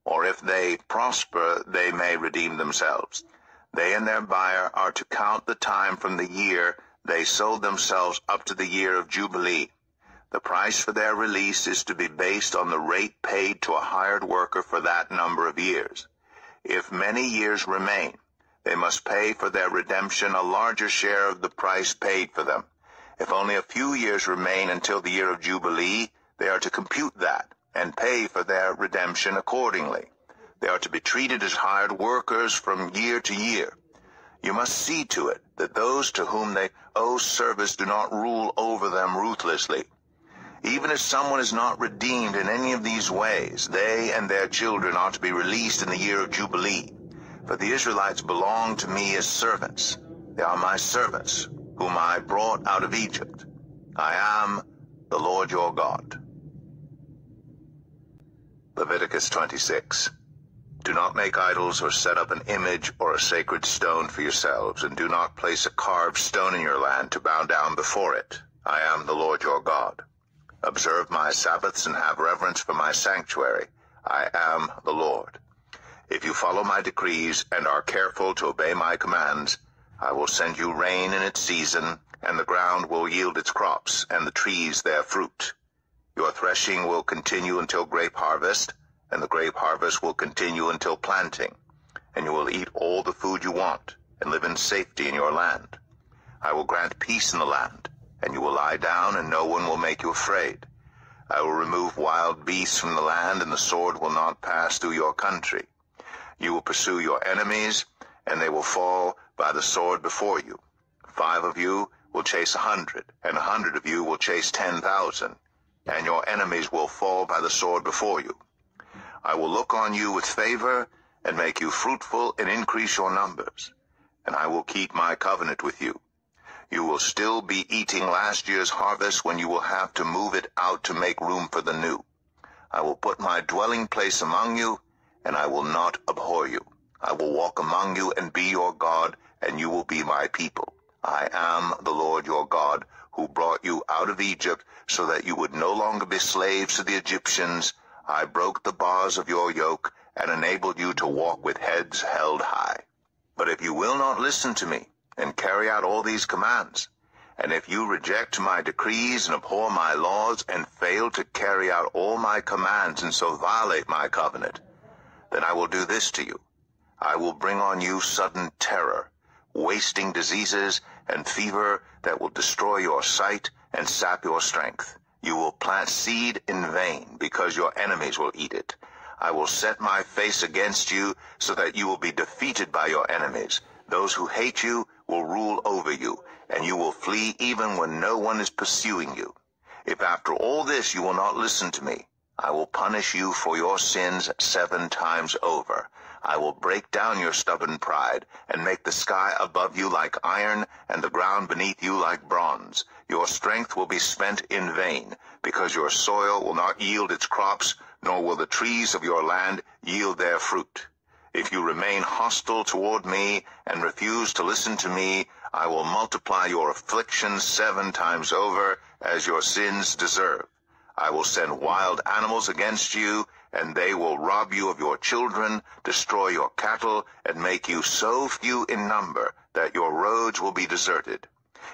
Or if they prosper, they may redeem themselves. They and their buyer are to count the time from the year they sold themselves up to the year of Jubilee. The price for their release is to be based on the rate paid to a hired worker for that number of years. If many years remain, they must pay for their redemption a larger share of the price paid for them. If only a few years remain until the year of Jubilee, they are to compute that and pay for their redemption accordingly. They are to be treated as hired workers from year to year. You must see to it that those to whom they owe service do not rule over them ruthlessly. Even if someone is not redeemed in any of these ways, they and their children are to be released in the year of Jubilee. For the Israelites belong to me as servants. They are my servants, whom I brought out of Egypt. I am the Lord your God. Leviticus 26 Do not make idols or set up an image or a sacred stone for yourselves, and do not place a carved stone in your land to bow down before it. I am the Lord your God. Observe my Sabbaths and have reverence for my sanctuary. I am the Lord. If you follow my decrees and are careful to obey my commands, I will send you rain in its season, and the ground will yield its crops, and the trees their fruit. Your threshing will continue until grape harvest, and the grape harvest will continue until planting, and you will eat all the food you want, and live in safety in your land. I will grant peace in the land, and you will lie down, and no one will make you afraid. I will remove wild beasts from the land, and the sword will not pass through your country. You will pursue your enemies, and they will fall by the sword before you. Five of you will chase a hundred, and a hundred of you will chase ten thousand, and your enemies will fall by the sword before you. I will look on you with favor, and make you fruitful and increase your numbers, and I will keep my covenant with you. You will still be eating last year's harvest when you will have to move it out to make room for the new. I will put my dwelling place among you, and I will not abhor you. I will walk among you and be your God, and you will be my people. I am the Lord your God, who brought you out of Egypt, so that you would no longer be slaves to the Egyptians. I broke the bars of your yoke, and enabled you to walk with heads held high. But if you will not listen to me, and carry out all these commands, and if you reject my decrees and abhor my laws, and fail to carry out all my commands, and so violate my covenant, then I will do this to you. I will bring on you sudden terror, wasting diseases, and fever that will destroy your sight and sap your strength. You will plant seed in vain, because your enemies will eat it. I will set my face against you, so that you will be defeated by your enemies. Those who hate you will rule over you, and you will flee even when no one is pursuing you. If after all this you will not listen to me, I will punish you for your sins seven times over. I will break down your stubborn pride, and make the sky above you like iron, and the ground beneath you like bronze. Your strength will be spent in vain, because your soil will not yield its crops, nor will the trees of your land yield their fruit. If you remain hostile toward me, and refuse to listen to me, I will multiply your afflictions seven times over, as your sins deserve. I will send wild animals against you, and they will rob you of your children, destroy your cattle, and make you so few in number that your roads will be deserted.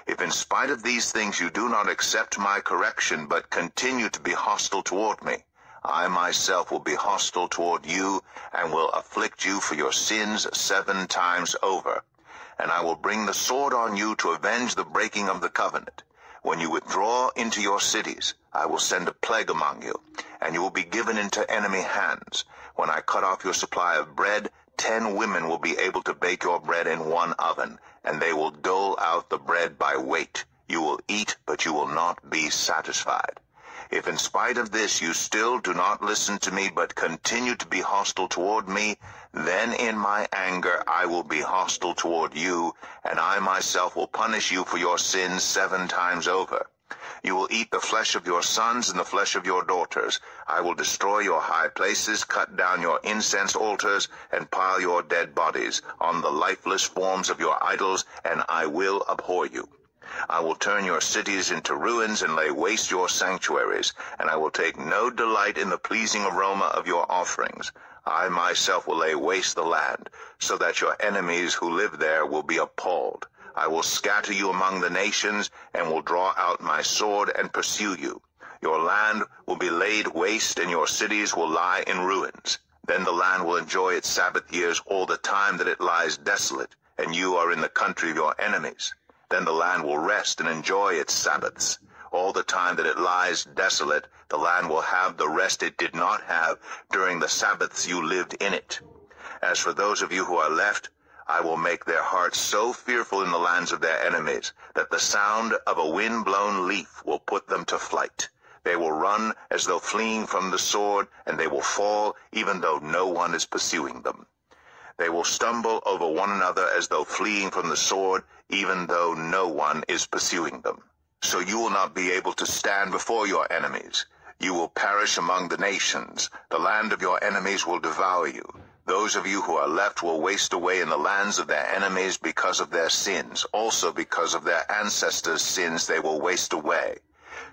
If in spite of these things you do not accept my correction, but continue to be hostile toward me, I myself will be hostile toward you, and will afflict you for your sins seven times over. And I will bring the sword on you to avenge the breaking of the covenant. When you withdraw into your cities, I will send a plague among you, and you will be given into enemy hands. When I cut off your supply of bread, ten women will be able to bake your bread in one oven, and they will dole out the bread by weight. You will eat, but you will not be satisfied. If in spite of this you still do not listen to me, but continue to be hostile toward me, then in my anger I will be hostile toward you, and I myself will punish you for your sins seven times over. You will eat the flesh of your sons and the flesh of your daughters. I will destroy your high places, cut down your incense altars, and pile your dead bodies on the lifeless forms of your idols, and I will abhor you. I will turn your cities into ruins and lay waste your sanctuaries, and I will take no delight in the pleasing aroma of your offerings. I myself will lay waste the land, so that your enemies who live there will be appalled. I will scatter you among the nations, and will draw out my sword and pursue you. Your land will be laid waste, and your cities will lie in ruins. Then the land will enjoy its Sabbath years all the time that it lies desolate, and you are in the country of your enemies. Then the land will rest and enjoy its Sabbaths. All the time that it lies desolate, the land will have the rest it did not have during the Sabbaths you lived in it. As for those of you who are left, I will make their hearts so fearful in the lands of their enemies that the sound of a wind-blown leaf will put them to flight. They will run as though fleeing from the sword, and they will fall even though no one is pursuing them. They will stumble over one another as though fleeing from the sword, even though no one is pursuing them. So you will not be able to stand before your enemies. You will perish among the nations. The land of your enemies will devour you. Those of you who are left will waste away in the lands of their enemies because of their sins. Also because of their ancestors' sins they will waste away.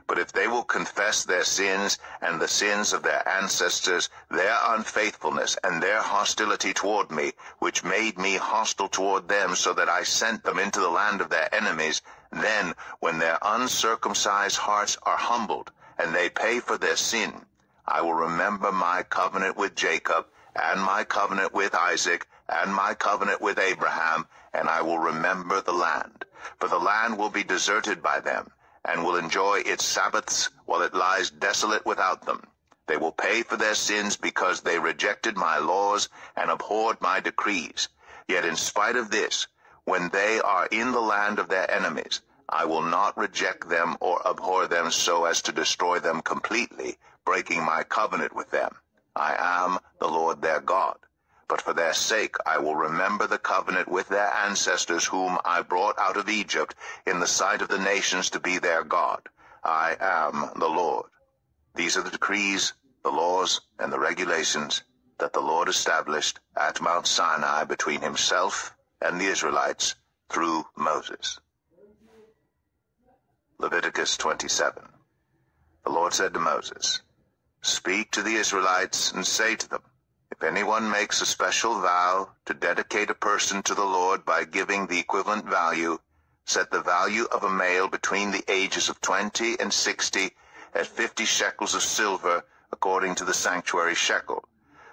But if they will confess their sins and the sins of their ancestors, their unfaithfulness and their hostility toward me, which made me hostile toward them so that I sent them into the land of their enemies, Then, when their uncircumcised hearts are humbled, and they pay for their sin, I will remember my covenant with Jacob, and my covenant with Isaac, and my covenant with Abraham, and I will remember the land. For the land will be deserted by them, and will enjoy its Sabbaths while it lies desolate without them. They will pay for their sins because they rejected my laws and abhorred my decrees. Yet in spite of this, when they are in the land of their enemies, I will not reject them or abhor them so as to destroy them completely, breaking my covenant with them. I am the Lord their God. But for their sake I will remember the covenant with their ancestors whom I brought out of Egypt in the sight of the nations to be their God. I am the Lord. These are the decrees, the laws, and the regulations that the Lord established at Mount Sinai between himself and the Israelites through Moses. Leviticus 27 The Lord said to Moses, Speak to the Israelites and say to them, If anyone makes a special vow to dedicate a person to the Lord by giving the equivalent value, set the value of a male between the ages of twenty and sixty at fifty shekels of silver according to the sanctuary shekel.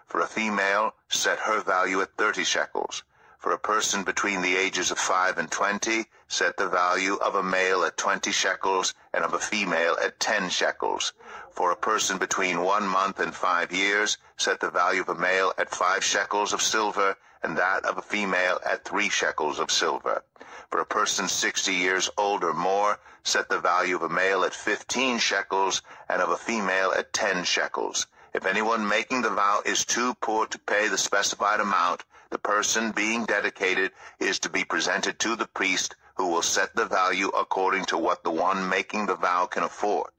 For a female, set her value at thirty shekels. For a person between the ages of five and twenty, set the value of a male at twenty shekels, and of a female at ten shekels. For a person between one month and five years, set the value of a male at five shekels of silver, and that of a female at three shekels of silver. For a person sixty years old or more, set the value of a male at fifteen shekels, and of a female at ten shekels. If anyone making the vow is too poor to pay the specified amount, the person being dedicated is to be presented to the priest, who will set the value according to what the one making the vow can afford.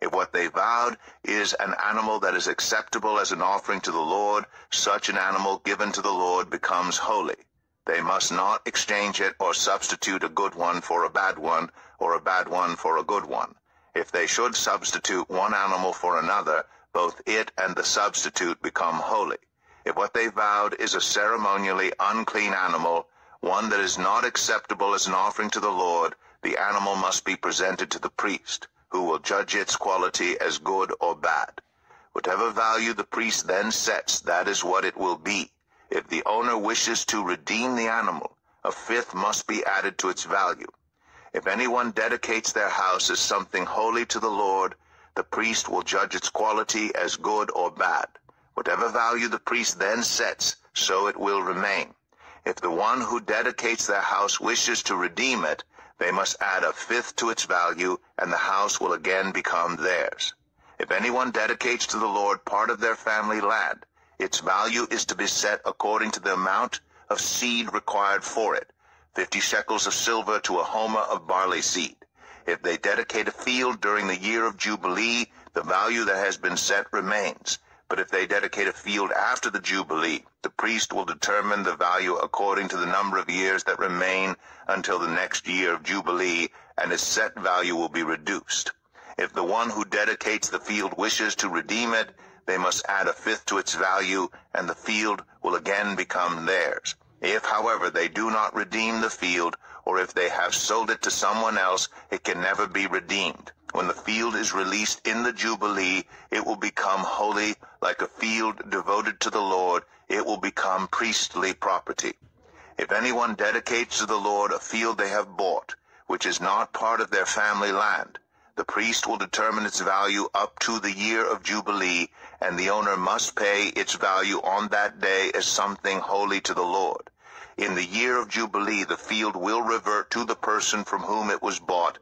If what they vowed is an animal that is acceptable as an offering to the Lord, such an animal given to the Lord becomes holy. They must not exchange it or substitute a good one for a bad one, or a bad one for a good one. If they should substitute one animal for another, both it and the substitute become holy. If what they vowed is a ceremonially unclean animal, one that is not acceptable as an offering to the Lord, the animal must be presented to the priest, who will judge its quality as good or bad. Whatever value the priest then sets, that is what it will be. If the owner wishes to redeem the animal, a fifth must be added to its value. If anyone dedicates their house as something holy to the Lord, the priest will judge its quality as good or bad. Whatever value the priest then sets, so it will remain. If the one who dedicates their house wishes to redeem it, they must add a fifth to its value, and the house will again become theirs. If anyone dedicates to the Lord part of their family land, its value is to be set according to the amount of seed required for it, fifty shekels of silver to a homer of barley seed. If they dedicate a field during the year of Jubilee, the value that has been set remains. But if they dedicate a field after the Jubilee, the priest will determine the value according to the number of years that remain until the next year of Jubilee, and its set value will be reduced. If the one who dedicates the field wishes to redeem it, they must add a fifth to its value, and the field will again become theirs. If, however, they do not redeem the field, or if they have sold it to someone else, it can never be redeemed. When the field is released in the Jubilee, it will become holy like a field devoted to the Lord. It will become priestly property. If anyone dedicates to the Lord a field they have bought, which is not part of their family land, the priest will determine its value up to the year of Jubilee, and the owner must pay its value on that day as something holy to the Lord. In the year of Jubilee, the field will revert to the person from whom it was bought,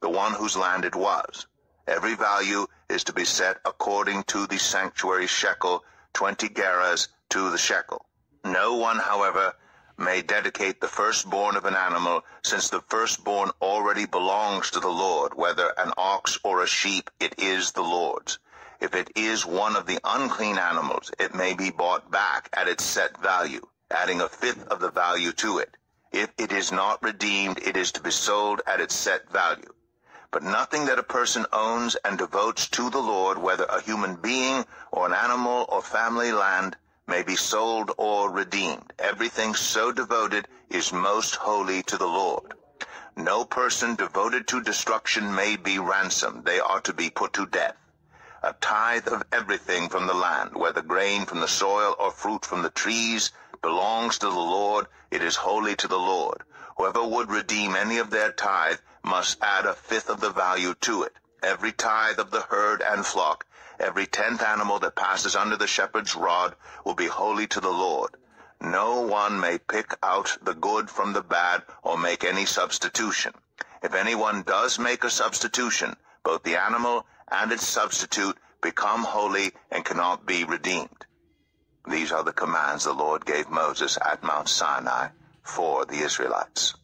the one whose land it was. Every value is to be set according to the sanctuary shekel, twenty gerahs to the shekel. No one, however, may dedicate the firstborn of an animal, since the firstborn already belongs to the Lord, whether an ox or a sheep, it is the Lord's. If it is one of the unclean animals, it may be bought back at its set value, adding a fifth of the value to it. If it is not redeemed, it is to be sold at its set value. But nothing that a person owns and devotes to the Lord, whether a human being or an animal or family land, may be sold or redeemed. Everything so devoted is most holy to the Lord. No person devoted to destruction may be ransomed. They are to be put to death. A tithe of everything from the land, whether grain from the soil or fruit from the trees, belongs to the Lord. It is holy to the Lord. Whoever would redeem any of their tithe must add a fifth of the value to it. Every tithe of the herd and flock, every tenth animal that passes under the shepherd's rod, will be holy to the Lord. No one may pick out the good from the bad or make any substitution. If anyone does make a substitution, both the animal and its substitute become holy and cannot be redeemed. These are the commands the Lord gave Moses at Mount Sinai for the Israelites.